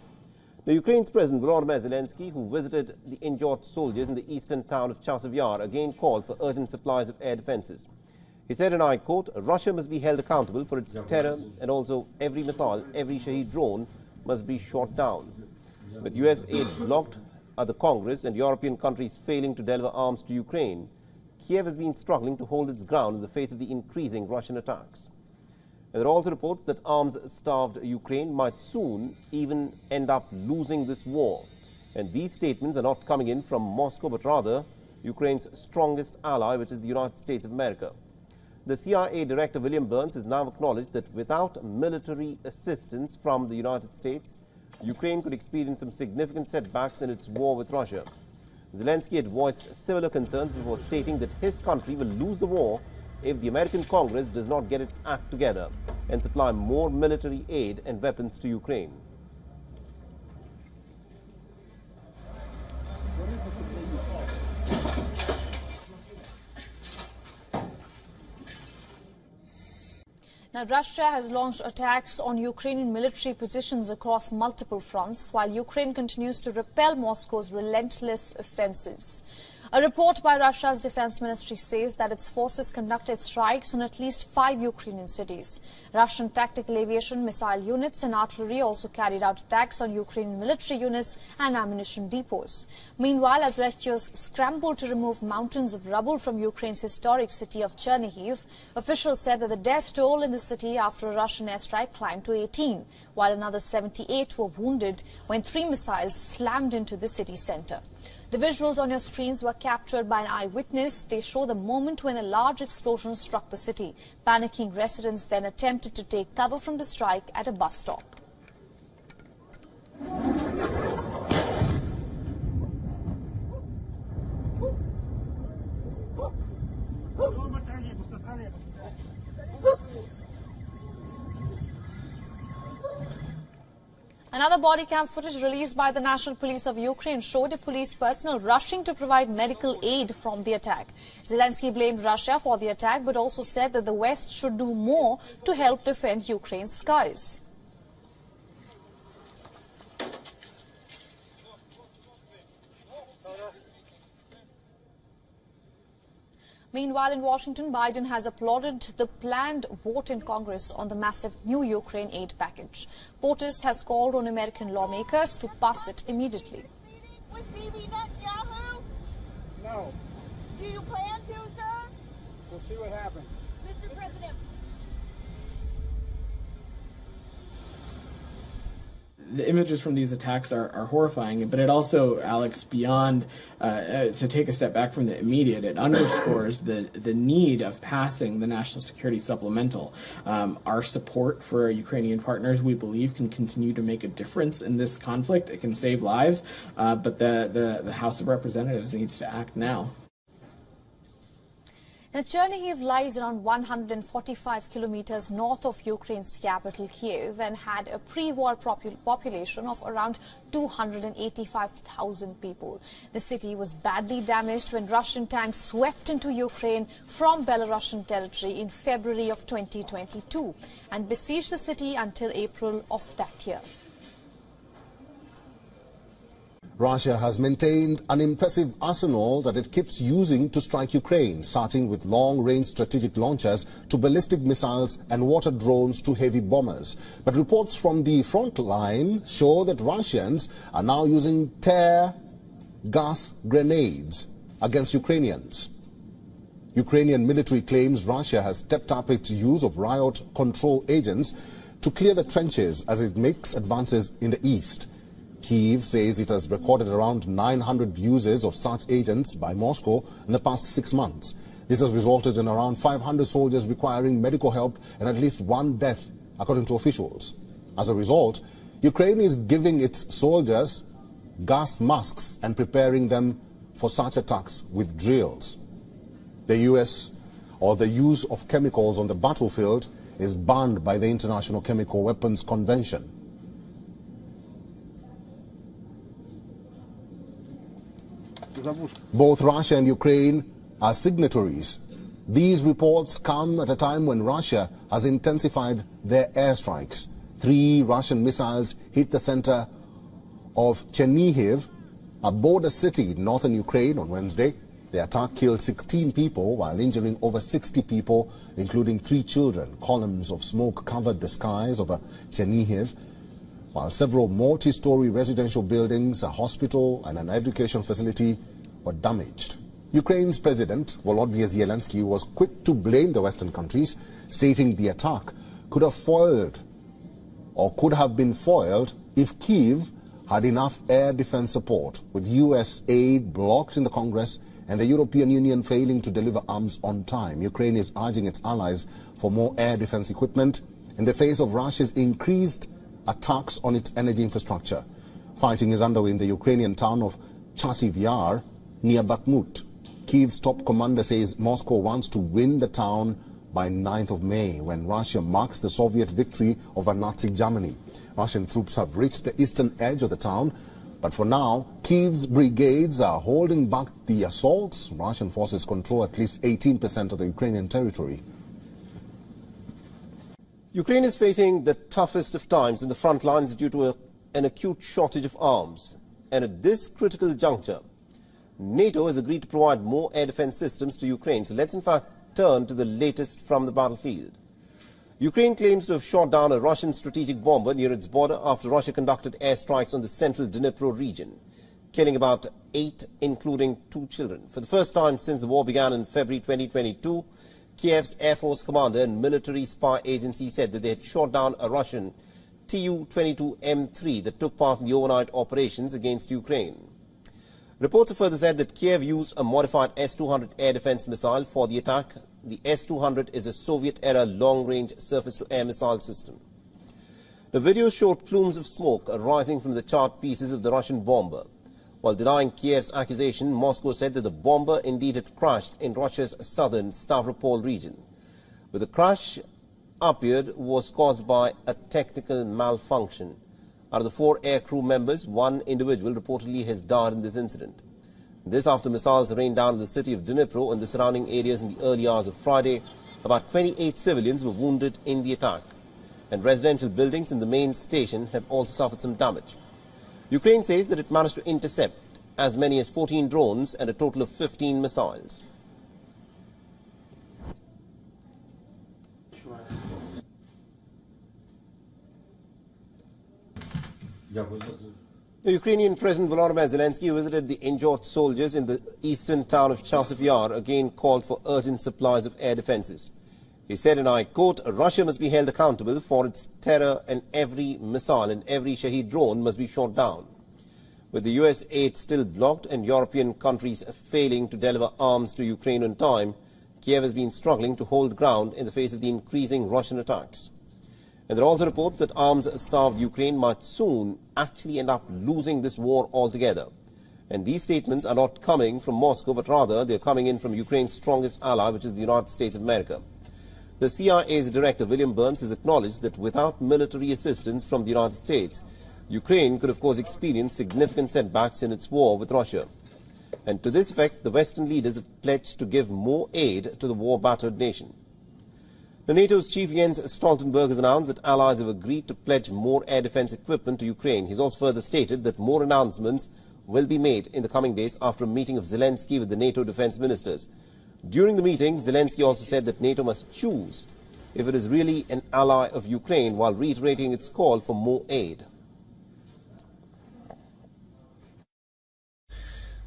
The Ukraine's President Volodymyr Zelensky, who visited the injured soldiers in the eastern town of Chasiv Yar, again called for urgent supplies of air defenses. He said, and I quote, Russia must be held accountable for its terror and also every missile, every Shahed drone must be shot down. With US aid blocked, are the Congress and European countries failing to deliver arms to Ukraine, Kiev has been struggling to hold its ground in the face of the increasing Russian attacks. There are also reports that arms-starved Ukraine might soon even end up losing this war. And these statements are not coming in from Moscow, but rather Ukraine's strongest ally, which is the United States of America. The CIA Director William Burns has now acknowledged that without military assistance from the United States, Ukraine could experience some significant setbacks in its war with Russia. Zelensky had voiced similar concerns before stating that his country will lose the war if the American Congress does not get its act together and supply more military aid and weapons to Ukraine. Now, Russia has launched attacks on Ukrainian military positions across multiple fronts, while Ukraine continues to repel Moscow's relentless offensives. A report by Russia's defense ministry says that its forces conducted strikes on at least five Ukrainian cities. Russian tactical aviation, missile units and artillery also carried out attacks on Ukrainian military units and ammunition depots. Meanwhile, as rescuers scrambled to remove mountains of rubble from Ukraine's historic city of Chernihiv, officials said that the death toll in the city after a Russian airstrike climbed to 18, while another 78 were wounded when three missiles slammed into the city center. The visuals on your screens were captured by an eyewitness. They show the moment when a large explosion struck the city. Panicking residents then attempted to take cover from the strike at a bus stop. Another body cam footage released by the National Police of Ukraine showed a police personnel rushing to provide medical aid from the attack. Zelensky blamed Russia for the attack but also said that the West should do more to help defend Ukraine's skies. Meanwhile, in Washington, Biden has applauded the planned vote in Congress on the massive new Ukraine aid package. POTUS has called on American lawmakers to pass it immediately. No. Do you plan to, sir? We'll see what happens. The images from these attacks are, are horrifying, but it also, Alex, beyond uh, uh, to take a step back from the immediate, it underscores the the need of passing the national security supplemental. Um, our support for our Ukrainian partners, we believe, can continue to make a difference in this conflict. It can save lives, uh, but the, the the House of Representatives needs to act now. Now, Chernihiv lies around 145 kilometers north of Ukraine's capital, Kiev, and had a pre-war population of around 285,000 people. The city was badly damaged when Russian tanks swept into Ukraine from Belarusian territory in February of 2022 and besieged the city until April of that year. Russia has maintained an impressive arsenal that it keeps using to strike Ukraine, starting with long-range strategic launchers to ballistic missiles and water drones to heavy bombers. But reports from the front line show that Russians are now using tear gas grenades against Ukrainians. Ukrainian military claims Russia has stepped up its use of riot control agents to clear the trenches as it makes advances in the east. Kiev says it has recorded around 900 uses of such agents by Moscow in the past six months. This has resulted in around 500 soldiers requiring medical help and at least one death, according to officials. As a result, Ukraine is giving its soldiers gas masks and preparing them for such attacks with drills. The U.S. or the use of chemicals on the battlefield is banned by the International Chemical Weapons Convention. Both Russia and Ukraine are signatories. These reports come at a time when Russia has intensified their airstrikes. Three Russian missiles hit the center of Chernihiv, a border city in northern Ukraine on Wednesday. The attack killed 16 people while injuring over 60 people, including three children. Columns of smoke covered the skies over Chernihiv. While several multi-story residential buildings, a hospital and an education facility were damaged. Ukraine's President Volodymyr Zelensky was quick to blame the Western countries, stating the attack could have foiled or could have been foiled if Kiev had enough air defense support, with U.S. aid blocked in the Congress and the European Union failing to deliver arms on time. Ukraine is urging its allies for more air defense equipment in the face of Russia's increased attacks on its energy infrastructure. Fighting is underway in the Ukrainian town of Chasiv Yar near Bakhmut. Kiev's top commander says Moscow wants to win the town by 9th of May when Russia marks the Soviet victory over Nazi Germany. Russian troops have reached the eastern edge of the town, but for now, Kiev's brigades are holding back the assaults. Russian forces control at least 18% of the Ukrainian territory. Ukraine is facing the toughest of times in the front lines due to a, an acute shortage of arms. And at this critical juncture, NATO has agreed to provide more air defense systems to Ukraine. So let's in fact turn to the latest from the battlefield. Ukraine claims to have shot down a Russian strategic bomber near its border after Russia conducted airstrikes on the central Dnipro region, killing about eight, including two children. For the first time since the war began in February 2022, Kiev's Air Force commander and military spy agency said that they had shot down a Russian Tu-22M3 that took part in the overnight operations against Ukraine. Reports have further said that Kiev used a modified S-200 air defense missile for the attack. The S-200 is a Soviet-era long-range surface-to-air missile system. The video showed plumes of smoke arising from the charred pieces of the Russian bomber. While denying Kiev's accusation, Moscow said that the bomber indeed had crashed in Russia's southern Stavropol region. But the crash appeared was caused by a technical malfunction. Out of the four aircrew members, one individual reportedly has died in this incident. This after missiles rained down in the city of Dnipro and the surrounding areas in the early hours of Friday. About 28 civilians were wounded in the attack. And residential buildings in the main station have also suffered some damage. Ukraine says that it managed to intercept as many as 14 drones and a total of 15 missiles. The Ukrainian President Volodymyr Zelensky visited the injured soldiers in the eastern town of Chasiv Yar, again called for urgent supplies of air defenses. He said, and I quote, Russia must be held accountable for its terror and every missile and every Shahed drone must be shot down. With the US aid still blocked and European countries failing to deliver arms to Ukraine on time, Kiev has been struggling to hold ground in the face of the increasing Russian attacks. And there are also reports that arms-starved Ukraine might soon actually end up losing this war altogether. And these statements are not coming from Moscow, but rather they're coming in from Ukraine's strongest ally, which is the United States of America. The CIA's director, William Burns, has acknowledged that without military assistance from the United States, Ukraine could, of course, experience significant setbacks in its war with Russia. And to this effect, the Western leaders have pledged to give more aid to the war-battered nation. The NATO's chief Jens Stoltenberg has announced that allies have agreed to pledge more air defense equipment to Ukraine. He's also further stated that more announcements will be made in the coming days after a meeting of Zelensky with the NATO defense ministers. During the meeting, Zelensky also said that NATO must choose if it is really an ally of Ukraine while reiterating its call for more aid.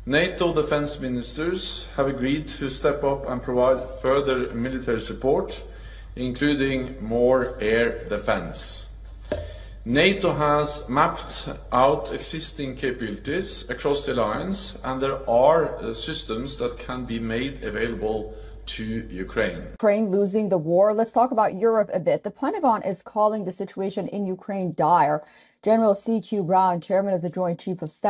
NATO defense ministers have agreed to step up and provide further military support including more air defense. NATO has mapped out existing capabilities across the alliance, and there are uh, systems that can be made available to Ukraine. Ukraine losing the war. Let's talk about Europe a bit. The Pentagon is calling the situation in Ukraine dire. General C.Q. Brown, chairman of the Joint Chief of Staff,